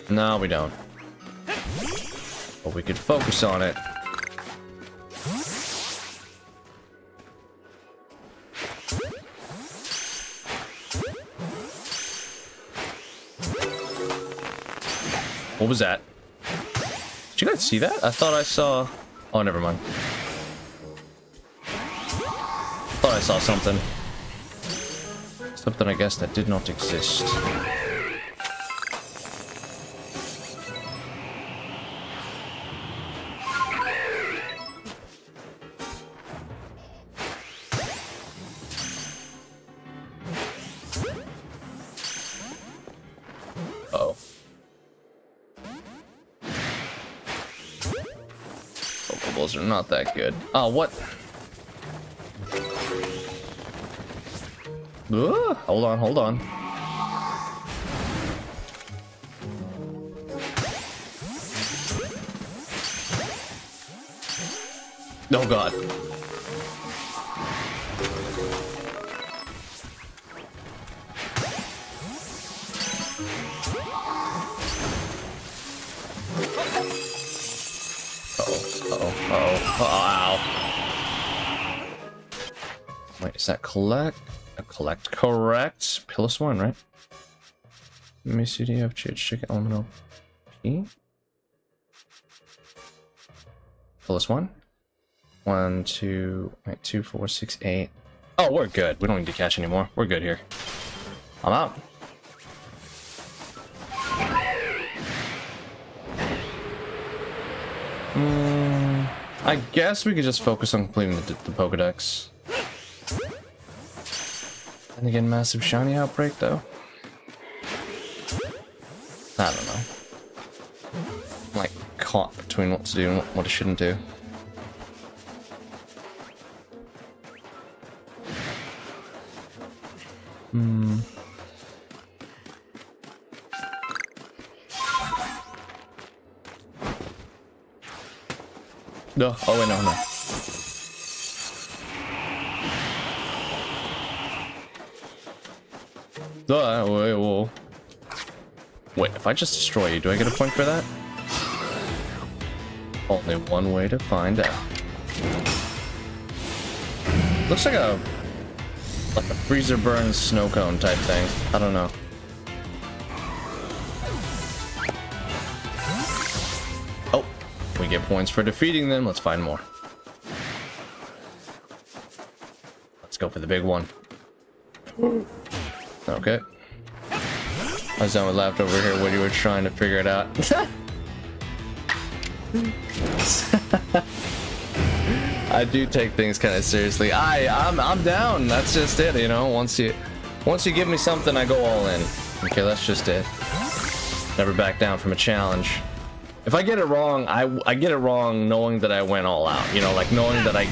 S1: No, we don't. But we could focus on it. What was that? Did you guys see that? I thought I saw... Oh, never mind. Thought I saw something. Something, I guess, that did not exist. Not that good. Oh, what? Ugh, hold on, hold on. Oh god. Uh-oh. Wait, is that collect? A collect, correct. Piloswine, right? Let me see, do you have chicken elemental P? Piloswine? One, two, wait, two, four, six, eight. Oh, we're good. We don't need to catch anymore. We're good here. I'm out. Hmm. I guess we could just focus on completing the, the Pokedex. And again, massive shiny outbreak though. I don't know. I'm like caught between what to do and what I shouldn't do. Hmm. No. Oh wait, no, no. Uh, oh, wait, whoa. Wait, if I just destroy you, do I get a point for that? Only one way to find out. Looks like a like a freezer burn snow cone type thing. I don't know. Points for defeating them. Let's find more. Let's go for the big one. Okay. I was done with laughed over here when you were trying to figure it out. I do take things kind of seriously. I I'm I'm down. That's just it, you know. Once you once you give me something, I go all in. Okay, that's just it. Never back down from a challenge. If I get it wrong, I I get it wrong knowing that I went all out. You know, like knowing that I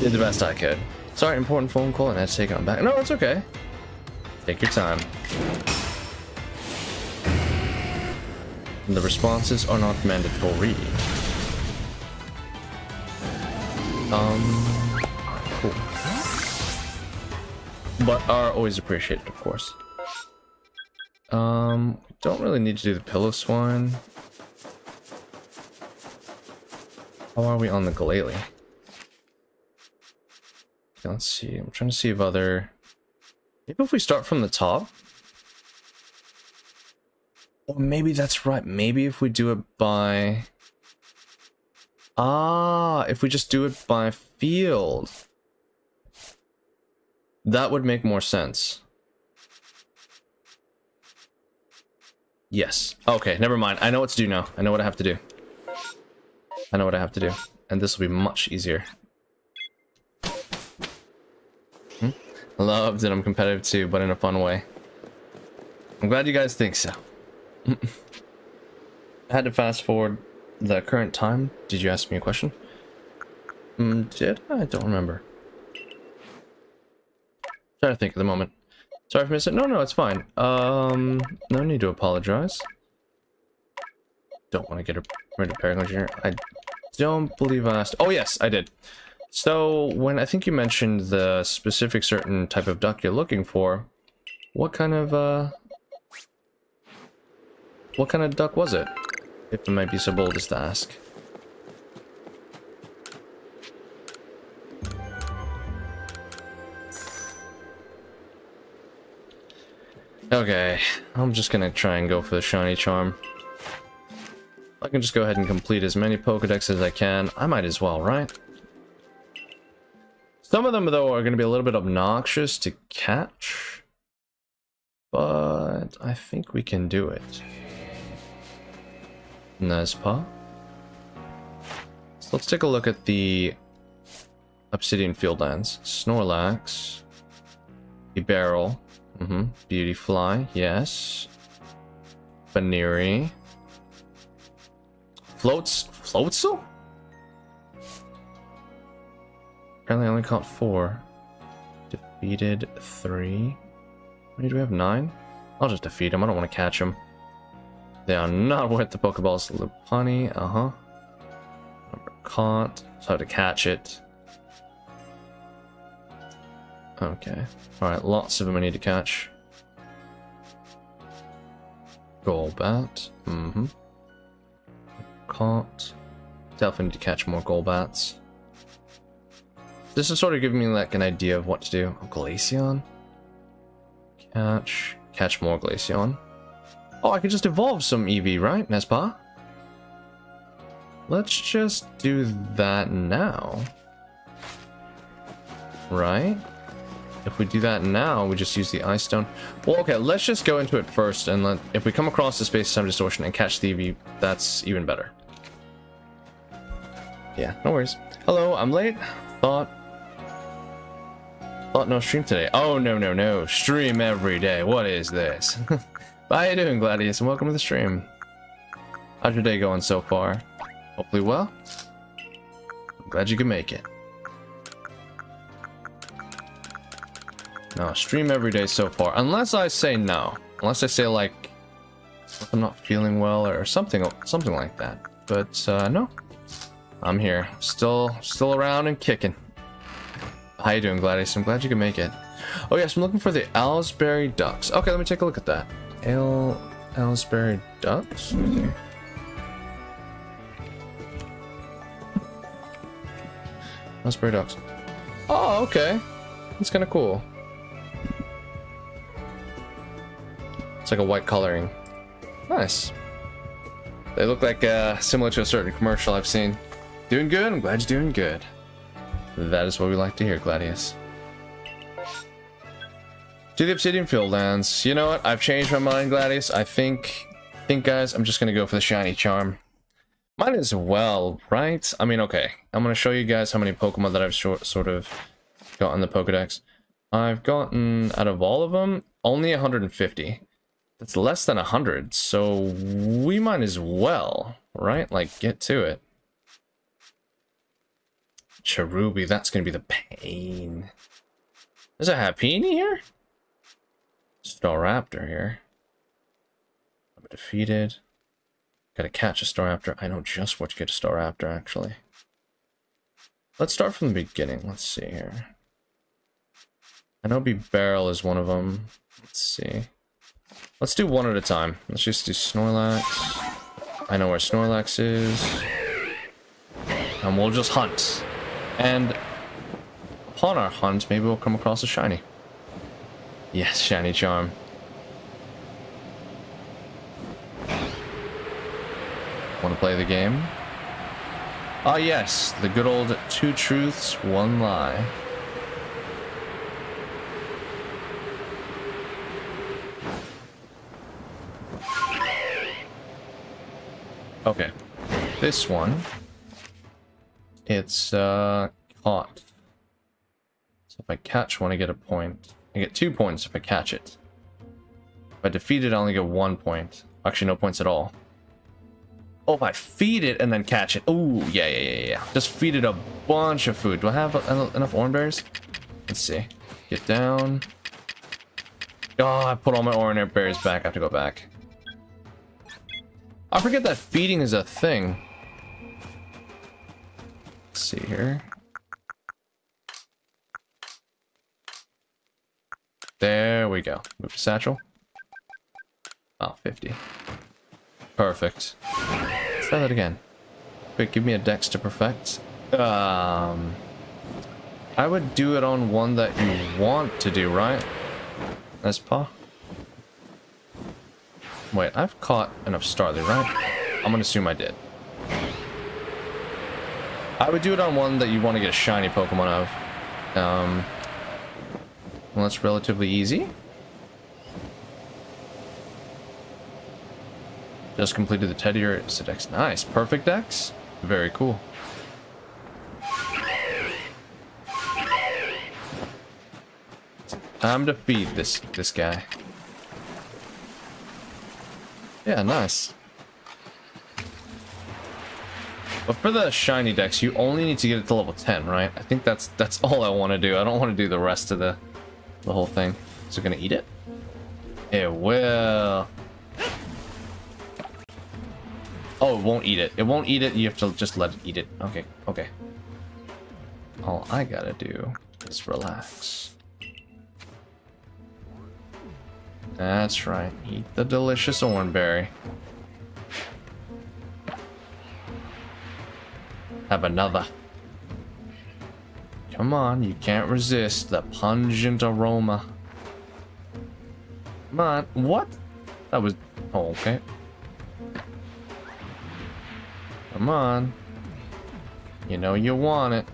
S1: did the best I could. Sorry, important phone call and I had to take it on back. No, it's okay. Take your time. The responses are not mandatory. Um, cool. But are always appreciated, of course. Um, don't really need to do the Piloswine. one. How are we on the? Okay, let's see. I'm trying to see if other... Maybe if we start from the top? Or maybe that's right. Maybe if we do it by... Ah, if we just do it by field. That would make more sense. Yes. Okay, never mind. I know what to do now. I know what I have to do. I know what I have to do. And this will be much easier. Hmm? Love that I'm competitive too, but in a fun way. I'm glad you guys think so. I had to fast forward the current time. Did you ask me a question? Mm, did I? I don't remember. Trying to think at the moment. Sorry for missing. No, no, it's fine. Um, no need to apologize. Don't want to get a rid of Paragon. I don't believe I asked. Oh yes, I did. So, when I think you mentioned the specific certain type of duck you're looking for, what kind of, uh... What kind of duck was it? If it might be so bold as to ask. Okay, I'm just gonna try and go for the shiny charm. I can just go ahead and complete as many Pokedex as I can. I might as well, right? Some of them, though, are to be a little bit obnoxious to catch. But I think we can do it. Nespa. So let's take a look at the Obsidian Fieldlands. Snorlax. The Barrel. Mm -hmm. Beautifly, yes. Buneary. Floats? Floatzel? Apparently I only caught four. Defeated three. Many do we have? Nine? I'll just defeat him. I don't want to catch him. They are not worth the Pokeballs. Lopunny, uh-huh. Caught. So I have to catch it. Okay. Alright, lots of them I need to catch. Golbat. Mm-hmm. Caught. Definitely need to catch more Golbats. This is sort of giving me like an idea of what to do. Oh, Glaceon? Catch. Catch more Glaceon. Oh, I could just evolve some Eevee, right, Nespa? Let's just do that now. Right? If we do that now, we just use the Ice Stone. Well, okay, let's just go into it first, and let, if we come across the Space-Time Distortion and catch the Eevee, that's even better. Yeah, no worries. Hello, I'm late. Thought... Thought no stream today. Oh, no, no, no. Stream every day. What is this? How you doing, Gladius, and welcome to the stream. How's your day going so far? Hopefully well. I'm glad you can make it. No, stream every day so far. Unless I say no. Unless I say like I'm not feeling well or something something like that. But uh, no. I'm here. Still still around and kicking. How you doing, Gladys? I'm glad you can make it. Oh yes, I'm looking for the Aylesbury Ducks. Okay, let me take a look at that. Ale Aylesbury Ducks? Aylesbury Ducks. Oh, okay. That's kind of cool. It's like a white coloring. Nice. They look like uh, similar to a certain commercial I've seen. Doing good? I'm glad you're doing good. That is what we like to hear, Gladius. To the Obsidian Field Fieldlands. You know what? I've changed my mind, Gladius. I think, think, guys, I'm just gonna go for the shiny charm. Might as well, right? I mean, okay. I'm gonna show you guys how many Pokemon that I've short, sort of got in the Pokedex. I've gotten, out of all of them, only 150. That's less than 100, so we might as well, right? Like, get to it. Cherubi, that's gonna be the pain. There's a Happiny here? Staraptor here. I'm defeated. Gotta catch a Staraptor. I know just what to get a Staraptor, actually. Let's start from the beginning. Let's see here. I know Bibarel is one of them. Let's see. Let's do one at a time. Let's just do Snorlax. I know where Snorlax is. And we'll just hunt. And upon our hunt, maybe we'll come across a shiny. Yes, shiny charm. Want to play the game? Ah yes, the good old two truths, one lie. Okay. This one, it's uh, caught. So if I catch one, I get a point. I get two points if I catch it. If I defeat it, I only get one point. Actually, no points at all. Oh, if I feed it and then catch it. Oh, yeah, yeah, yeah, yeah. Just feed it a bunch of food. Do I have enough orange berries? Let's see. Get down. Oh, I put all my orange berries back. I have to go back. I forget that feeding is a thing. Let's see here. There we go. Move to satchel. Oh, 50. Perfect. Let's try that again. Quick, give me a dex to perfect. Um, I would do it on one that you want to do, right? That's pa. Wait, I've caught enough Starly, right? I'm gonna assume I did. I would do it on one that you want to get a shiny Pokemon of. Um, well, that's relatively easy. Just completed the Teddy Teddiursa dex. Nice. Perfect Dex. Very cool. Time to feed this this guy. Yeah, nice. But for the shiny dex, you only need to get it to level 10, right? I think that's that's all I want to do. I don't want to do the rest of the the whole thing. Is it gonna eat it? It will. Oh, it won't eat it. It won't eat it. You have to just let it eat it. Okay, okay. All I gotta do is relax. That's right. Eat the delicious Oran Berry. Have another. Come on, you can't resist the pungent aroma. Come on, what? That was... Oh, okay. Come on. You know you want it.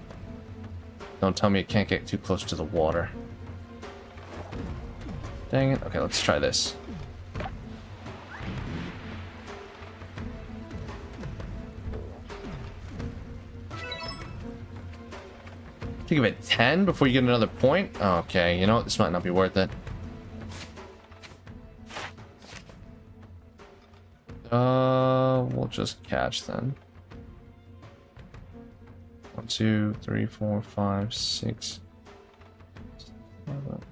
S1: Don't tell me it can't get too close to the water. Dang it. Okay, let's try this. Think of it 10 before you get another point? Okay, you know what? This might not be worth it. Uh, we'll just catch then. One, two, three, four, five, six, seven.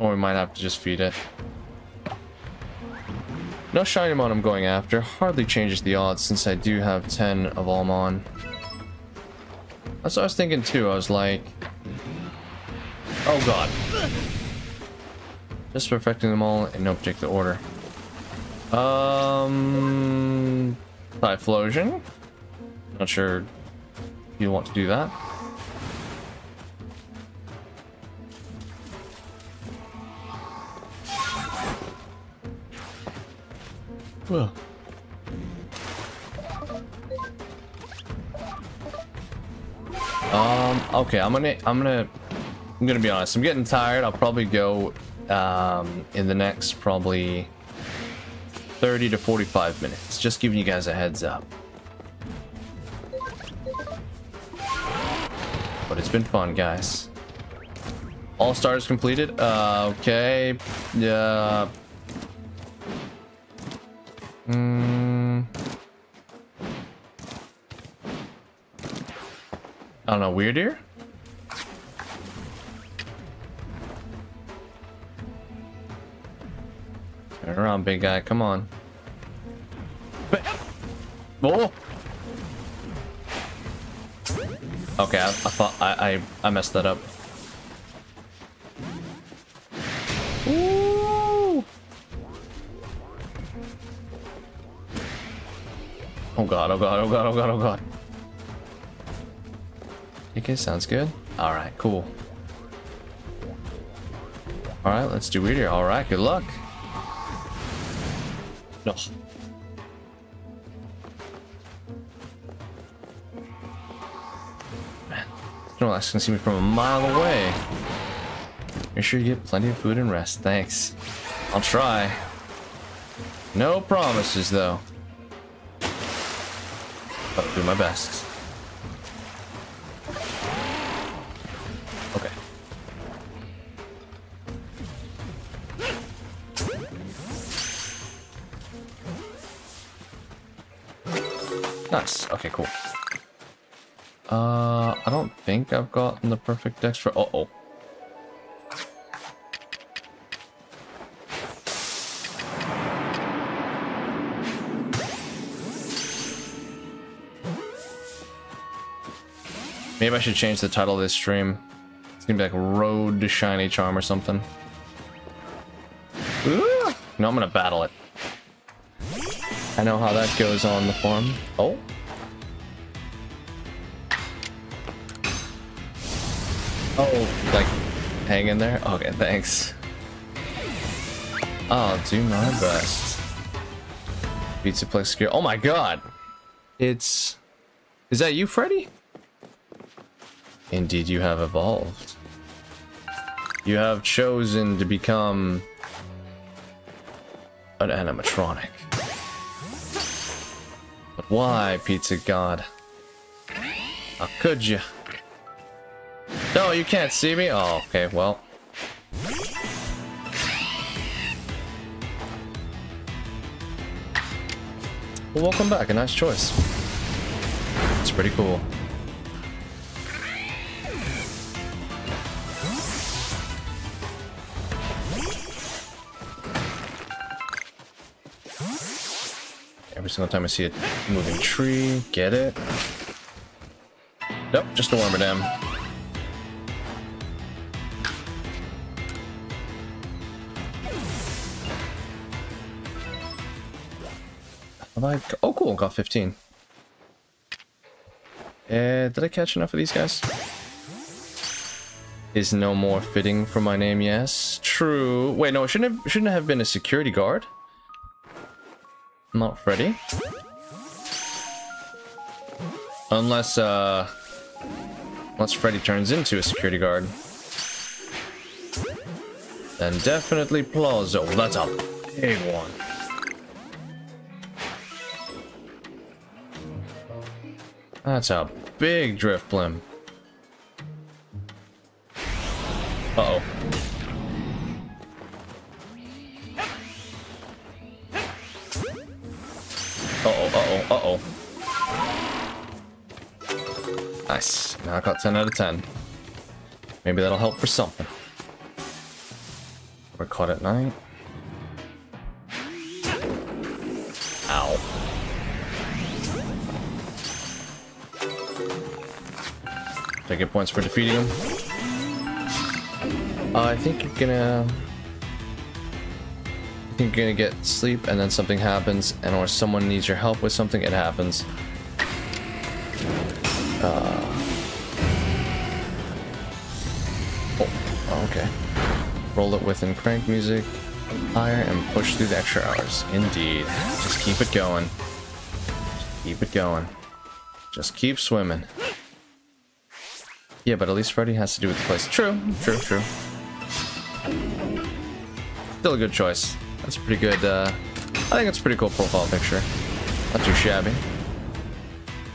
S1: Or we might have to just feed it. No Shiny mon I'm going after. Hardly changes the odds since I do have 10 of all mon. That's what I was thinking too. I was like... Oh god. Just perfecting them all in no particular order. Um... Typhlosion? Not sure you want to do that. Well. Um, okay, I'm gonna, I'm gonna, I'm gonna be honest. I'm getting tired. I'll probably go, um, in the next probably 30 to 45 minutes. Just giving you guys a heads up. But it's been fun, guys. All stars completed. Uh, okay. Yeah. Hmm. I don't know, Wyrdeer? Turn around, big guy, come on. Oh! Okay, I, I thought I, I I messed that up. Oh god, oh god, oh god, oh god, oh god. Okay, sounds good. Alright, cool. Alright, let's do Wyrdeer. Alright, good luck. No. Man, Snorlax can see me from a mile away. Make sure you get plenty of food and rest. Thanks. I'll try. No promises, though. I'll do my best. Okay. Nice. Okay, cool. Uh, I don't think I've gotten the perfect dex for... Uh-oh. Maybe I should change the title of this stream. It's gonna be like Road to Shiny Charm or something. Ooh! No, I'm gonna battle it. I know how that goes on the form. Oh. Oh, like, hang in there? Okay, thanks. I'll do my best. Pizzaplex gear. Oh my god! It's... Is that you, Freddy? Indeed, you have evolved. You have chosen to become... an animatronic. But why, Pizza God? How could you? No, you can't see me? Oh, okay, well. Well, welcome back. A nice choice. It's pretty cool. Every single time I see a moving tree, get it. Nope, just a Wormadam. Have I... Oh, cool, got 15. Uh, did I catch enough of these guys? Is no more fitting for my name, yes. True. Wait, no, shouldn't it, shouldn't it have been a security guard? Not Freddy. Unless, uh... Unless Freddy turns into a security guard. Then definitely Plazo. That's a big one. That's a big Drifblim. Uh-oh. Uh-oh, Nice. Now I got 10 out of 10. Maybe that'll help for something. We're caught at night. Ow. Do I get points for defeating him? Uh, I think you're gonna... I think you're gonna get sleep and then something happens and or someone needs your help with something, it happens. Uh... Roll it within crank music, higher, and push through the extra hours. Indeed. Just keep it going. Just keep it going. Just keep swimming. Yeah, but at least Freddy has to do with the place. True, true, true. Still a good choice. That's a pretty good, uh... I think it's a pretty cool profile picture. Not too shabby.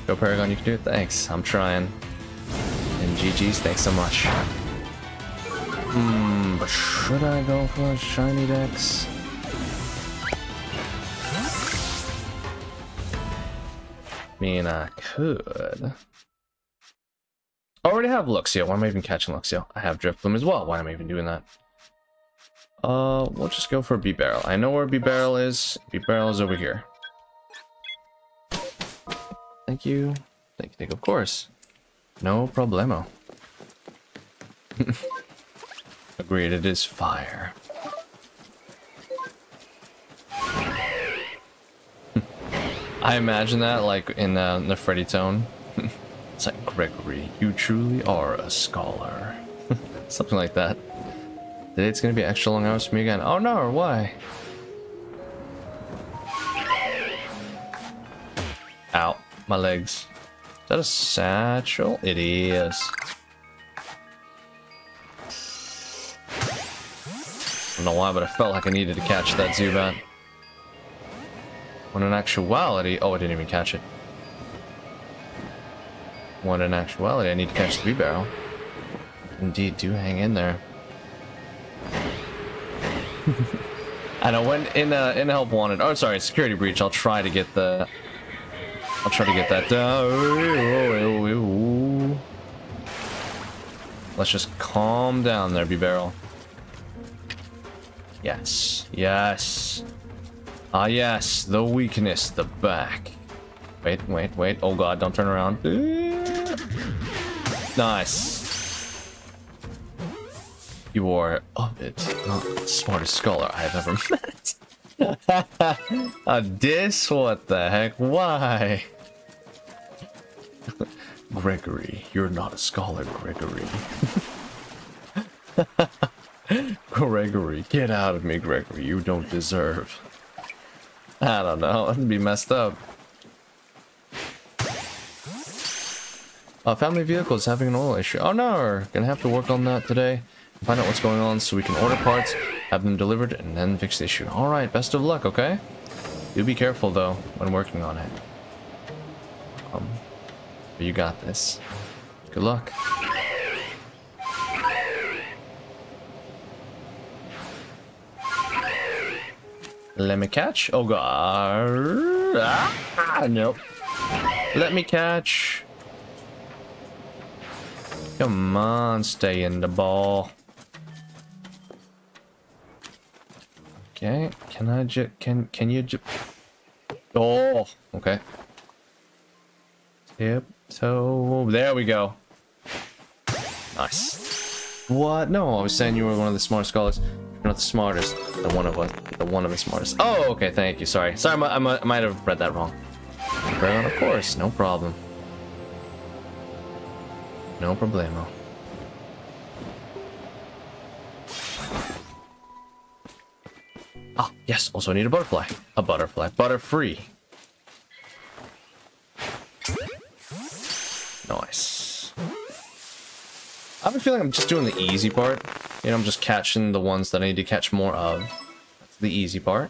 S1: Go Paragon, you can do it? Thanks, I'm trying. And GG's, thanks so much. Hmm, but should I go for a shiny dex? I mean, I could. I already have Luxio. Why am I even catching Luxio? I have Drifblim as well. Why am I even doing that? Uh, we'll just go for Bibarel. I know where Bibarel is. Bibarel is over here. Thank you. Thank you, of course. No problemo. Agreed, it is fire. I imagine that, like, in uh, the Freddy tone. It's like, Gregory, you truly are a scholar. Something like that. Today it's gonna be extra long hours for me again. Oh no, why? Ow, my legs. Is that a satchel? It is. Don't know why, but I felt like I needed to catch that Zubat. When in actuality... Oh, I didn't even catch it. When in actuality, I need to catch the Bibarel. Indeed, do hang in there. And I when in uh, in help wanted. Oh, sorry, security breach. I'll try to get the. I'll try to get that down. Let's just calm down there, Bibarel. Yes, yes. Ah, yes, the weakness, the back. Wait, wait, wait. Oh god, don't turn around. Nice. You are a bit not the smartest scholar I have ever met. a diss? What the heck? Why? Gregory, you're not a scholar, Gregory. Gregory, get out of me, Gregory. You don't deserve. I don't know. That'd be messed up. Uh, family vehicle is having an oil issue. Oh no, gonna have to work on that today. Find out what's going on so we can order parts, have them delivered, and then fix the issue. Alright, best of luck, okay? Do be careful though when working on it. Um, you got this. Good luck. Let me catch. Oh god. Ah, nope. Let me catch. Come on, stay in the ball. Okay, can I just can can you just Oh, okay. Yep. So there we go. Nice. What? No, I was saying you were one of the smartest scholars. Not the smartest. The one of us. The one of the smartest. Oh, okay. Thank you. Sorry. Sorry, I, I, I might have read that wrong. Of course. No problem. No problemo. Ah, yes. Also, I need a butterfly. A butterfly. Butterfree. Nice. I have a feeling I'm just doing the easy part. You know, I'm just catching the ones that I need to catch more of. That's the easy part.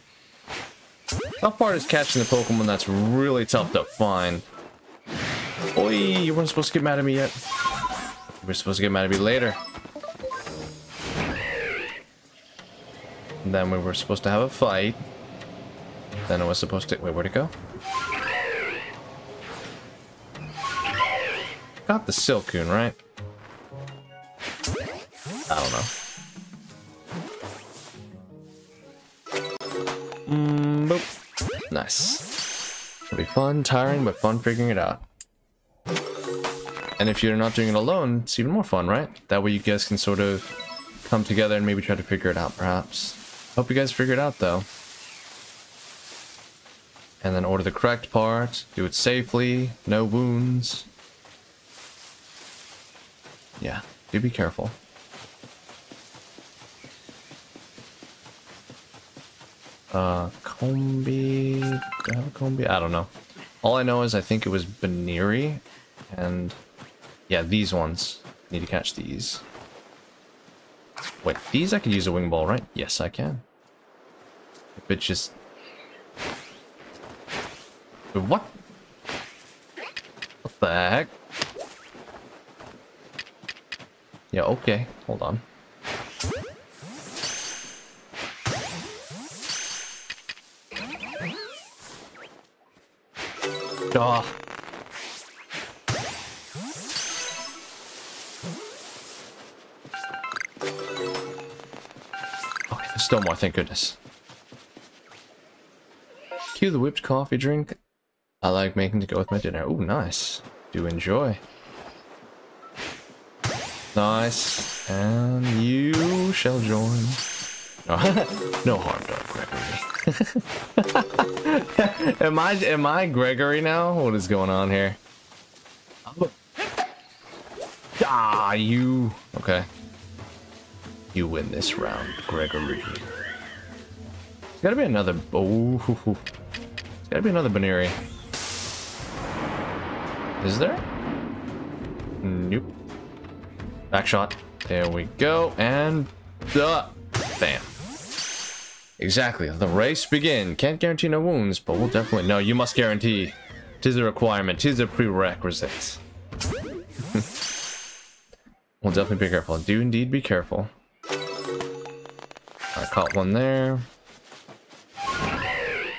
S1: Tough part is catching the Pokemon that's really tough to find. Oi, you weren't supposed to get mad at me yet. You were supposed to get mad at me later. Then we were supposed to have a fight. Then I was supposed to... Wait, where'd it go? Got the Silcoon, right? I don't know. Mm, boop. Nice. It'll be fun, tiring, but fun figuring it out. And if you're not doing it alone, it's even more fun, right? That way you guys can sort of come together and maybe try to figure it out, perhaps. Hope you guys figure it out, though. And then order the correct part, do it safely, no wounds. Yeah, do be careful. Uh, Combi... Do I have a Combee? I don't know. All I know is I think it was Buneary, and... Yeah, these ones. Need to catch these. Wait, these I could use a wing ball, right? Yes, I can. If it just... What? What the heck? Yeah, okay. Hold on. Oh. Okay, there's still more, thank goodness. Cue the whipped coffee drink. I like making to go with my dinner. Oh, nice. Do enjoy. Nice. And you shall join. No harm done, Gregory. am I am I Gregory now? What is going on here? Ah, you. Okay. You win this round, Gregory. There's gotta be another. Oh, there's gotta be another Buneary. Is there? Nope. Back shot. There we go. And uh, bam. Exactly. The race begin. Can't guarantee no wounds, but we'll definitely no. You must guarantee. Tis a requirement. Tis a prerequisite. we'll definitely be careful. Do indeed be careful. I caught one there.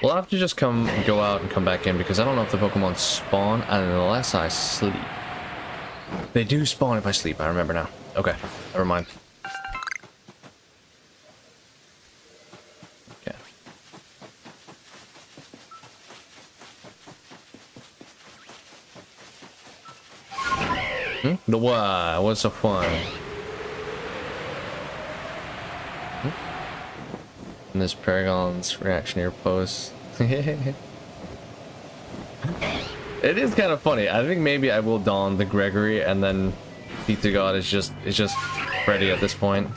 S1: We'll have to just come go out and come back in because I don't know if the Pokemon spawn unless I sleep. They do spawn if I sleep, I remember now. Okay, never mind. Okay. Hmm? The what? What's so fun? And this Paragon's reaction reactionary post. it is kind of funny. I think maybe I will don the Gregory and then Pizza God is just is just ready at this point.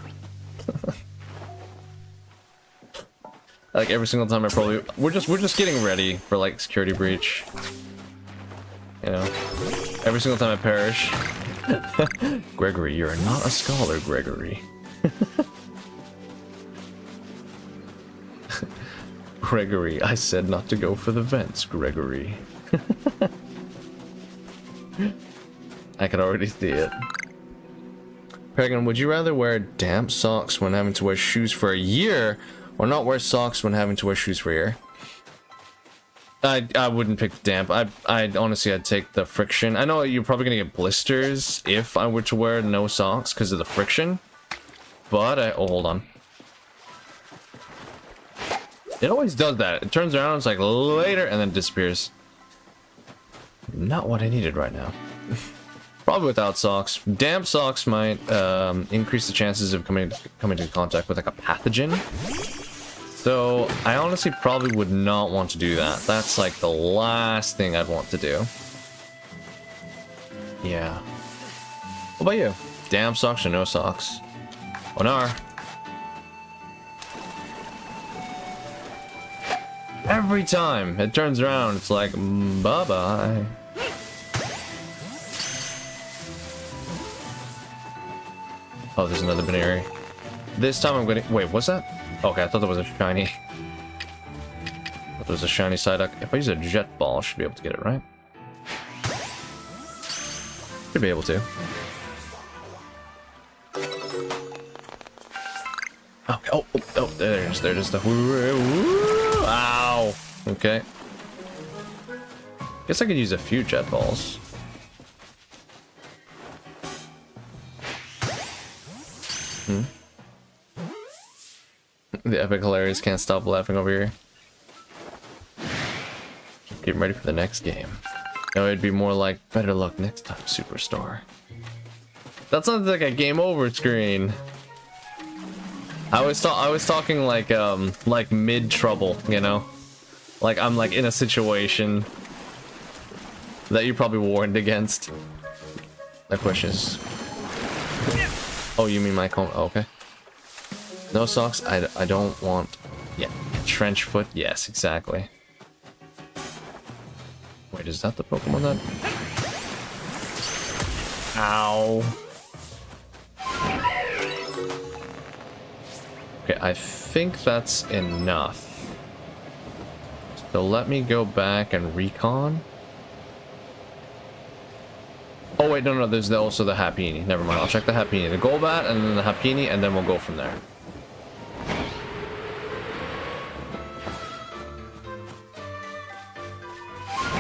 S1: like every single time I probably we're just we're just getting ready for like security breach. You know. Every single time I perish. Gregory, you're not a scholar, Gregory. Gregory, I said not to go for the vents, Gregory. I can already see it. Paragon, would you rather wear damp socks when having to wear shoes for a year, or not wear socks when having to wear shoes for a year? I I wouldn't pick damp. I I honestly I'd take the friction. I know you're probably gonna get blisters if I were to wear no socks because of the friction. But I oh hold on. It always does that. It turns around, it's like later, and then disappears. Not what I needed right now. Probably without socks. Damp socks might um, increase the chances of coming coming into contact with like a pathogen. So I honestly probably would not want to do that. That's like the last thing I'd want to do. Yeah. What about you? Damp socks or no socks? Onar. Every time it turns around, it's like, mm, bye-bye. Oh, there's another Buneary. This time I'm gonna... Wait, what's that? Okay, I thought that was a shiny. Was a shiny Psyduck. If I use a jet ball, I should be able to get it, right? Should be able to. Okay. Oh, oh, oh there's, there's the. Ow. Okay. Guess I could use a few jet balls. The epic hilarious can't stop laughing over here. Getting ready for the next game. No, it'd be more like, better luck next time, superstar. That sounds like a game over screen. I was I was talking like um like mid trouble, you know, like I'm like in a situation that you probably warned against. The question is, oh, you mean my com? Oh, okay. No socks. I I don't want. Yeah, trench foot. Yes, exactly. Wait, is that the Pokemon that? Ow. Okay, I think that's enough. So let me go back and recon. Oh wait, no, no, there's also the Happiny. Never mind, I'll check the Happiny. The Golbat and then the Happiny, and then we'll go from there.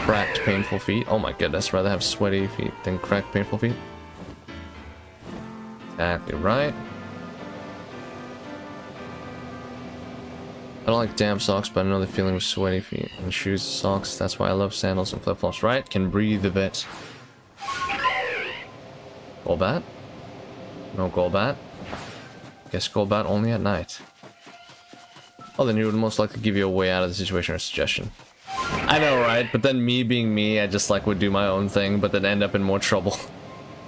S1: Cracked painful feet. Oh my goodness, rather have sweaty feet than cracked painful feet. Exactly right. I don't like damp socks, but I know the feeling of sweaty feet and shoes and socks. That's why I love sandals and flip-flops, right? Can breathe a bit. Golbat? No Golbat? Guess Golbat only at night. Oh, then he would most likely give you a way out of the situation or suggestion. I know, right? But then me being me, I just like would do my own thing, but then end up in more trouble.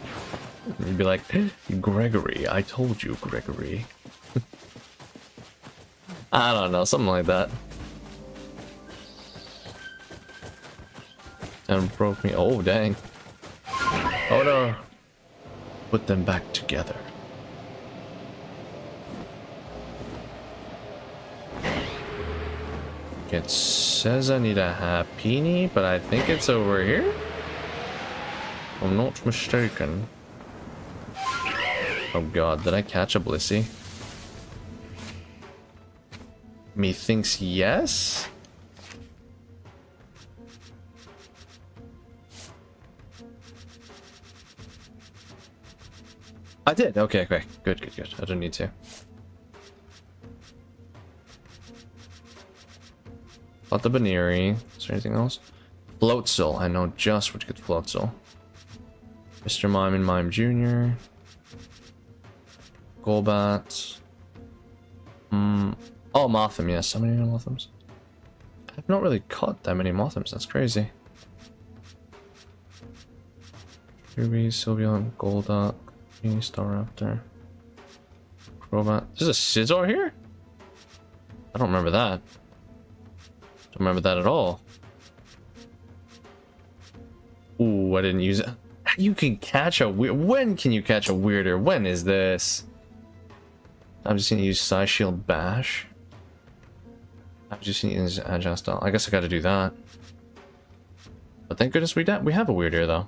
S1: You'd be like, Gregory, I told you, Gregory. I don't know, something like that. And broke me. Oh, dang. Oh no. Put them back together. It says I need a Happiny, but I think it's over here? I'm not mistaken. Oh god, did I catch a Blissey? Methinks yes? I did. Okay, okay. Good, good, good. I don't need to. Not the Buneary. Is there anything else? Floatzel. I know just what to get Floatzel. Mr. Mime and Mime Jr. Golbat. Hmm. Oh, Mothim, yes. How many Mothims? I've not really caught that many Mothims. That's crazy. Ruby, Sylveon, Golduck, Mini Staraptor, Crobat. There's a Scizor here? I don't remember that. Don't remember that at all. Ooh, I didn't use it. You can catch a weird. When can you catch a Wyrdeer? When is this? I'm just gonna use Psy Shield Bash. I'm just gonna use Agile Style. I guess I gotta do that. But thank goodness we, we have a Wyrdeer though.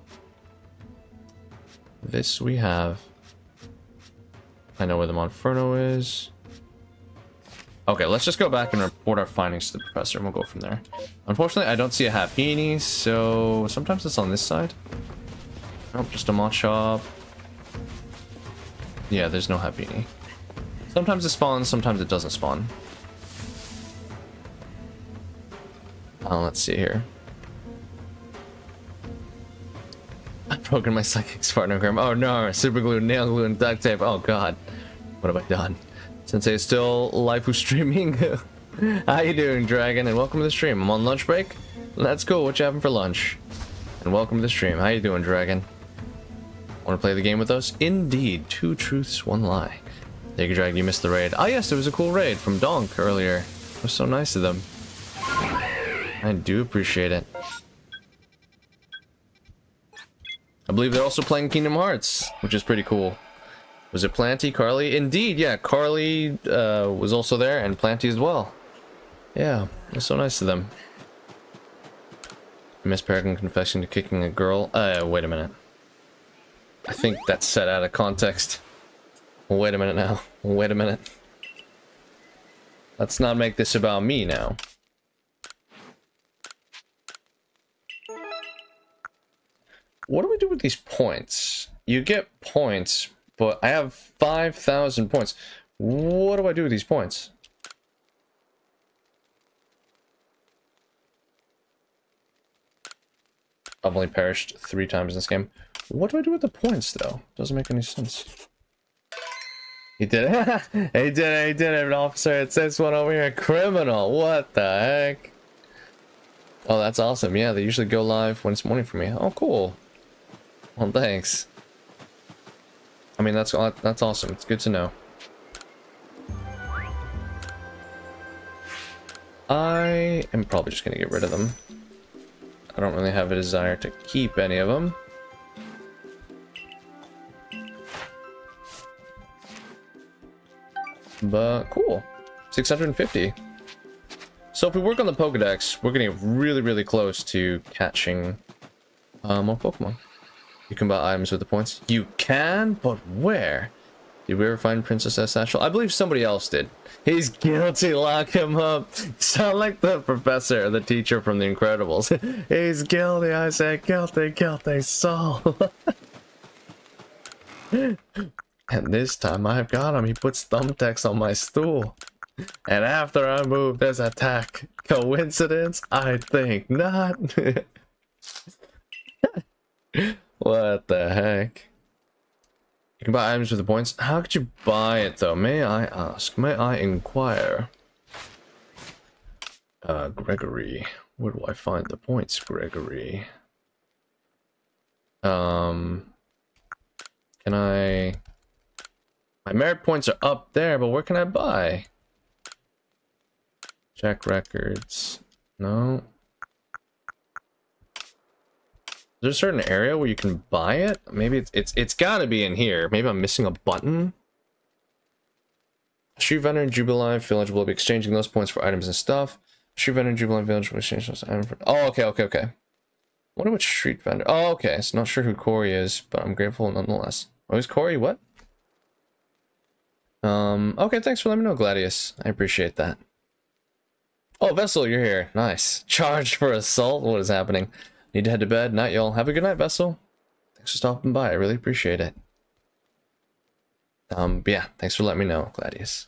S1: This we have. I know where the Monferno is. Okay, let's just go back and report our findings to the professor and we'll go from there. Unfortunately, I don't see a Happiny, so sometimes it's on this side. Nope, just a Machop. Yeah, there's no Happiny. Sometimes it spawns, sometimes it doesn't spawn. Uh, let's see here. I've broken my psychic spartanogram. Oh no, super glue, nail glue, and duct tape. Oh god. What have I done? Sensei is still live streaming. How you doing, Dragon? And welcome to the stream. I'm on lunch break. That's cool. What you having for lunch? And welcome to the stream. How you doing, Dragon? Want to play the game with us? Indeed. Two truths, one lie. Thank you, Dragon. You missed the raid. Ah yes, it was a cool raid from Donk earlier. It was so nice of them. I do appreciate it. I believe they're also playing Kingdom Hearts, which is pretty cool. Was it Planty, Carly? Indeed, yeah, Carly uh, was also there, and Planty as well. Yeah, it's so nice of them. Miss Peregrine confessing to kicking a girl. Uh, wait a minute. I think that's set out of context. Wait a minute now. Wait a minute. Let's not make this about me now. What do we do with these points? You get points but I have 5,000 points. What do I do with these points? I've only perished three times in this game. What do I do with the points, though? Doesn't make any sense. He did it. he did it. He did it, officer. It says one over here. Criminal. What the heck? Oh, that's awesome. Yeah, they usually go live when it's morning for me. Oh, cool. Well, thanks. I mean, that's that's awesome. It's good to know. I am probably just going to get rid of them. I don't really have a desire to keep any of them. But cool. 650. So if we work on the Pokedex, we're getting really, really close to catching uh, more Pokemon. You can buy items with the points. You can, but where? Did we ever find Princess S. I believe somebody else did. He's guilty, lock him up. Sound like the professor, the teacher from The Incredibles. He's guilty, I say guilty, guilty soul. and this time I've got him. He puts thumbtacks on my stool. And after I move, there's attack. Coincidence? I think not. What the heck? You can buy items with the points. How could you buy it though? May I ask? May I inquire? Uh, Gregory. Where do I find the points, Gregory? Um, can I... My merit points are up there, but where can I buy? Check records. No there a certain area where you can buy it? Maybe it's it's it's gotta be in here. Maybe I'm missing a button. Street vendor and Jubilife Village will be exchanging those points for items and stuff. Street vendor and Jubilife Village will exchange those items for... Oh, okay, okay, okay. wonder which street vendor... Oh, okay. So not sure who Corey is, but I'm grateful nonetheless. Oh, is Corey what? Um, okay, thanks for letting me know, Gladius. I appreciate that. Oh, Vessel, you're here. Nice. Charged for assault? What is happening? Need to head to bed. Night, y'all. Have a good night, Vessel. Thanks for stopping by. I really appreciate it. Um, but yeah, thanks for letting me know, Gladius.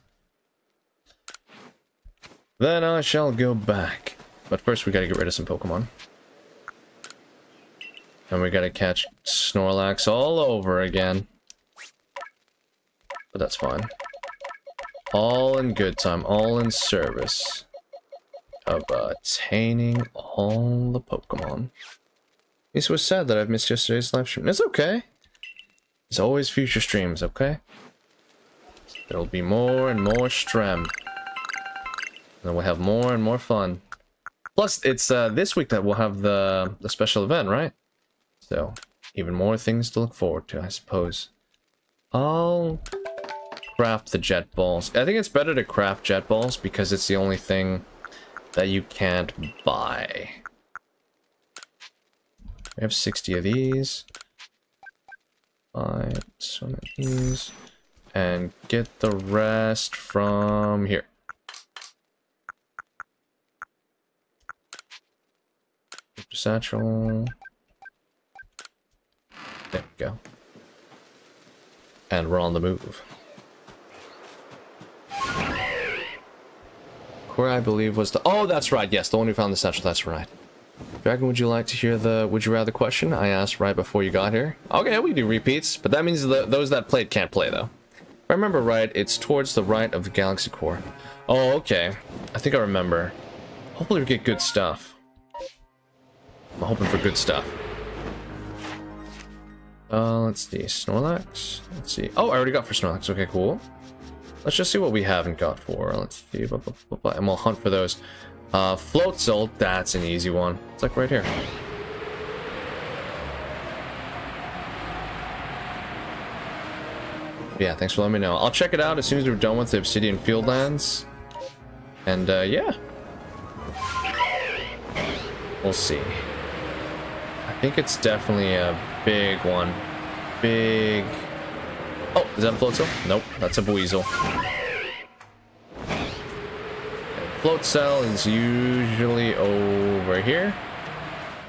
S1: Then I shall go back. But first we gotta get rid of some Pokemon. And we gotta catch Snorlax all over again. But that's fine. All in good time, all in service of attaining all the Pokemon. It was sad that I've missed yesterday's live stream. It's okay. There's always future streams, okay? There'll be more and more strem. And we'll have more and more fun. Plus, it's uh, this week that we'll have the, the special event, right? So, even more things to look forward to, I suppose. I'll craft the jet balls. I think it's better to craft jet balls because it's the only thing that you can't buy. We have 60 of these. Buy some of these. And get the rest from here. Satchel. There we go. And we're on the move. Where I believe was the... Oh, that's right. Yes, the one who found the satchel. That's right. Dragon, would you like to hear the would you rather question I asked right before you got here? Okay, we do repeats, but that means the, those that played can't play, though. If I remember right, it's towards the right of the galaxy core. Oh, okay. I think I remember. Hopefully we get good stuff. I'm hoping for good stuff. Uh, let's see. Snorlax. Let's see. Oh, I already got for Snorlax. Okay, cool. Let's just see what we haven't got for. Let's see. And we'll hunt for those. Uh, Floatzel. That's an easy one. It's like right here. Yeah, thanks for letting me know. I'll check it out as soon as we're done with the Obsidian Fieldlands. And, uh, yeah. We'll see. I think it's definitely a big one. Big... Oh, is that a Floatzel? Nope, that's a Buizel. Floatzel is usually over here.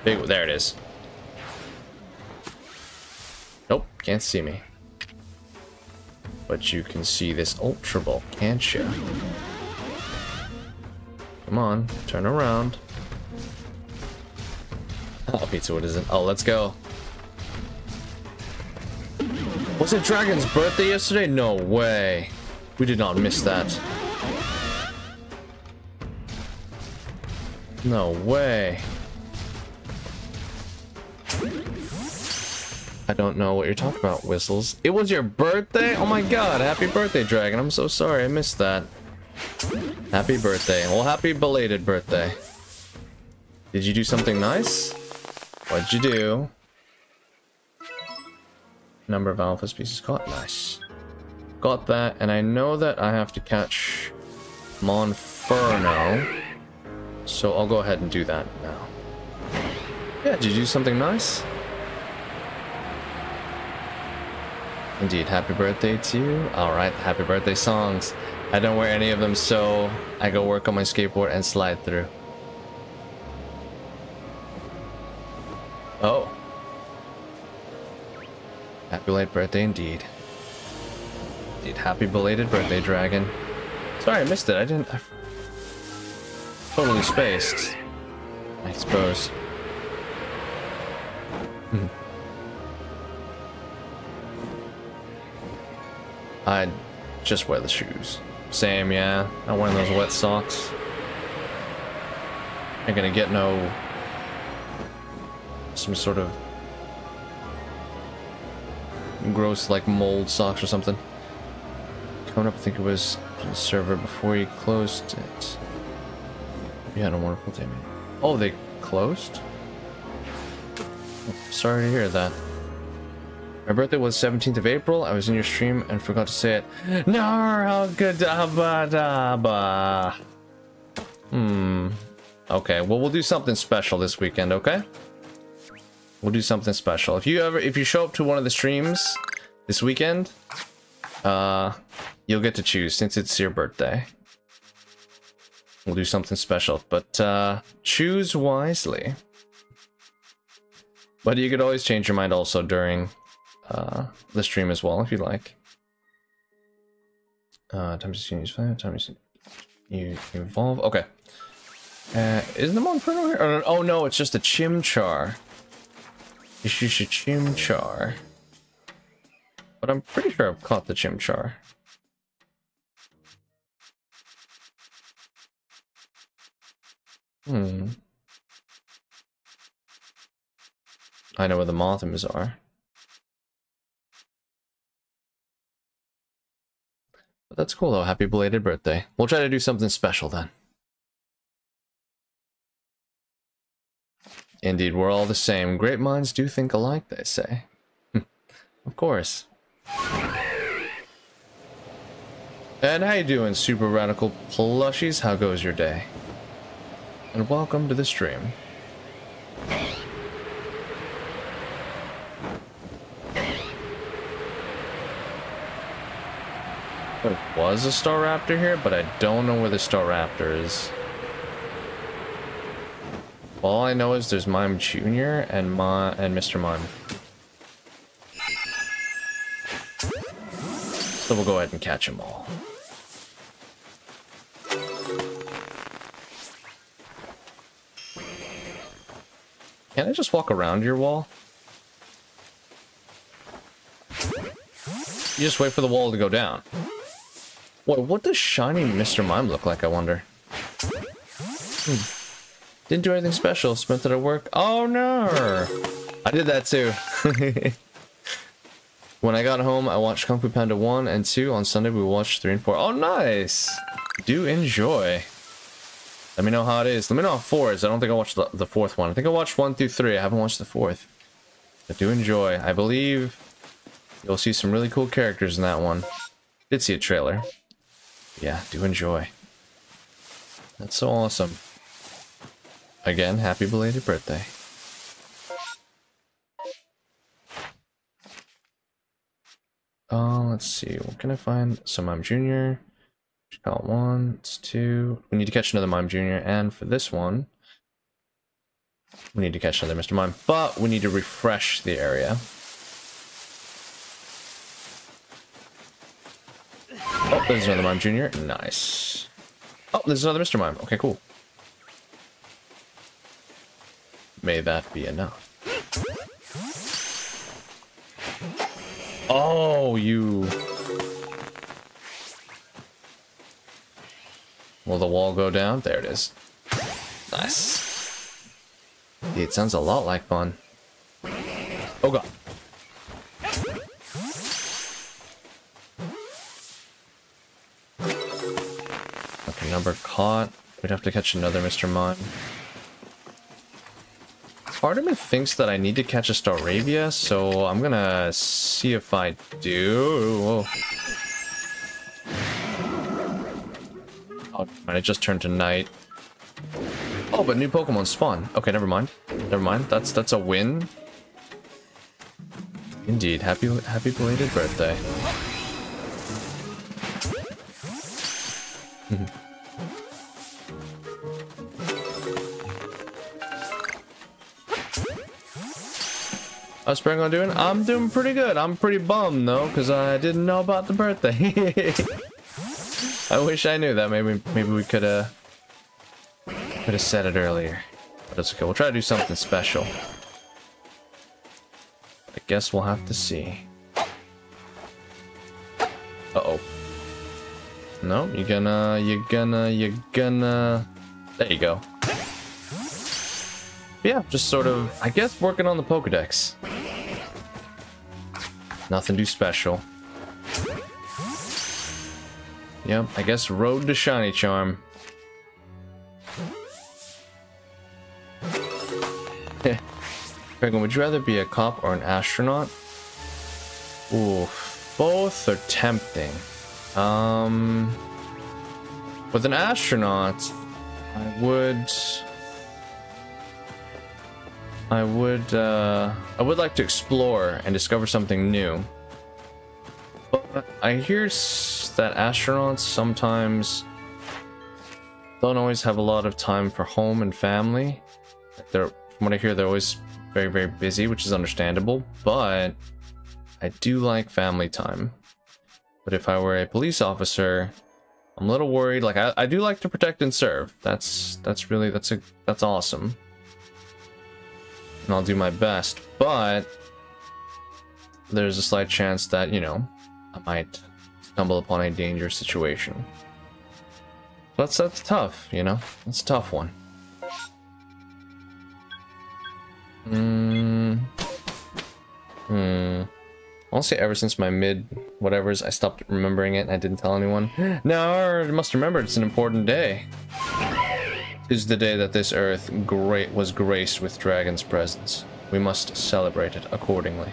S1: Big, there it is. Nope, can't see me. But you can see this Ultra Ball, can't you? Come on, turn around. Oh, pizza, what is it? Oh, let's go. Was it Dragon's birthday yesterday? No way. We did not miss that. No way. I don't know what you're talking about, Whistles. It was your birthday? Oh my god, happy birthday, Dragon. I'm so sorry, I missed that. Happy birthday. Well, happy belated birthday. Did you do something nice? What'd you do? Number of alpha species caught. Nice. Got that, and I know that I have to catch Monferno. So I'll go ahead and do that now. Yeah, did you do something nice? Indeed, happy birthday to you. Alright, happy birthday songs. I don't wear any of them, so I go work on my skateboard and slide through. Oh. Happy late birthday indeed. Indeed, happy belated birthday, dragon. Sorry, I missed it. I didn't... I totally spaced. I suppose. I just wear the shoes. Same, yeah. Not wearing those wet socks. I'm gonna get no... Some sort of... Gross, like, mold socks or something. Coming up, I think it was the server before you closed it. You had a wonderful day, man. Oh, they closed? Oh, sorry to hear that. My birthday was 17th of April. I was in your stream and forgot to say it. No, how good Nargadabadaba. Hmm. Okay, well we'll do something special this weekend, okay? We'll do something special. If you ever if you show up to one of the streams this weekend, uh you'll get to choose since it's your birthday. We'll do something special, but uh choose wisely. But you could always change your mind also during uh, the stream as well if you like. Uh, time to use fire, time to you evolve. Okay. Uh, is the Monferno here? Oh, oh no, it's just a Chimchar. It's a Chimchar. But I'm pretty sure I've caught the Chimchar. Hmm. I know where the Mothims are. But that's cool though. Happy belated birthday. We'll try to do something special then. Indeed, we're all the same. Great minds do think alike, they say. of course. And how you doing, super radical plushies? How goes your day? And welcome to the stream. There was a Staraptor here, but I don't know where the Staraptor is. All I know is there's Mime Jr. and Ma and Mr. Mime. So we'll go ahead and catch them all. Can I just walk around your wall? You just wait for the wall to go down. What, what does shiny Mr. Mime look like, I wonder? Hmm. Didn't do anything special. Spent it at work. Oh, no! I did that too. when I got home, I watched Kung Fu Panda 1 and 2. On Sunday, we watched 3 and 4. Oh, nice! Do enjoy. Let me know how it is. Let me know how 4 is. I don't think I watched the, the fourth one. I think I watched 1 through 3. I haven't watched the fourth. But do enjoy. I believe you'll see some really cool characters in that one. Did see a trailer yeah, do enjoy. That's so awesome. Again, happy belated birthday. Oh, let's see. What can I find? So Mime Jr. Got one, it's two. We need to catch another Mime Jr. And for this one, we need to catch another Mr. Mime. But we need to refresh the area. Oh, there's another Mime Jr. Nice. Oh, there's another Mr. Mime. Okay, cool. May that be enough. Oh, you... Will the wall go down? There it is. Nice. it sounds a lot like fun. Oh god. Okay, number caught. We'd have to catch another Mr. Mime. Part of me thinks that I need to catch a Staravia, so I'm gonna see if I do. Oh, it just turned to night. Oh, but new Pokemon spawn. Okay, never mind. Never mind. That's that's a win. Indeed. Happy happy belated birthday. How's Sprinkle doing? I'm doing pretty good. I'm pretty bummed though, because I didn't know about the birthday. I wish I knew that. Maybe maybe we could have could have said it earlier. But it's okay. We'll try to do something special. I guess we'll have to see. Uh-oh. No, you're gonna, you're gonna, you're gonna... There you go. Yeah, just sort of, I guess, working on the Pokedex. Nothing too special. Yep, I guess road to shiny charm. Dragon, would you rather be a cop or an astronaut? Ooh, both are tempting. Um, with an astronaut, I would... I would, uh, I would like to explore and discover something new. But I hear that astronauts sometimes don't always have a lot of time for home and family. They're, from what I hear, they're always very, very busy, which is understandable, but I do like family time. But if I were a police officer, I'm a little worried. Like, I, I do like to protect and serve. That's, that's really, that's a, that's awesome and I'll do my best, but there's a slight chance that, you know, I might stumble upon a dangerous situation. That's, that's tough, you know? That's a tough one. Hmm. Hmm. Honestly, ever since my mid whatever's, I stopped remembering it and I didn't tell anyone. Now I must remember it's an important day. Is the day that this earth great was graced with dragon's presence. We must celebrate it accordingly.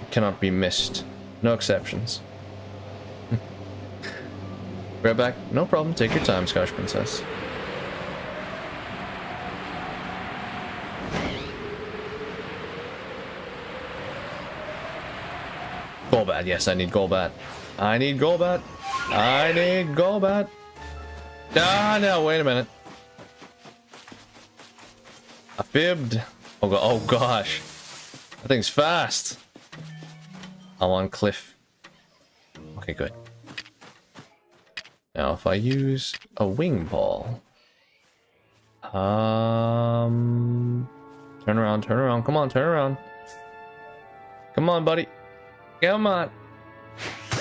S1: It cannot be missed. No exceptions. right back. No problem. Take your time, Scotch Princess. Golbat. Yes, I need Golbat. I need Golbat. I need Golbat. Ah, no, wait a minute. Fibbed. Oh, go oh gosh. That thing's fast. I'm on cliff. Okay, good. Now, if I use a wing ball... Um... Turn around, turn around. Come on, turn around. Come on, buddy. Come on.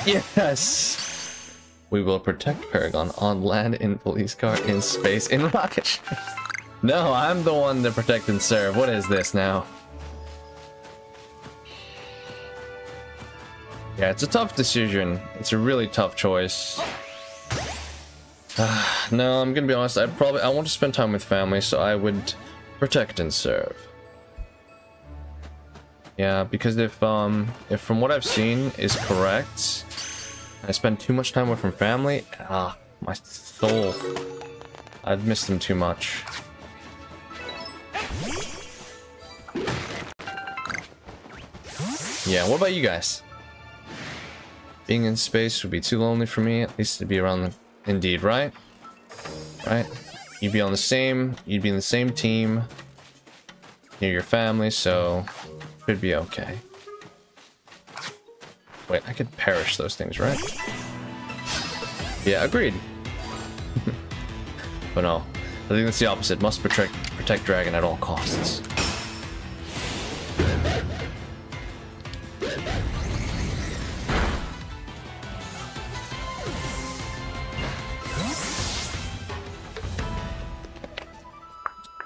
S1: Yes! We will protect Paragon on land, in police car, in space, in rocket No, I'm the one to protect and serve. What is this now? Yeah, it's a tough decision. It's a really tough choice. no, I'm gonna be honest. I probably I want to spend time with family, so I would protect and serve. Yeah, because if um if from what I've seen is correct, I spend too much time away from family. Ah, my soul. I'd miss them too much. Yeah, what about you guys? Being in space would be too lonely for me, at least to be around the... Indeed, right? Right? You'd be on the same... You'd be in the same team. Near your family, so... Should be okay. Wait, I could perish those things, right? Yeah, agreed. but no. I think that's the opposite. Must protect, protect Dragon at all costs.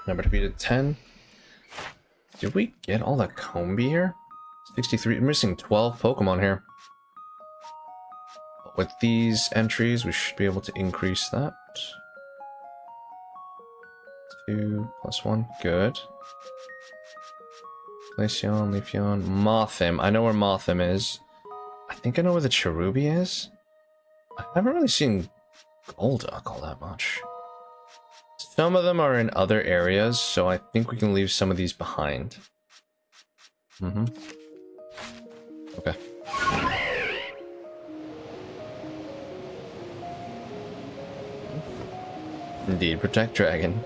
S1: Number to beat at 10. Did we get all the Combee here? 63. We're missing 12 Pokemon here. With these entries, we should be able to increase that. 2 plus 1. Good. Glaceon, Leafeon, Mothim. I know where Mothim is. I think I know where the Cherubi is. I haven't really seen Golduck all that much. Some of them are in other areas, so I think we can leave some of these behind. Mm-hmm. Okay. Indeed, protect dragon.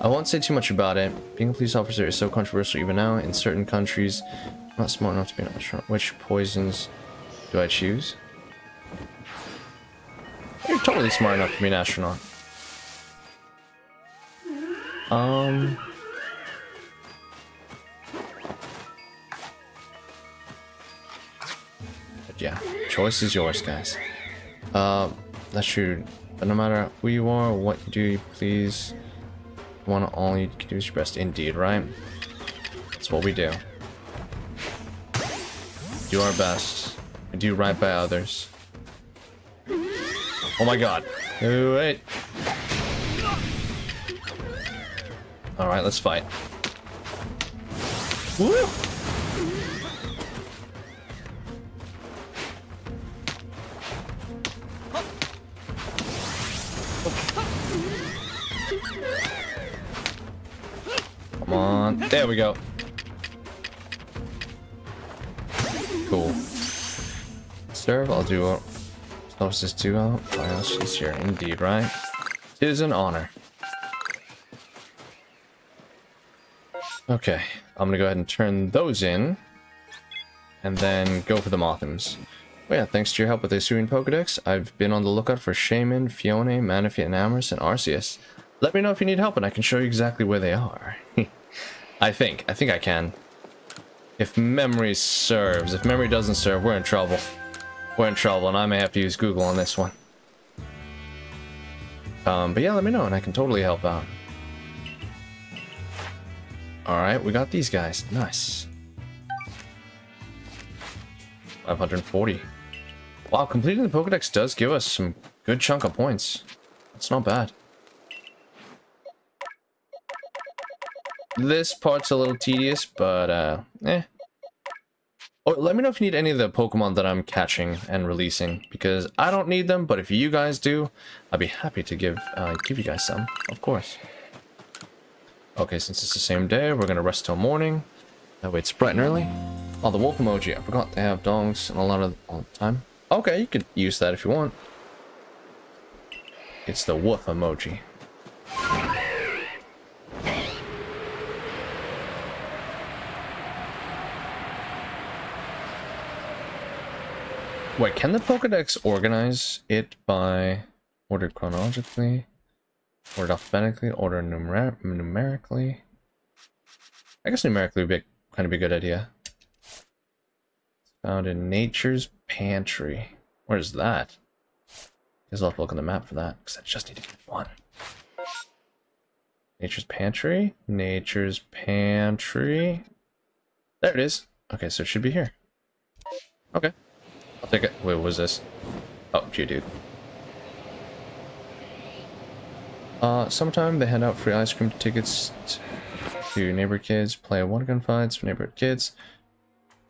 S1: I won't say too much about it. Being a police officer is so controversial even now. In certain countries, I'm not smart enough to be an astronaut. Which poisons do I choose? You're totally smart enough to be an astronaut. Um. Yeah, choice is yours, guys. Uh, that's true. But no matter who you are what you do, please to all you can do is your best. Indeed, right? That's what we do. Do our best. We do right by others. Oh my god. Wait. Alright, let's fight. Woo! Come on. There we go. Cool. Serve, I'll do a... What's this do? Oh, she's here. Indeed, right? It is an honor. Okay, I'm gonna go ahead and turn those in. And then go for the Mothims. Well, oh, yeah, thanks to your help with the Hisuian Pokedex, I've been on the lookout for Shaymin, Phione, Manaphy, and Amherst, and Arceus. Let me know if you need help and I can show you exactly where they are. I think. I think I can. If memory serves. If memory doesn't serve, we're in trouble. We're in trouble, and I may have to use Google on this one. Um, but yeah, let me know, and I can totally help out. Alright, we got these guys. Nice. 540. Wow, completing the Pokedex does give us some good chunk of points. That's not bad. This part's a little tedious, but, uh, eh. Oh, let me know if you need any of the Pokemon that I'm catching and releasing, because I don't need them, but if you guys do, I'd be happy to give, uh, give you guys some, of course. Okay, since it's the same day, we're gonna rest till morning. That way it's bright and early. Oh, the wolf emoji. I forgot they have dogs and a lot of all the time. Okay, you could use that if you want. It's the wolf emoji. Wait, can the Pokedex organize it by ordered chronologically, ordered alphabetically, ordered numer numerically? I guess numerically would be kind of be a good idea. Found in Nature's Pantry. Where's that? Guess I'll have to look on the map for that, because I just need to get one. Nature's Pantry? Nature's Pantry? There it is. Okay, so it should be here. Okay. I'll take it. What was this? Oh, Geodude. Uh, sometime they hand out free ice cream tickets to neighbor kids, play one gun fights for neighborhood kids,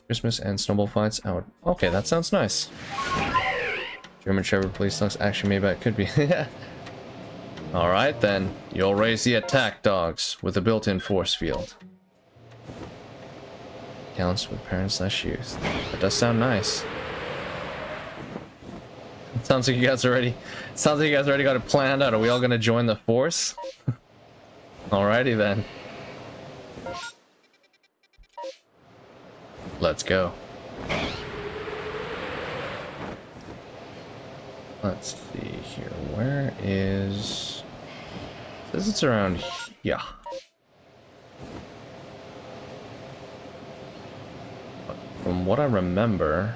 S1: Christmas and snowball fights out. Okay, that sounds nice. German Shepherd police dogs action maybe it could be. Alright then, you'll raise the attack dogs with a built-in force field. Counts with parents slash youth. That does sound nice. Sounds like you guys already sounds like you guys already got it planned out. Are we all gonna join the force? Alrighty then. Let's go. Let's see here. Where is... Says it's around here. From what I remember...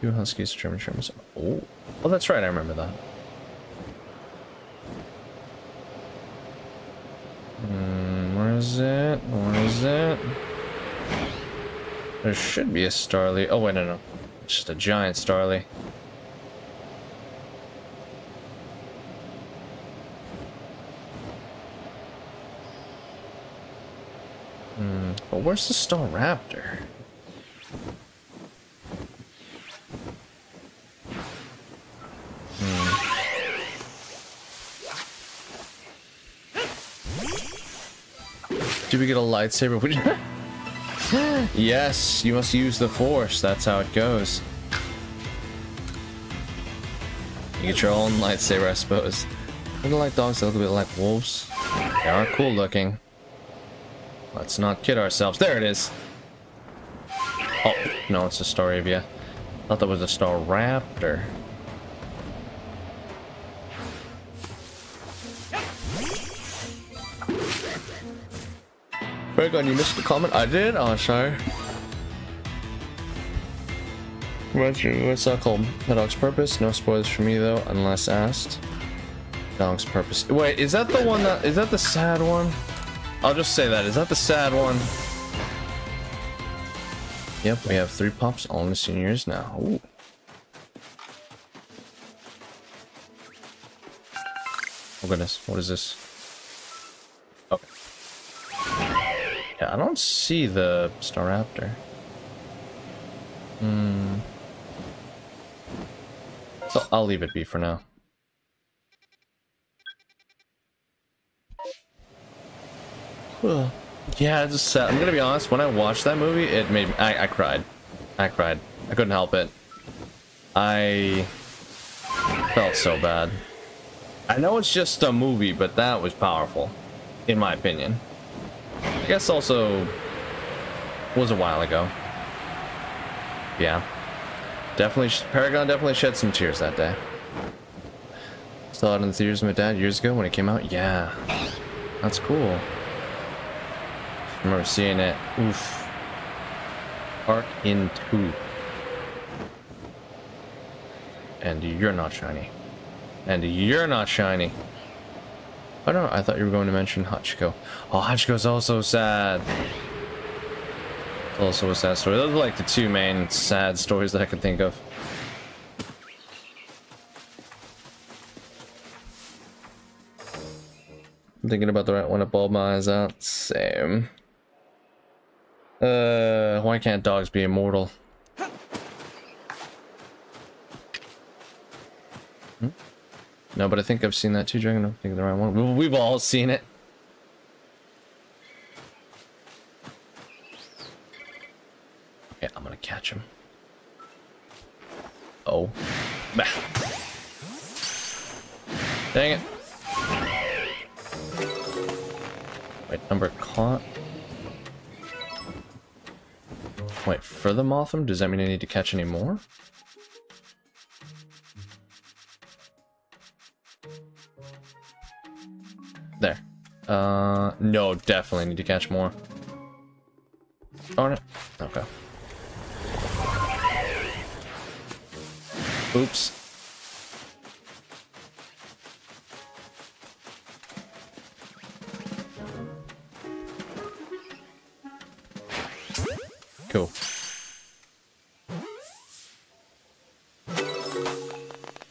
S1: Two Huskies, German Shermans. Oh. oh, that's right, I remember that. Hmm, where is it? Where is it? There should be a Starly. Oh, wait, no, no. It's just a giant Starly. Hmm, but where's the Staraptor? Do we get a lightsaber? yes, you must use the force. That's how it goes. You get your own lightsaber, I suppose. Look like dogs, they look a bit like wolves. They are cool looking. Let's not kid ourselves. There it is. Oh, no, it's a Staravia. Thought that was a Staraptor. Paragon, you missed the comment. I did? Oh, sorry. What's, your, what's that called? The dog's purpose? No spoilers for me, though, unless asked. Dog's purpose. Wait, is that the one that... Is that the sad one? I'll just say that. Is that the sad one? Yep, we have three pops all in the seniors now. Ooh. Oh goodness, what is this? Yeah, I don't see the Staraptor. Hmm. So I'll leave it be for now. yeah, it's just sad. I'm gonna be honest, when I watched that movie, it made me, I, I cried. I cried. I couldn't help it. I felt so bad. I know it's just a movie, but that was powerful, in my opinion. I guess also was a while ago. Yeah. Definitely, Paragon definitely shed some tears that day. Saw it in the theaters with my dad years ago when it came out. Yeah. That's cool. I remember seeing it. Oof. Park in two. And you're not shiny. And you're not shiny. Oh no, I thought you were going to mention Hachiko. Oh, Hachiko's also sad. Also a sad story. Those are like the two main sad stories that I can think of. I'm thinking about the right one to bulb my eyes out. Same. Uh, why can't dogs be immortal? No, but I think I've seen that too, Dragon. I think the right one. We've all seen it. Okay, I'm gonna catch him. Oh. Bah. Dang it. Wait, number caught. Wait, for the Mothim? Does that mean I need to catch any more? There. Uh, no, definitely need to catch more. Darn it. Okay. Oops. Cool.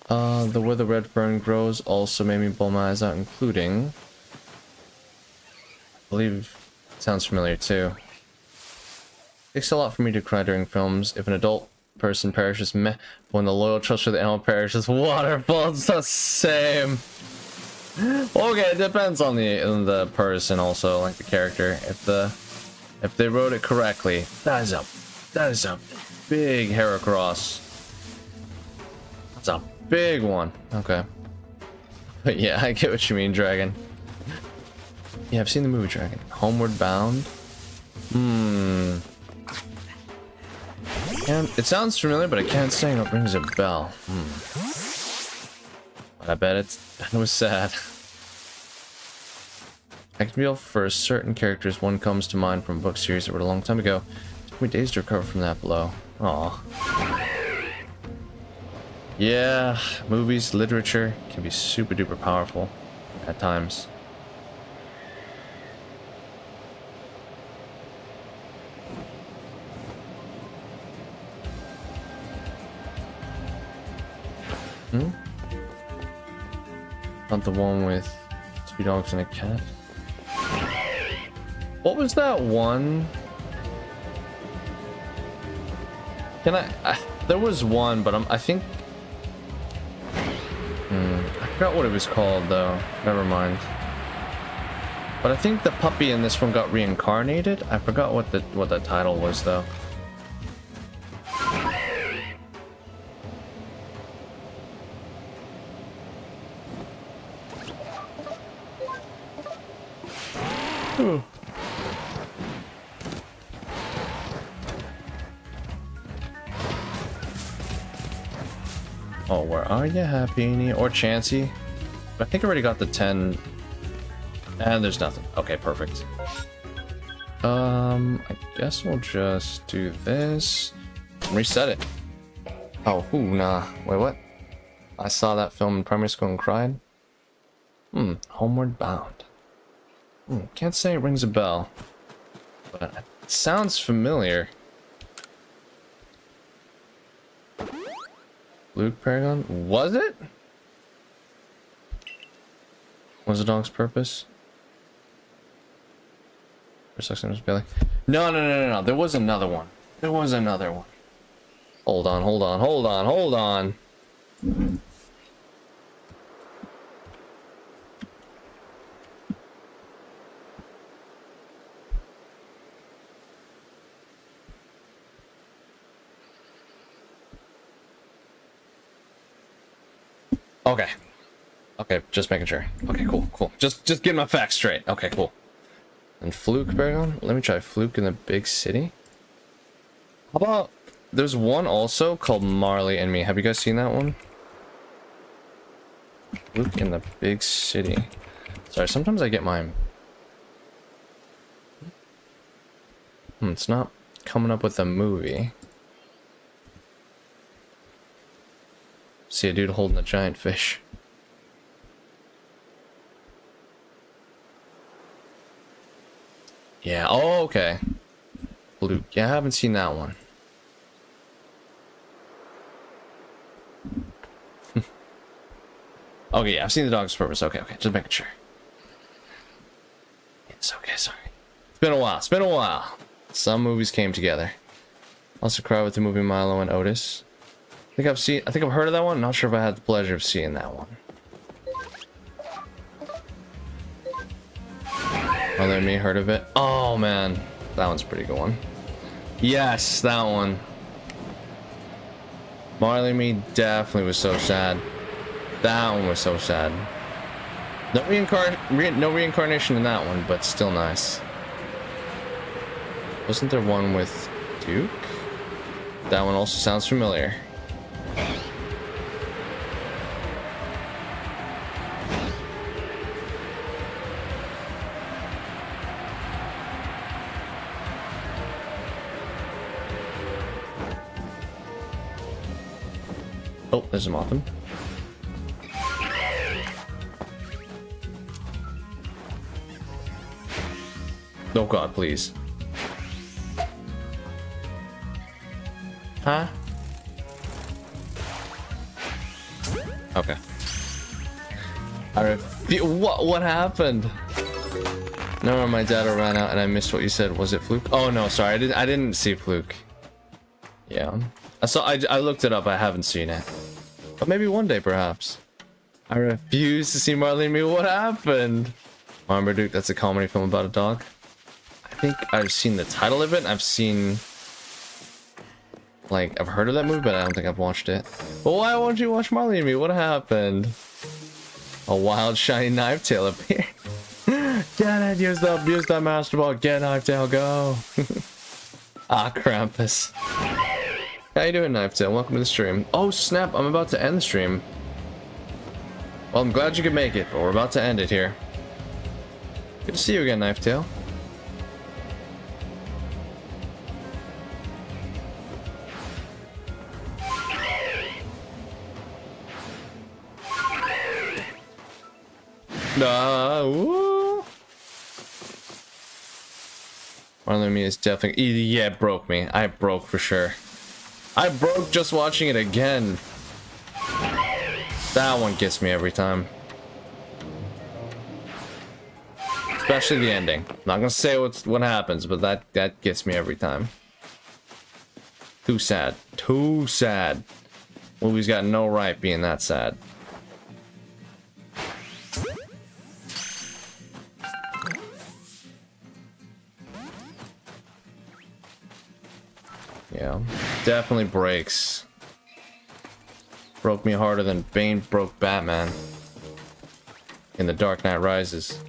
S1: Uh, the where the red fern grows also made me pull my eyes out, including... Believe... Sounds familiar too. Takes a lot for me to cry during films. If an adult person perishes, meh. But When the loyal trust for the animal perishes, waterfall, the same. Okay, it depends on the on the person also, like the character. If the if they wrote it correctly, that is a that is a big Heracross. That's a big one. Okay. But yeah, I get what you mean, Dragon. Yeah, I've seen the movie Dragon. Homeward Bound. Hmm. And it sounds familiar, but I can't say it rings a bell. Hmm. But I bet it's it was sad. I can feel for certain characters one comes to mind from a book series that wrote a long time ago. It took me days to recover from that blow. Aw. Yeah, movies, literature can be super duper powerful at times. Hmm? Not the one with two dogs and a cat. What was that one? Can I, I there was one, but I'm, I think... Hmm, I forgot what it was called, though. Never mind. But I think the puppy in this one got reincarnated. I forgot what the what the title was, though. You, Happy or Chansey? I think I already got the 10. And there's nothing. Okay, perfect. Um, I guess we'll just do this. Reset it. Oh, ooh, nah. Wait, what? I saw that film in primary school and cried. Hmm, Homeward Bound. Hmm, can't say it rings a bell. But it sounds familiar. Luke Paragon? Was it? Was the dog's purpose? In his belly. No, no, no, no, no. There was another one. There was another one. Hold on, hold on, hold on, hold on. Okay. Okay, just making sure. Okay, cool, cool. Just just getting my facts straight. Okay, cool. And Fluke Baron? Let me try Fluke in the big city. How about there's one also called Marley and Me. Have you guys seen that one? Fluke in the big city. Sorry, sometimes I get my Hmm, it's not coming up with a movie. See a dude holding a giant fish. Yeah, oh, okay. Luke, yeah, I haven't seen that one. okay, yeah, I've seen the dog's purpose. Okay, okay, just making sure. It's okay, sorry. It's been a while, it's been a while. Some movies came together. Also cry with the movie Milo and Otis. I think I've seen I think I've heard of that one. Not sure if I had the pleasure of seeing that one. Oh, let me heard of it. Oh man, that one's pretty good one. Yes, that one. Marley Me definitely was so sad. That one was so sad. No, reincarn re no reincarnation in that one, but still nice. Wasn't there one with Duke? That one also sounds familiar. Oh, there's a Mothim. Oh god, please. Huh? Okay. I what what happened? No, my data ran out and I missed what you said. Was it fluke? Oh no, sorry, I didn't I didn't see fluke. Yeah. I saw I, I looked it up, I haven't seen it. But maybe one day perhaps. I refuse to see Marley and Me. What happened? Marmaduke, that's a comedy film about a dog. I think I've seen the title of it. I've seen like, I've heard of that movie, but I don't think I've watched it. But why won't you watch Marley and Me? What happened? A wild, shiny knife tail appeared. Get it, use the, use that master ball. Get knife tail, go. ah, Krampus. How you doing, Knife Tail? Welcome to the stream. Oh, snap, I'm about to end the stream. Well, I'm glad you could make it, but we're about to end it here. Good to see you again, Knife Tail. No. Woo. Of me is definitely yeah, broke me. I broke for sure. I broke just watching it again. That one gets me every time. Especially the ending. Not gonna say what's what happens, but that that gets me every time. Too sad. Too sad. Movie's got no right being that sad. Yeah, definitely breaks. Broke me harder than Bane broke Batman in The Dark Knight Rises.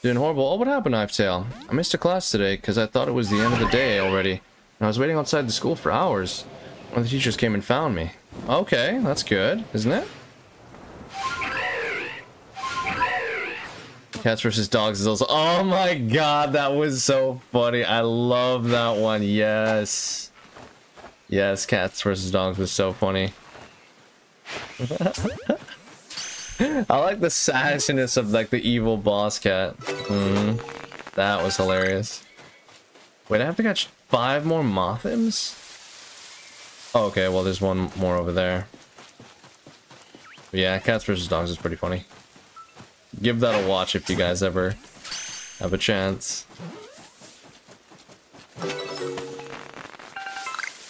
S1: Doing horrible. Oh, what happened, Knife Tail? I missed a class today because I thought it was the end of the day already. And I was waiting outside the school for hours. One of the teachers came and found me. Okay, that's good, isn't it? Cats versus dogs is also. Oh my god, that was so funny. I love that one. Yes. Yes, cats versus dogs was so funny. I like the sassiness of like the evil boss cat. Mm, that was hilarious. Wait, I have to catch five more Mothims? Oh, okay, well there's one more over there. But yeah, cats versus dogs is pretty funny give that a watch if you guys ever have a chance.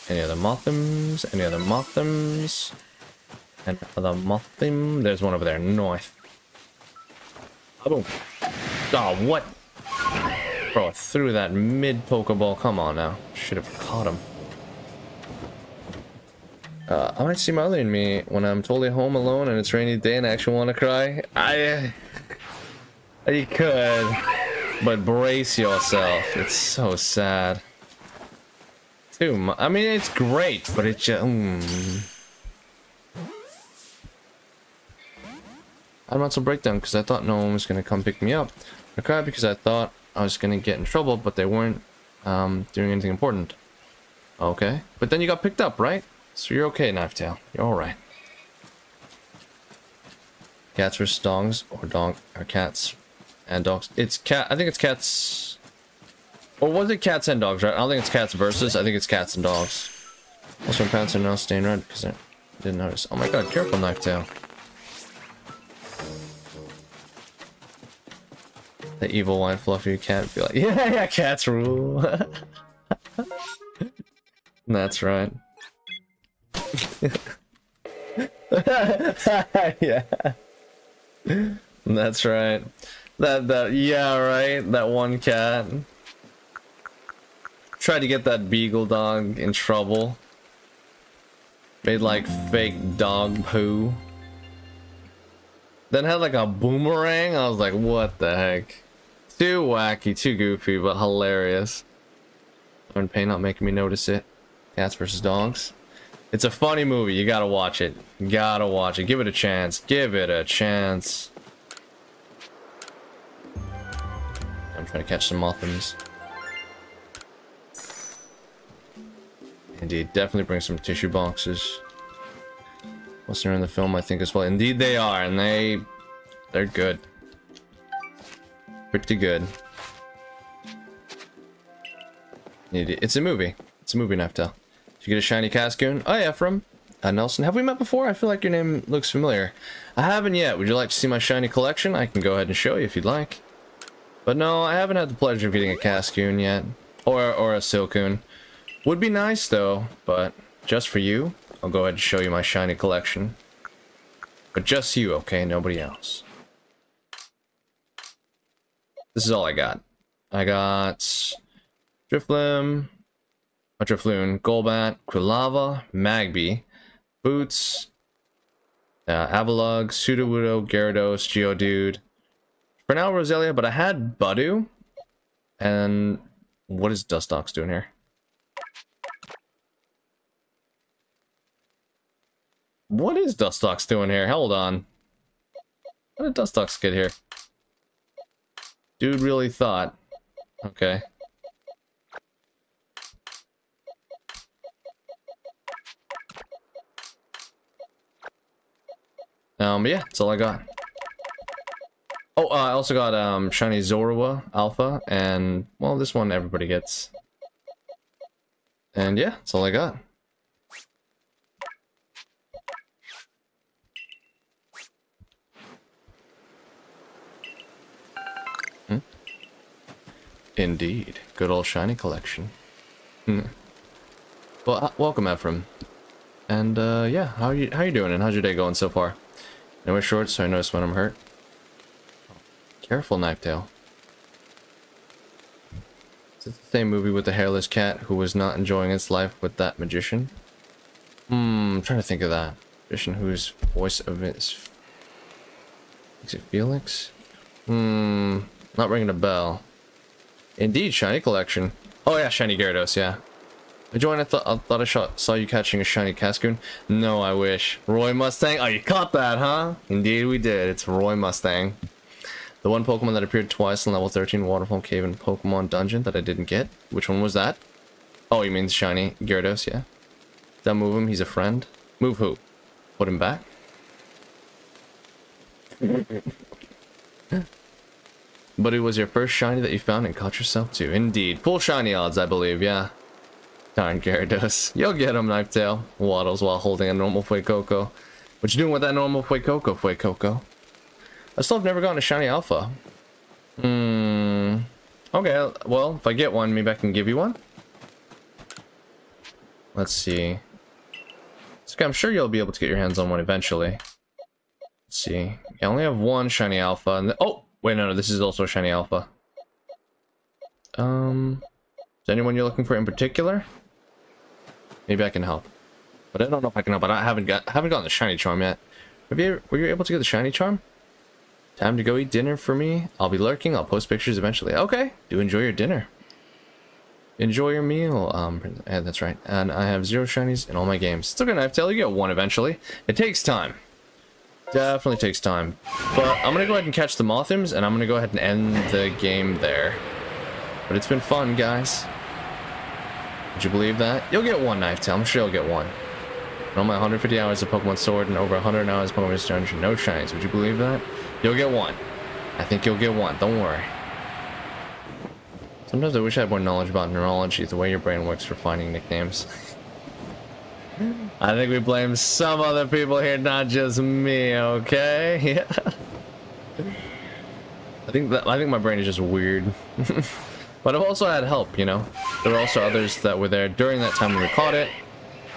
S1: Any other Mothims? Any other Mothims? Another Mothim? There's one over there. North. Oh, boom. Oh, what? Bro, threw that mid Pokeball. Come on now. Should have caught him. Uh, I might see and me when I'm totally home alone and it's rainy day and I actually want to cry. I... You could, but brace yourself. It's so sad. Too much. I mean, it's great, but it's just... Mm. I had mental breakdown because I thought no one was going to come pick me up. I cried because I thought I was going to get in trouble, but they weren't um, doing anything important. Okay. But then you got picked up, right? So you're okay, Knife Tail. You're alright. Cats versus dogs or dog or cats and dogs. It's cat. I think it's cats. Or was it cats and dogs? Right? I don't think it's cats versus. I think it's cats and dogs. Also, my pants are now stained red because I didn't notice. Oh my god! Careful, knife tail. The evil white fluffy cat be like, yeah, yeah, cats rule. That's right. yeah. That's right. That that yeah, right. That one cat tried to get that beagle dog in trouble. Made like fake dog poo. Then had like a boomerang. I was like, what the heck? Too wacky, too goofy, but hilarious. Learn pain not making me notice it. Cats versus dogs. It's a funny movie. You gotta watch it. You gotta watch it. Give it a chance. Give it a chance. I'm trying to catch some Mothims. Indeed, definitely bring some tissue boxes. Once they're in the film, I think as well. Indeed, they are, and they they're good. Pretty good. It's a movie. It's a movie, Naftel. You get a shiny Cascoon? Oh from uh, Nelson. Have we met before? I feel like your name looks familiar. I haven't yet. Would you like to see my shiny collection? I can go ahead and show you if you'd like. But no, I haven't had the pleasure of getting a Cascoon yet. Or, or a Silcoon. Would be nice though, but just for you, I'll go ahead and show you my shiny collection. But just you, okay? Nobody else. This is all I got. I got Drifblim, Drifloon, Golbat, Quilava, Magby, Boots, uh, Avalugg, Sudowoodo, Gyarados, Geodude. For now, Roselia, but I had Budew. And what is Dustox doing here? What is Dustox doing here? Hold on. What did Dustox get here? Dude really thought. Okay. Um, yeah, that's all I got. Oh, uh, I also got um, Shiny Zorua Alpha, and, well, this one everybody gets. And yeah, that's all I got. Indeed. Good old shiny collection. Hmm. well, uh, welcome, Ephraim. And, uh, yeah, how are you, how you doing, and how's your day going so far? No wear shorts, so I notice when I'm hurt. Careful, Knife Tail. Is it the same movie with the hairless cat who was not enjoying its life with that magician? Hmm, I'm trying to think of that. Magician whose voice of it is... Is it Felix? Hmm, not ringing a bell. Indeed, shiny collection. Oh yeah, shiny Gyarados, yeah. I joined, I thought I, thought I shot, saw you catching a shiny Cascoon. No, I wish. Roy Mustang? Oh, you caught that, huh? Indeed we did. It's Roy Mustang. The one Pokemon that appeared twice in level 13 Waterfall Cave and Pokemon Dungeon that I didn't get. Which one was that? Oh, you mean shiny Gyarados, yeah. Don't move him, he's a friend. Move who? Put him back? But it was your first shiny that you found and caught yourself to. Indeed. Full shiny odds, I believe, yeah. Darn Gyarados. You'll get him, Knifetail. Waddles while holding a normal Fuecoco. What you doing with that normal Fuecoco, Fuecoco? I still have never gotten a shiny alpha. Hmm. Okay, well, if I get one, maybe I can give you one. Let's see. Okay, I'm sure you'll be able to get your hands on one eventually. Let's see. I only have one shiny alpha. And oh! Wait, no, no, this is also a shiny alpha. Um, is anyone you're looking for in particular? Maybe I can help. But I don't know if I can help, but I haven't got haven't gotten the shiny charm yet. Have you were you able to get the shiny charm? Time to go eat dinner for me. I'll be lurking. I'll post pictures eventually. Okay. Do enjoy your dinner. Enjoy your meal. Um, yeah, that's right. And I have zero shinies in all my games. It's okay, Knife Tail. You get one eventually. It takes time. Definitely takes time. But I'm going to go ahead and catch the Mothims, and I'm going to go ahead and end the game there. But it's been fun, guys. Would you believe that? You'll get one knife tail. I'm sure you'll get one. On my 150 hours of Pokemon Sword and over 100 hours of Pokemon Dungeon, no shinies. Would you believe that? You'll get one. I think you'll get one. Don't worry. Sometimes I wish I had more knowledge about neurology, the way your brain works for finding nicknames. I think we blame some other people here, not just me, okay? Yeah. I think that I think my brain is just weird. but I've also had help, you know? There were also others that were there during that time when we caught it.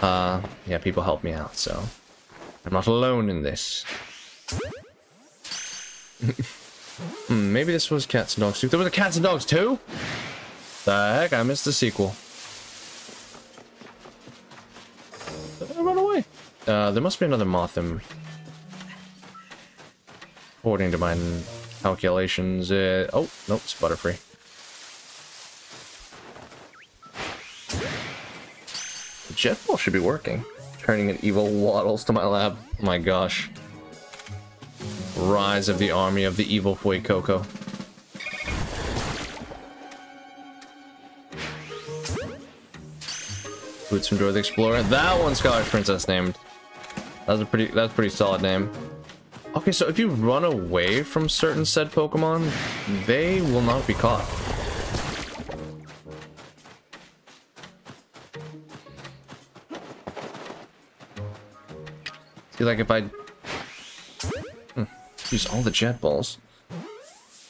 S1: Uh, yeah, people helped me out, so I'm not alone in this. hmm, maybe this was Cats and Dogs 2. There was a Cats and Dogs 2? The heck, I missed the sequel. Did I run away? Uh, there must be another Mothim. According to my calculations, uh, oh, nope, it's Butterfree. The jet ball should be working. Turning an evil waddles to my lab. Oh my gosh. Rise of the army of the evil Fuecoco. Boots from Dora the Explorer. That one's Scottish Princess named. That's a pretty that's a pretty solid name. Okay, so if you run away from certain said Pokemon, they will not be caught. See, like if I hmm, use all the jet balls,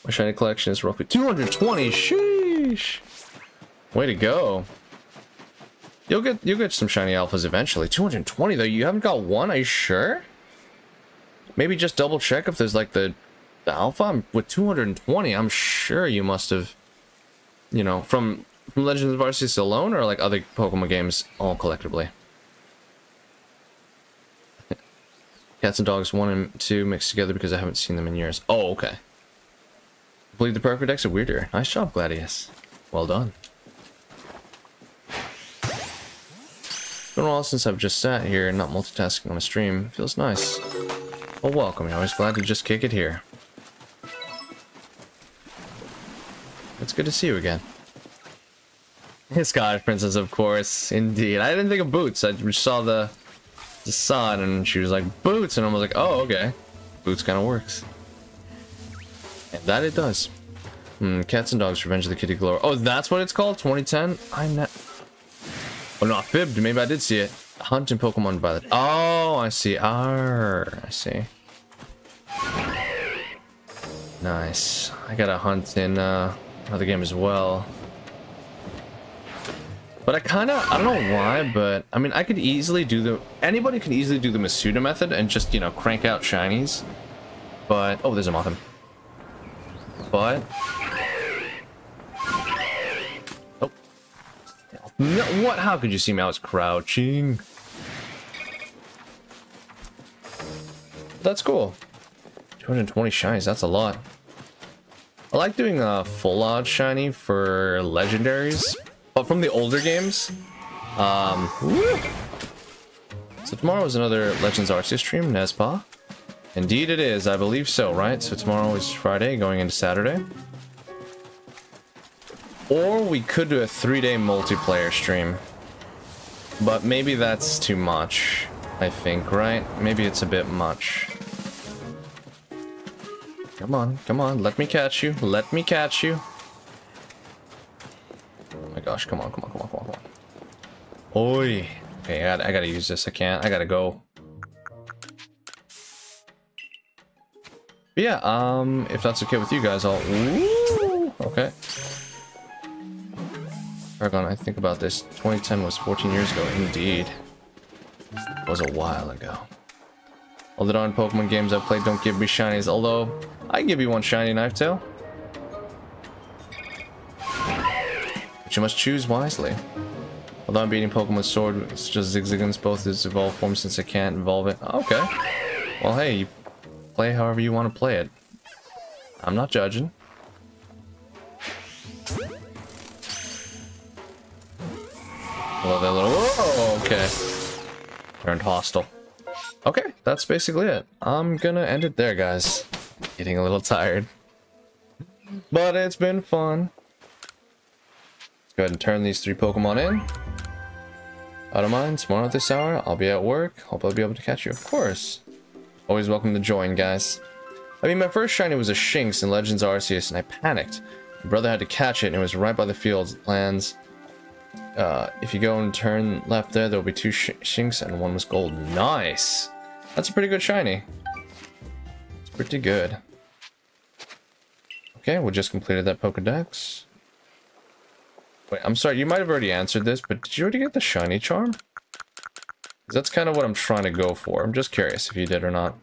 S1: my shiny collection is roughly 220. Sheesh! Way to go. You'll get you'll get some shiny alphas eventually. 220 though. You haven't got one. Are you sure? Maybe just double check if there's like the, the alpha. I'm, with 220, I'm sure you must have, you know, from from Legends of Arceus alone or like other Pokemon games all collectively. Cats and dogs one and two mixed together because I haven't seen them in years. Oh, okay. Believe the perfect of Wyrdeer. Nice job, Gladius. Well done. It's been a while since I've just sat here and not multitasking on a stream. Feels nice. Well, welcome. I'm always glad to just kick it here. It's good to see you again. Scottish Princess, of course. Indeed. I didn't think of Boots. I just saw the, the sun and she was like, Boots! And I was like, oh, okay. Boots kind of works. And that it does. Hmm, Cats and Dogs Revenge of the Kitty Galore. Oh, that's what it's called? 2010? I'm not... Oh, no, I fibbed. Maybe I did see it. Hunt in Pokemon Violet. Oh, I see. R. I see. Nice. I got a hunt in uh, another game as well. But I kind of, I don't know why, but I mean, I could easily do the, anybody can easily do the Masuda method and just, you know, crank out shinies. But, oh, there's a Mothim. But, oh. No, what? How could you see me? I was crouching. That's cool. 220 shinies, that's a lot. I like doing a full odd shiny for legendaries, but from the older games. Um, so tomorrow is another Legends Arceus stream, Nespa. Indeed it is, I believe so, right? So tomorrow is Friday, going into Saturday. Or we could do a three-day multiplayer stream. But maybe that's too much, I think, right? Maybe it's a bit much. Come on, come on, let me catch you. Let me catch you. Oh my gosh, come on, come on, come on, come on. Oi. Okay, I gotta, I gotta use this. I can't. I gotta go. But yeah, um, if that's okay with you guys, I'll... Ooh, okay. Paragon, I think about this. 2010 was 14 years ago. Indeed. It was a while ago. All the darn Pokemon games I've played don't give me shinies, although I give you one shiny Knife Tail. But you must choose wisely. Although I'm beating Pokemon Sword, it's just Zigzagoons both its evolved form since I can't evolve it. Okay. Well, hey, you play however you want to play it. I'm not judging. Well, they're little. Whoa, okay. Turned hostile. Okay, that's basically it. I'm gonna end it there, guys. Getting a little tired. But it's been fun. Go ahead and turn these three Pokemon in. I don't mind. Tomorrow at this hour, I'll be at work. Hope I'll be able to catch you. Of course. Always welcome to join, guys. I mean, my first shiny was a Shinx in Legends Arceus, and I panicked. My brother had to catch it, and it was right by the fields. lands. Uh, if you go and turn left there, there'll be two sh Shinx, and one was gold. Nice! That's a pretty good shiny. It's pretty good. Okay, we just completed that Pokedex. Wait, I'm sorry, you might have already answered this, but did you already get the shiny charm? That's kind of what I'm trying to go for. I'm just curious if you did or not.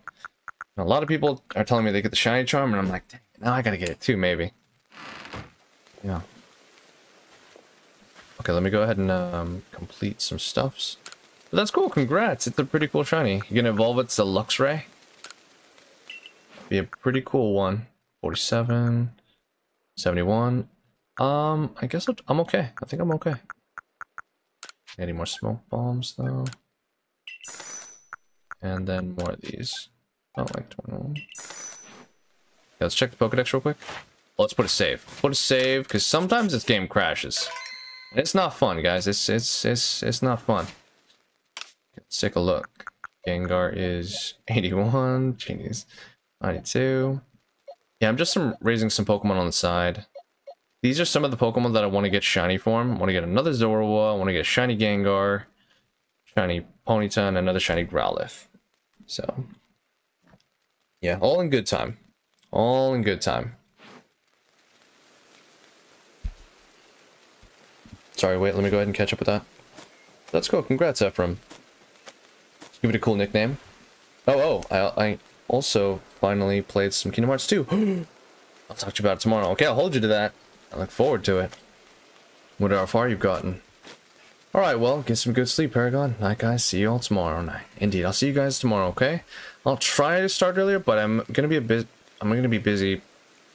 S1: A lot of people are telling me they get the shiny charm, and I'm like, now I gotta get it too, maybe. Yeah. Okay, let me go ahead and um, complete some stuffs. But that's cool, congrats, it's a pretty cool shiny. You gonna evolve it to Luxray? Be a pretty cool one. 47, 71. Um, I guess I'm okay. I think I'm okay. Any more smoke bombs though? And then more of these. Don't like 21. Yeah, let's check the Pokedex real quick. Let's put a save. Put a save, because sometimes this game crashes. It's not fun, guys. It's it's it's it's not fun. Let's take a look. Gengar is 81. Genie's 92. Yeah, I'm just some, raising some Pokemon on the side. These are some of the Pokemon that I want to get shiny form. I want to get another Zorua. I want to get shiny Gengar, shiny Ponyta, and another shiny Growlithe. So, yeah, all in good time. All in good time. Sorry, wait, let me go ahead and catch up with that. Let's go. Congrats, Ephraim. Give it a cool nickname. Oh, oh, I, I also finally played some Kingdom Hearts 2. I'll talk to you about it tomorrow. Okay, I'll hold you to that. I look forward to it. Wonder how far you've gotten. Alright, well, get some good sleep, Paragon. Night, guys. See you all tomorrow night. Indeed, I'll see you guys tomorrow, okay? I'll try to start earlier, but I'm gonna be a bit... I'm gonna be busy.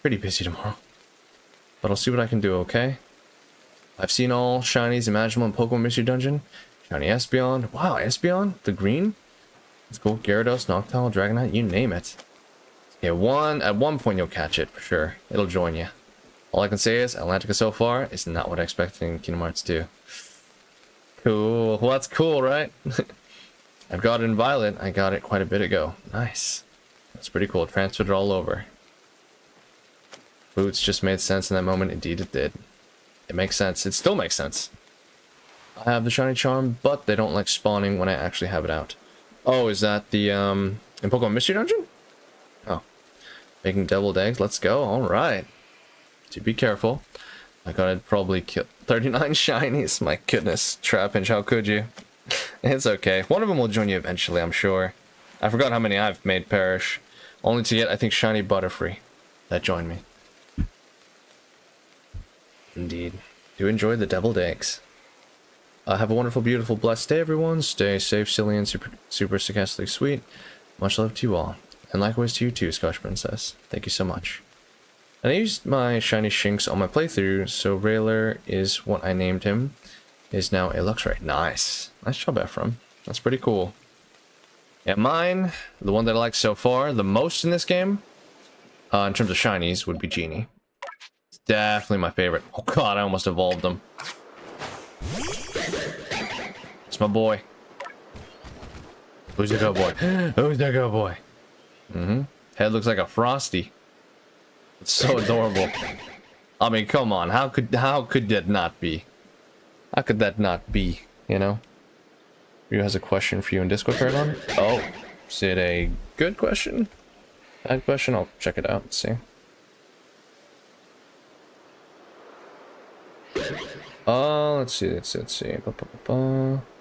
S1: Pretty busy tomorrow. But I'll see what I can do, okay? I've seen all shinies imaginable in Pokemon Mystery Dungeon. Shiny Espeon. Wow, Espeon? The green? It's cool. Gyarados, Noctowl, Dragonite, you name it. Yeah, one at one point you'll catch it for sure. It'll join you. All I can say is Atlantica so far is not what I expected in Kingdom Hearts 2. Cool. Well, that's cool, right? I've got it in Violet. I got it quite a bit ago. Nice. That's pretty cool. Transferred it all over. Boots just made sense in that moment. Indeed it did. It makes sense. It still makes sense. I have the shiny charm, but they don't like spawning when I actually have it out. Oh, is that the, um, in Pokemon Mystery Dungeon? Oh. Making deviled eggs, let's go, alright. To be careful. I gotta probably kill 39 shinies, my goodness. Trapinch, how could you? it's okay. One of them will join you eventually, I'm sure. I forgot how many I've made perish. Only to get, I think, shiny Butterfree. That joined me. Indeed. Do enjoy the deviled eggs. Uh, have a wonderful, beautiful, blessed day, everyone. Stay safe, silly, and super, super sarcastically sweet. Much love to you all. And likewise to you too, Scotch Princess. Thank you so much. And I used my shiny Shinx on my playthrough, so Raylar is what I named him. Is now a Luxray. Nice. Nice job, Ephraim. That's pretty cool. Yeah, mine, the one that I like so far, the most in this game, uh, in terms of shinies, would be Genie. It's definitely my favorite. Oh god, I almost evolved them. It's my boy. Who's the good boy? Who's the good boy? Mm-hmm. Head looks like a frosty. It's so adorable. I mean, come on. How could how could that not be? How could that not be? You know. Ryu has a question for you in Discord, Paragon. Oh, is it a good question? Bad question? I'll check it out. Let's see. Uh, let's see, let's see, let's see. Ba -ba -ba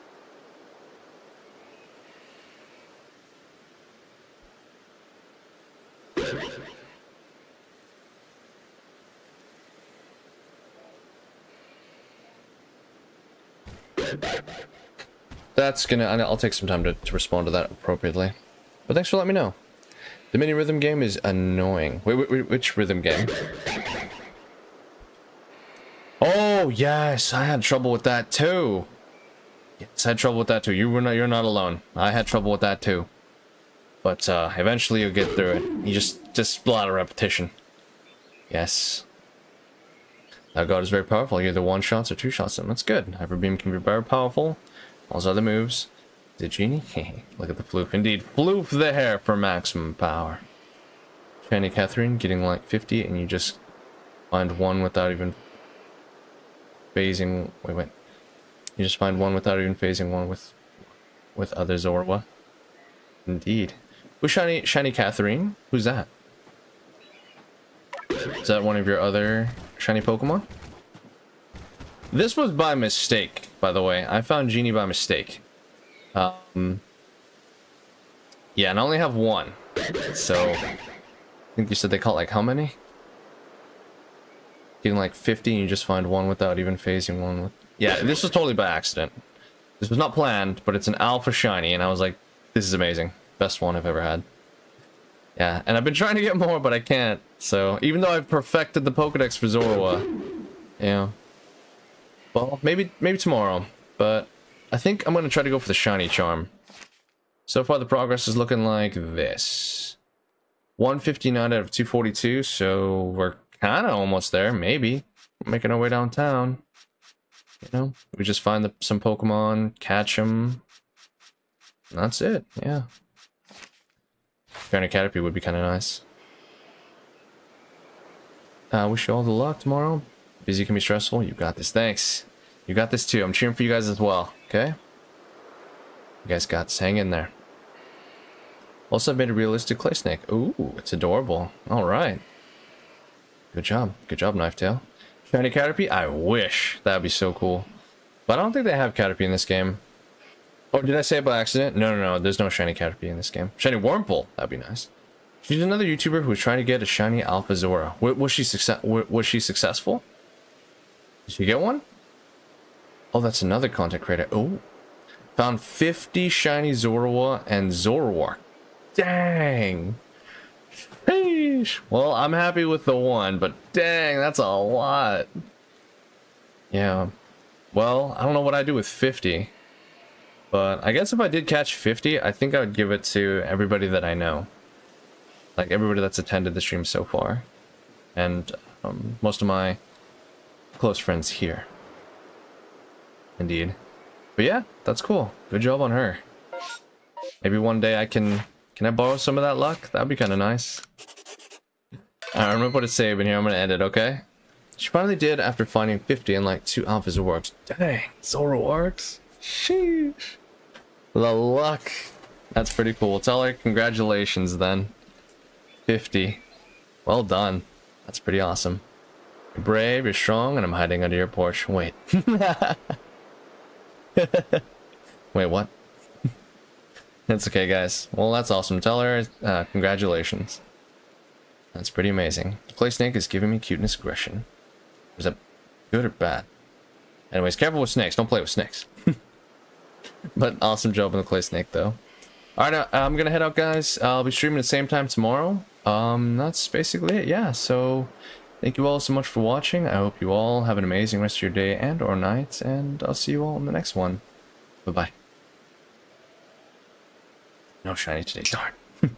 S1: That's gonna, I'll take some time to, to respond to that appropriately. But thanks for letting me know. The mini rhythm game is annoying. Wait, wait, wait which rhythm game? Oh, yes, I had trouble with that too. Yes, I had trouble with that too. You were not, you're not alone. I had trouble with that too. But uh, eventually you'll get through it. You just, just a lot of repetition. Yes. That god is very powerful. Either one shots or two shots him. That's good. Hyper beam can be very powerful. All other moves. It Genie? Look at the floof. Indeed, floof there for maximum power. Shiny Catherine getting like 50 and you just find one without even phasing. Wait, wait. You just find one without even phasing one with with other Zorua. Indeed. Who's Shiny Shiny Catherine? Who's that? Is that one of your other shiny Pokemon? This was by mistake, by the way. I found Genie by mistake. Um, yeah, and I only have one. So, I think you said they caught like how many? Getting like 50 and you just find one without even phasing one with... Yeah, this was totally by accident. This was not planned, but it's an alpha shiny, and I was like, this is amazing. Best one I've ever had. Yeah, and I've been trying to get more, but I can't. So, even though I've perfected the Pokedex for Zorua, yeah. Well, maybe maybe tomorrow, but I think I'm going to try to go for the Shiny Charm. So far, the progress is looking like this. 159 out of 242, so we're kind of almost there, maybe. We're Making our way downtown. You know, we just find the, some Pokemon, catch them. That's it, yeah. Fairy Caterpie would be kind of nice. I uh, wish you all the luck tomorrow. Busy can be stressful. You got this. Thanks. You got this too. I'm cheering for you guys as well. Okay? You guys got this. Hang in there. Also made a realistic clay snake. Ooh, it's adorable. Alright. Good job. Good job, Knifetail. Shiny Caterpie? I wish. That'd be so cool. But I don't think they have Caterpie in this game. Oh, did I say it by accident? No, no, no. There's no shiny Caterpie in this game. Shiny Wurmple. That'd be nice. She's another YouTuber who's trying to get a shiny Alpha Zorua. Was she success? Was she successful? Did she get one? Oh, that's another content creator. Oh, found 50 shiny Zorua and Zoroark. Dang. Sheesh. Well, I'm happy with the one, but dang, that's a lot. Yeah. Well, I don't know what I do with 50. But I guess if I did catch 50, I think I would give it to everybody that I know. Like everybody that's attended the stream so far. And um, most of my close friends here. Indeed. But yeah, that's cool. Good job on her. Maybe one day I can... Can I borrow some of that luck? That'd be kind of nice. Alright, I'm gonna put a save in here. I'm gonna end it, okay? She finally did after finding 50 and like two alphas works. Dang, Zoroarks. Sheesh. The luck. That's pretty cool. Tell her congratulations then. 50. Well done. That's pretty awesome. You're brave, you're strong, and I'm hiding under your porch. Wait. Wait, what? That's okay, guys. Well, that's awesome. Tell her uh, congratulations. That's pretty amazing. The clay snake is giving me cuteness aggression. Is that good or bad? Anyways, careful with snakes. Don't play with snakes. But awesome job on the clay snake, though. Alright, uh, I'm gonna head out, guys. I'll be streaming at the same time tomorrow. Um, that's basically it, yeah. So, thank you all so much for watching. I hope you all have an amazing rest of your day and or night, and I'll see you all in the next one. Bye-bye. No shiny today, darn.